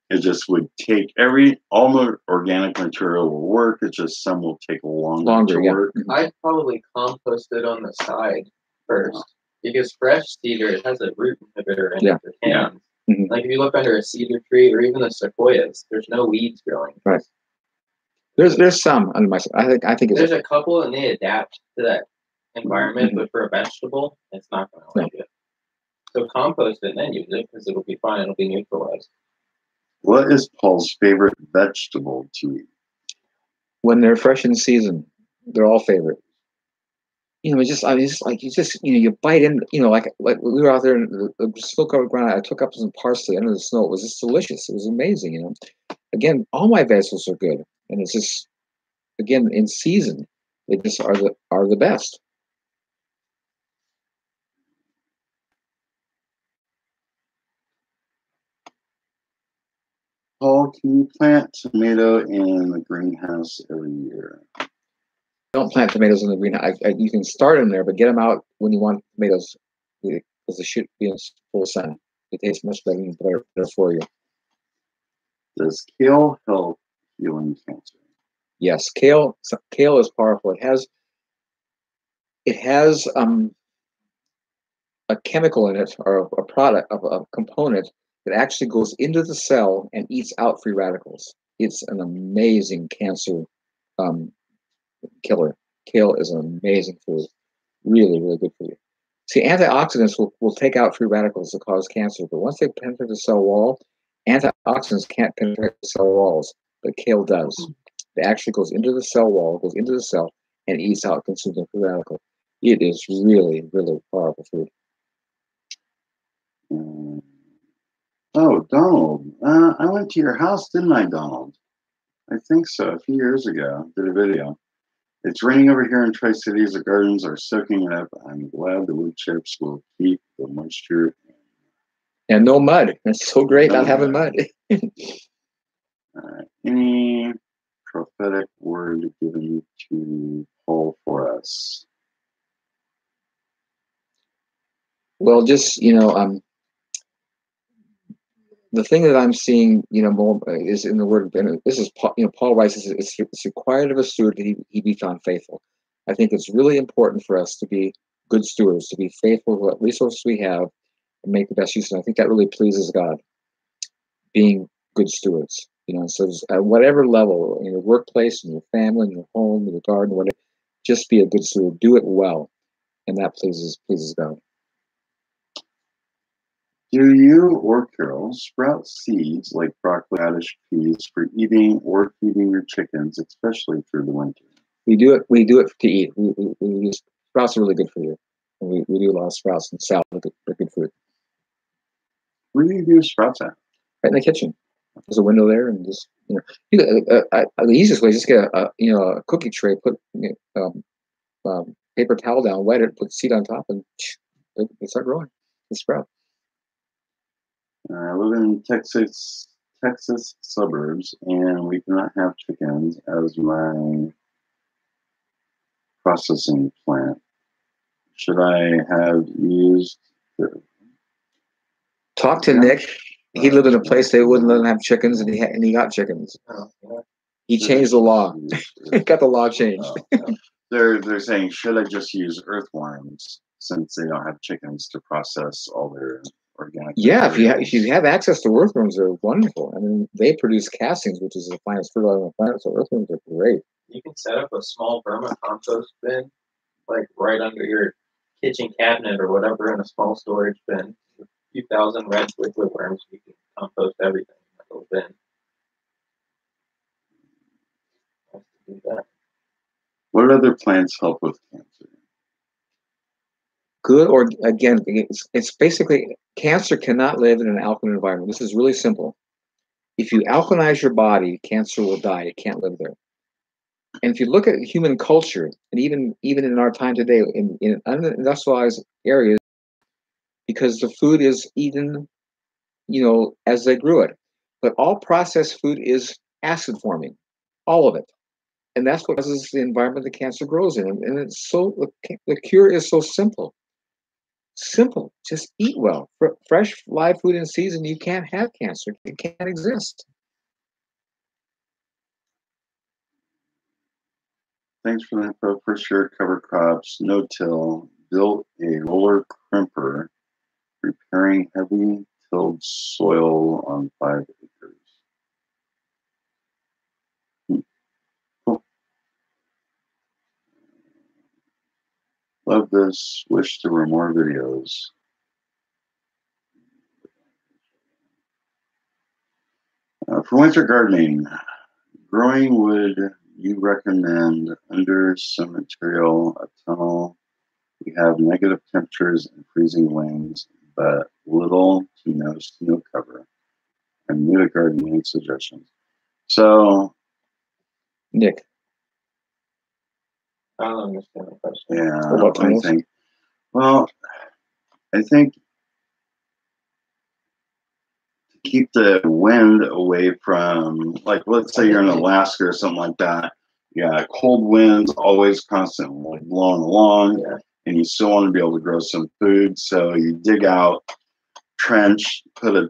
It just would take every all the organic material will work. It's just some will take longer, Longer, to yeah. work. I'd probably compost it on the side first. Because fresh cedar it has a root inhibitor in Yeah. it that hands. Mhm. Like if you look under a cedar tree or even the sequoias, there's no weeds growing. Right. There's there's some under my. I think I think it's There's a couple and they adapt to that environment, Mhm. but for a vegetable, it's not going to No. like it. So compost it and then use it because it'll be fine. It'll be neutralized. What is Paul's favorite vegetable to eat? when they're fresh in season. They're all favorite. You know, it's just I mean, just like you just you know you bite in. You know, like like we were out there in the, the snow covered ground. I took up some parsley under the snow. It was just delicious. It was amazing. You know, again, all my vegetables are good, and it's just again in season. They just are the are the best. Paul, can you plant tomato in the greenhouse every year? Don't plant tomatoes in the greenhouse. I, I, you can start them there, but get them out when you want tomatoes because they should be in full sun. It tastes much better better, better for you. Does kale help healing cancer? Yes, kale. Kale is powerful. It has it has um, a chemical in it or a product of a component that actually goes into the cell and eats out free radicals. It's an amazing cancer um, killer. Kale is an amazing food. Really, really good for you. See, antioxidants will, will take out free radicals that cause cancer, but once they penetrate the cell wall, antioxidants can't penetrate the cell walls, but kale does. It actually goes into the cell wall, goes into the cell, and eats out consumes the free radical. It is really, really powerful food. Um, oh, Donald. Uh, I went to your house, didn't I, Donald? I think so. A few years ago, did a video. It's raining over here in Tri Cities. The gardens are soaking up. I'm glad the wood chips will keep the moisture. And no mud. It's so great No not having mud. [LAUGHS] Uh, any prophetic word given to Paul for us? well, just you know, um, the thing that I'm seeing, you know, more uh, is in the word. This is Paul, you know, Paul writes, it's, it's, it's required of a steward that he, he be found faithful. I think it's really important for us to be good stewards, to be faithful to what resources we have, and make the best use. And I think that really pleases God. Being good stewards, you know. So at whatever level, in your workplace, in your family, in your home, in your garden, whatever, just be a good steward. Do it well, and that pleases pleases God. Do you or Carol sprout seeds like broccoli, radish, peas for eating or feeding your chickens, especially through the winter? We do it. We do it to eat. We, we, we use, sprouts are really good for you. And we, we do a lot of sprouts and salad. They're good, they're good food. Where do you do sprouts at? Right in the kitchen. There's a window there, and just you know, you, uh, uh, the easiest way is just get a, you know a cookie tray, put you know, um, um, paper towel down, wet it, put seed on top, and start growing. They sprout. Uh, I live in Texas, Texas suburbs, and we do not have chickens as my processing plant. Should I have used the Talk to Nick. He lived in a place they wouldn't let him have chickens, and he had, and he got chickens. He changed the law. [LAUGHS] got the law changed. Oh. they're they're saying should I just use earthworms since they don't have chickens to process all their organic? Yeah, if you ha- if you have access to earthworms, they're wonderful. I mean, they produce castings, which is the finest fertilizer on the planet. So earthworms are great. You can set up a small vermicompost bin, like right under your kitchen cabinet or whatever, in a small storage bin. A few thousand red wiggler worms. You can compost everything in that little bin. Nice to do that. What other plants help with cancer? Good or again, it's, it's basically cancer cannot live in an alkaline environment. This is really simple. If you alkalize your body, cancer will die. It can't live there. And if you look at human culture, and even even in our time today, in, in unindustrialized areas, because the food is eaten, you know, as they grew it. But all processed food is acid forming, all of it. And that's what causes the environment the cancer grows in. And it's so the, cure is so simple. Simple. Just eat well. Fresh live food in season, you can't have cancer. It can't exist. Thanks for the info. For sure, cover crops, no till, built a roller crimper, repairing heavy tilled soil on five acres. Hmm. Cool. Love this. Wish there were more videos. Uh, for winter gardening, growing wood you recommend under some material, a tunnel. We have negative temperatures and freezing winds, but little to no snow cover. And new to gardening suggestions. So Nick, I don't understand the question. yeah, What about I think. Well, I think to keep the wind away from, like, let's say you're in Alaska or something like that. Yeah, cold winds always constantly blowing along, Yeah. And you still want to be able to grow some food. So you dig out, trench, put a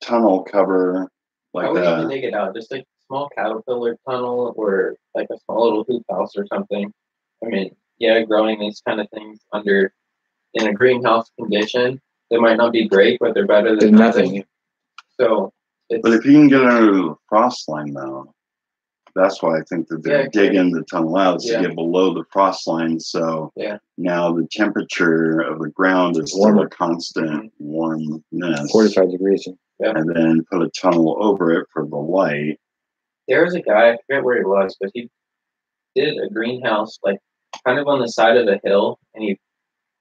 tunnel cover like wouldn't even that. dig it out. Just like a small caterpillar tunnel or like a small little hoop house or something. I mean, yeah, growing these kind of things under in a greenhouse condition, they might not be great, but they're better than nothing. nothing. So it's But if you can get under the frost line, though, that's why I think that they're Yeah, digging the tunnel out is Yeah. to get below the frost line. So Yeah. now the temperature of the ground is still Warmer. a constant mm-hmm. warmness. 45 degrees. And then put a tunnel over it for the light. there was a guy, I forget where he was, but he did a greenhouse like kind of on the side of a hill and he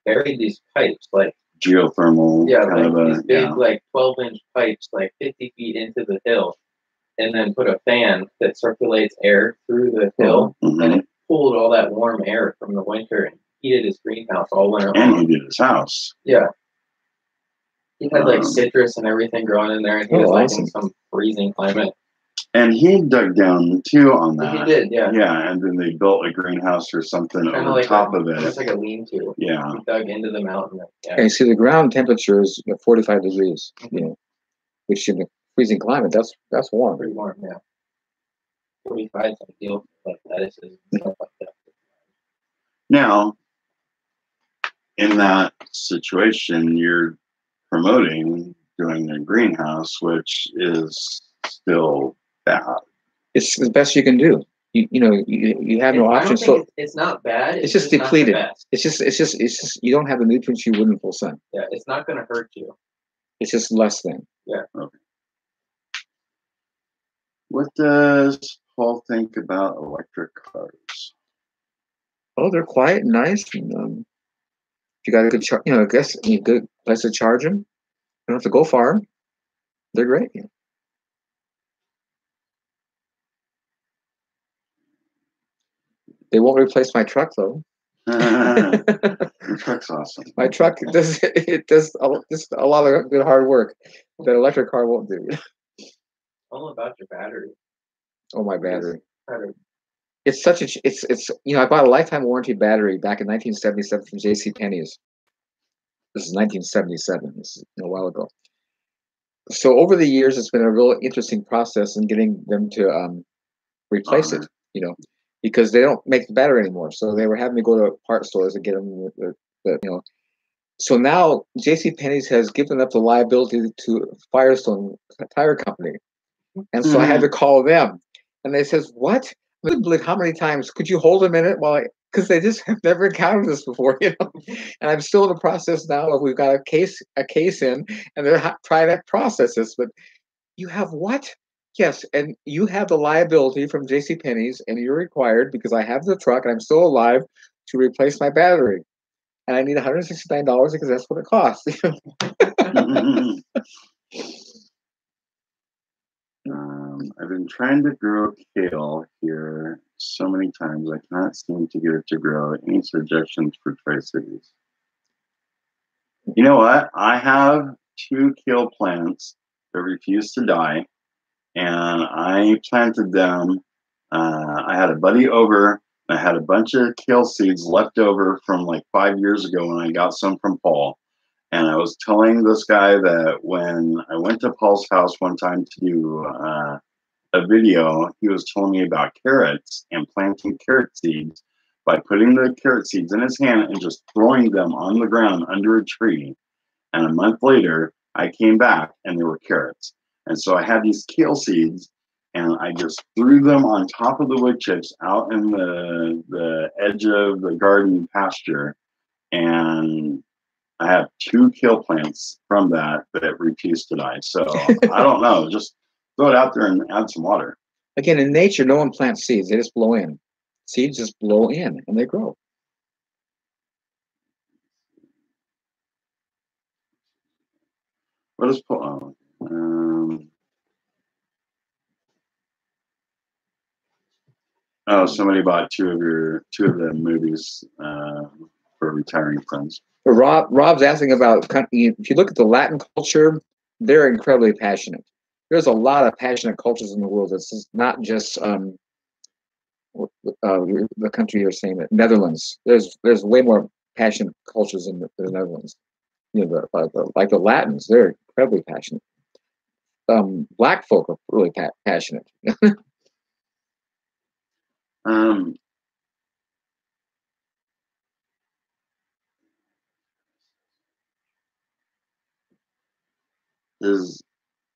buried these pipes like Geothermal yeah, kind like of these a big yeah. like twelve inch pipes like fifty feet into the hill and then put a fan that circulates air through the hill Mhm. and it pulled all that warm air from the winter and heated his greenhouse all winter And long. he did his house. Yeah. He had like Um, citrus and everything growing in there, and he Oh, was like awesome. in some freezing climate. And he dug down too on that. He did, yeah. Yeah, and then they built a greenhouse or something Kind over like top a, of it. It's like a lean-to. Yeah. He dug into the mountain. Yeah. Okay, see, the ground temperature is you know, 45 degrees, you know, which in the freezing climate, that's that's warm. Pretty warm, yeah. 45 is ideal for like lettuces and stuff like that. Now, in that situation, you're promoting doing a greenhouse, which is still bad. It's the best you can do. You you know you, you have no I option. So it's, it's not bad. it's just not the depleted. it's just it's just it's just you don't have the nutrients you would in full sun. Yeah, it's not going to hurt you. It's just less than. What does Paul think about electric cars? Oh, they're quiet and nice. And, um, if you got a good char- you know, I guess you good place to charge them. You don't have to go far. They're great. They won't replace my truck though. [LAUGHS] Your truck's awesome. my truck does [LAUGHS] it does a, just a lot of good hard work that electric car won't do. [LAUGHS] All about your battery. Oh, my battery. To it's such a it's it's you know I bought a lifetime warranty battery back in 1977 from J.C. Penney's. This is 1977. This is a while ago. So over the years, it's been a real interesting process in getting them to um, replace it. Uh-huh. You know, because they don't make the battery anymore. So they were having me go to part stores and get them. The, the, the, you know, so now J.C. Penney's has given up the liability to Firestone Tire Company, and so I had mm-hmm. to call them, and they says, "What? I couldn't believe how many times could you hold a minute while I." Because they just [LAUGHS] have never encountered this before, [LAUGHS] you know. And I'm still in the process now of we've got a case a case in, and they're ha- trying to process this. But you have what? Yes, and you have the liability from J.C. Penney's, and you're required because I have the truck and I'm still alive to replace my battery, and I need 169 dollars because that's what it costs. [LAUGHS] Mm-hmm, mm-hmm, um, I've been trying to grow kale here so many times. I cannot seem to get it to grow. Any suggestions for Tri Cities? You know what? I have two kale plants that refuse to die, and I planted them. Uh, I had a buddy over. I had a bunch of kale seeds left over from like five years ago when I got some from Paul. And I was telling this guy that when I went to Paul's house one time to do uh, a video, he was telling me about carrots and planting carrot seeds by putting the carrot seeds in his hand and just throwing them on the ground under a tree. And a month later, I came back and there were carrots. And so I had these kale seeds and I just threw them on top of the wood chips out in the the edge of the garden pasture. And I have two kale plants from that that refuse to die. So [LAUGHS] I don't know. Just throw it out there and add some water. Again, in nature, no one plants seeds; they just blow in. Seeds just blow in and they grow. What is? Oh, um, oh, somebody bought two of your two of the movies uh, for retiring friends. Rob, Rob's asking about if you look at the Latin culture, they're incredibly passionate. There's a lot of passionate cultures in the world. It's not just um, uh, the country you're saying that Netherlands. There's there's way more passionate cultures in the, the Netherlands. You know, the, the, like the Latins, they're incredibly passionate. Um, black folk are really pa- passionate. [LAUGHS] Um, is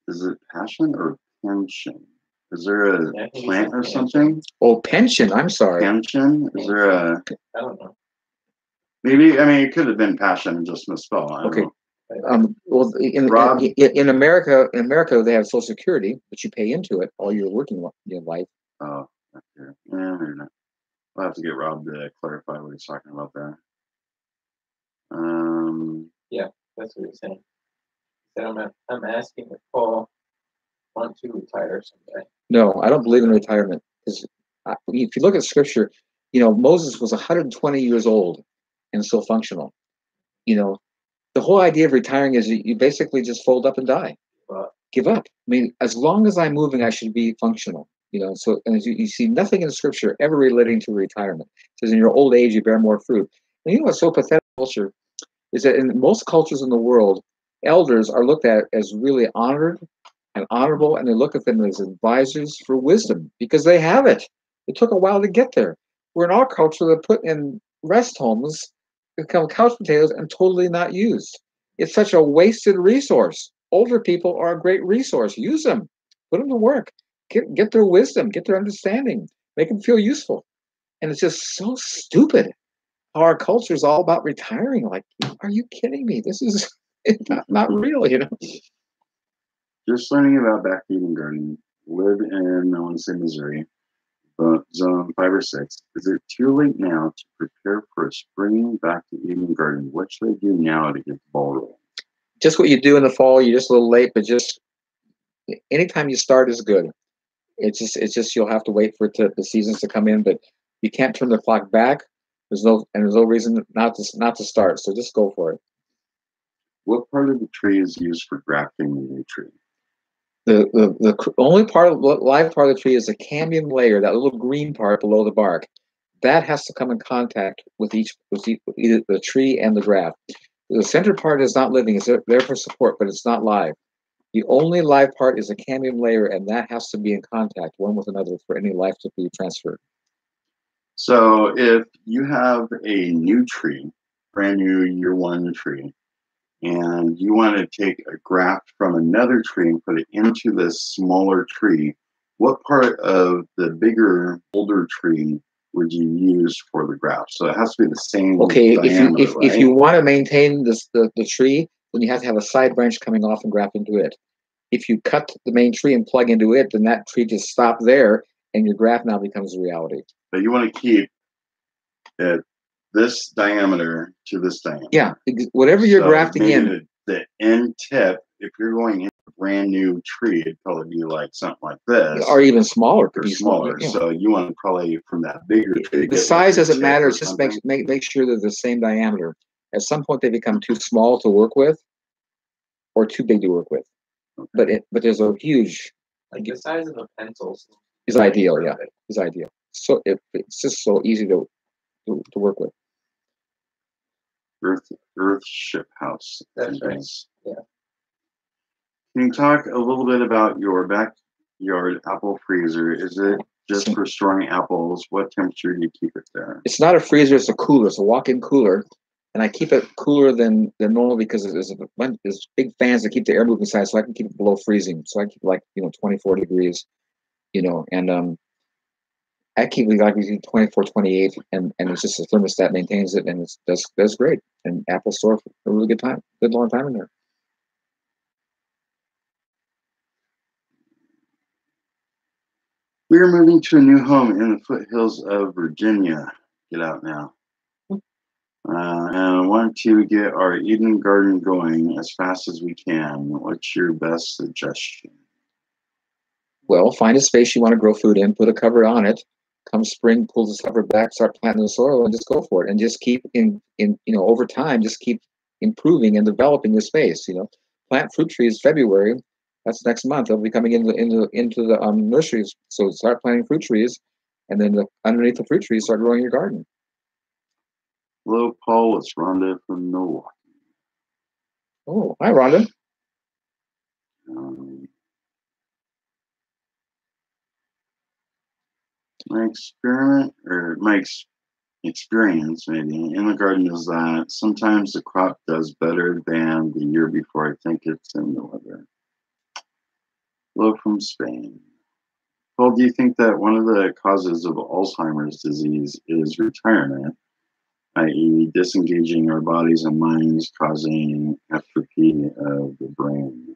is it passion or pension? Is there a Yeah, I think it's plant or something? oh, pension. I'm sorry. Pension? Is there a I don't know. maybe? I mean, it could have been passion and just misspelled. Okay. know. Um, well, in, Rob? in in America, in America, they have Social Security, but you pay into it all your working your life. Oh, okay. Yeah, maybe not. I'll have to get Rob to clarify what he's talking about there. Um, yeah, That's what he's saying. Said, I'm, a- I'm asking if Paul want to retire someday. No, I don't believe in retirement because uh, if you look at Scripture, you know Moses was 120 years old and still functional. You know, the whole idea of retiring is you you basically just fold up and die, give up. I mean, as long as I'm moving, I should be functional. You know, so and you, you see nothing in Scripture ever relating to retirement. It says in your old age you bear more fruit. And you know what's so pathetic culture is that in most cultures in the world, elders are looked at as really honored and honorable, and they look at them as advisors for wisdom because they have it. It took a while to get there. We're in our culture that put in rest homes, become couch potatoes, and totally not used. It's such a wasted resource. Older people are a great resource. Use them, put them to work, get get their wisdom, get their understanding, make them feel useful. And it's just so stupid our culture is all about retiring. Like, are you kidding me? This is [LAUGHS] not, not real, you know. just learning about back to Eden Garden. Live in, I want to say Missouri, but zone five or six. Is it too late now to prepare for a spring back to Eden Garden? What should I do now to get the ball rolling? just what you do in the fall. You're just a little late, but just anytime you start is good. It's just it's just you'll have to wait for it to, the seasons to come in, but you can't turn the clock back. There's no and there's no reason not to not to start. So just go for it. What part of the tree is used for grafting the new tree? The, the, the only part of the live part of the tree is the cambium layer, that little green part below the bark. That has to come in contact with each with each, either the tree and the graft. The center part is not living; it's there- there for support, but it's not live. The only live part is the cambium layer, and that has to be in contact one with another for any life to be transferred. So if you have a new tree, brand new year one tree, and you want to take a graft from another tree and put it into this smaller tree, what part of the bigger older tree would you use for the graft? So it has to be the same. Okay, if you if, if you want to maintain this the, the tree, then you have to have a side branch coming off and graft into it. If you cut the main tree and plug into it, then that tree just stop there, and your graft now becomes a reality. but you want to keep it this diameter to this diameter. Yeah, ex- whatever you're So grafting in, The, the end tip, if you're going in a brand new tree, it'd probably be like something like this. or even smaller, could or be smaller. yeah. So you want to probably from that bigger tree. the size like doesn't matter. or It's just make, make make sure they're the same diameter. At some point, they become too small to work with, or too big to work with. But it but there's a huge Like the size of a pencil. is ideal. Yeah, is ideal. So it, it's just so easy to to, to work with. Earth Earth Ship House. That's right. Nice. Yeah. Can you talk a little bit about your backyard apple freezer? Is it just for storing apples? What temperature do you keep it there? It's not a freezer; it's a cooler. It's a walk-in cooler, and I keep it cooler than than normal because there's a bunch there's big fans that keep the air moving inside, so I can keep it below freezing. So I keep like you know 24 degrees, you know, and um, It like between 24, 28, and and it's just a thermostat maintains it, and it's does does great. And Apple store for a really good time, good long time in there. We are moving to a new home in the foothills of Virginia. Get out now. Uh, and I want to get our Eden garden going as fast as we can. What's your best suggestion? Well, find a space you want to grow food in, put a cover on it. Come spring, pull the cover back, start planting the soil, and just go for it. And just keep in in you know over time, just keep improving and developing the space. You know, plant fruit trees February. That's next month. They'll be coming into into into the um, nurseries. So start planting fruit trees, and then the, underneath the fruit trees, start growing your garden. Hello, Paul. It's Rhonda from Milwaukee. Oh, hi, Rhonda. Um, my experiment or my ex- experience maybe in the garden is that sometimes the crop does better than the year before. I think it's in the weather. Hello from Spain. Paul, do you think that one of the causes of Alzheimer's disease is retirement, i.e., disengaging our bodies and minds, causing atrophy of the brain?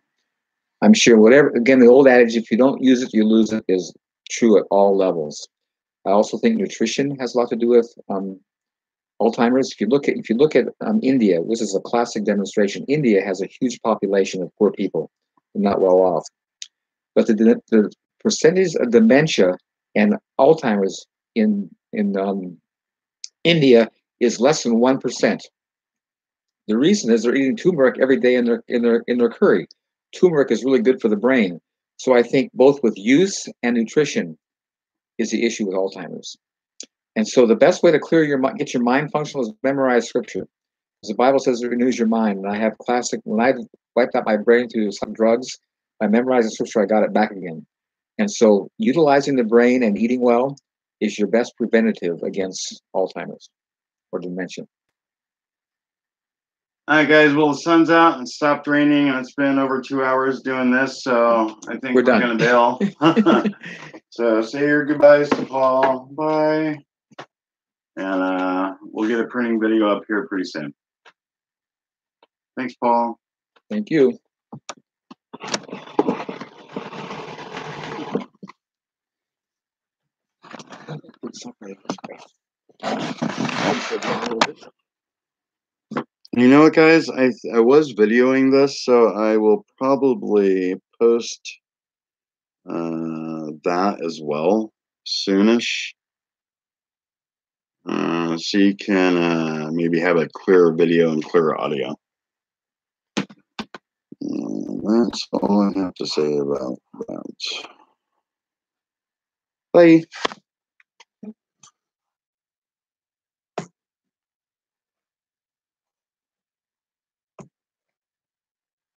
I'm sure whatever again the old adage if you don't use it you lose it is true at all levels. I also think nutrition has a lot to do with um, Alzheimer's. If you look at if you look at um, India, this is a classic demonstration. India has a huge population of poor people, not well off, but the the percentage of dementia and Alzheimer's in in um, India is less than one percent. The reason is they're eating turmeric every day in their in their in their curry turmeric is really good for the brain. So I think both with use and nutrition is the issue with Alzheimer's. And so the best way to clear your mind, get your mind functional is memorize scripture. Because the Bible says it renews your mind. And I have classic, when I wiped out my brain through some drugs, by memorizing scripture, I got it back again. And so utilizing the brain and eating well is your best preventative against Alzheimer's or dementia. All right, guys. Well, the sun's out and stopped raining, and it's been over two hours doing this, so I think We're we're, gonna bail. [LAUGHS] [LAUGHS] so say your goodbyes to Paul. Bye. And uh, we'll get a printing video up here pretty soon. Thanks, Paul. Thank you. You know what, guys? I I was videoing this, so I will probably post uh, that as well soonish. Uh, so you can uh, maybe have a clearer video and clearer audio. And that's all I have to say about that. Bye.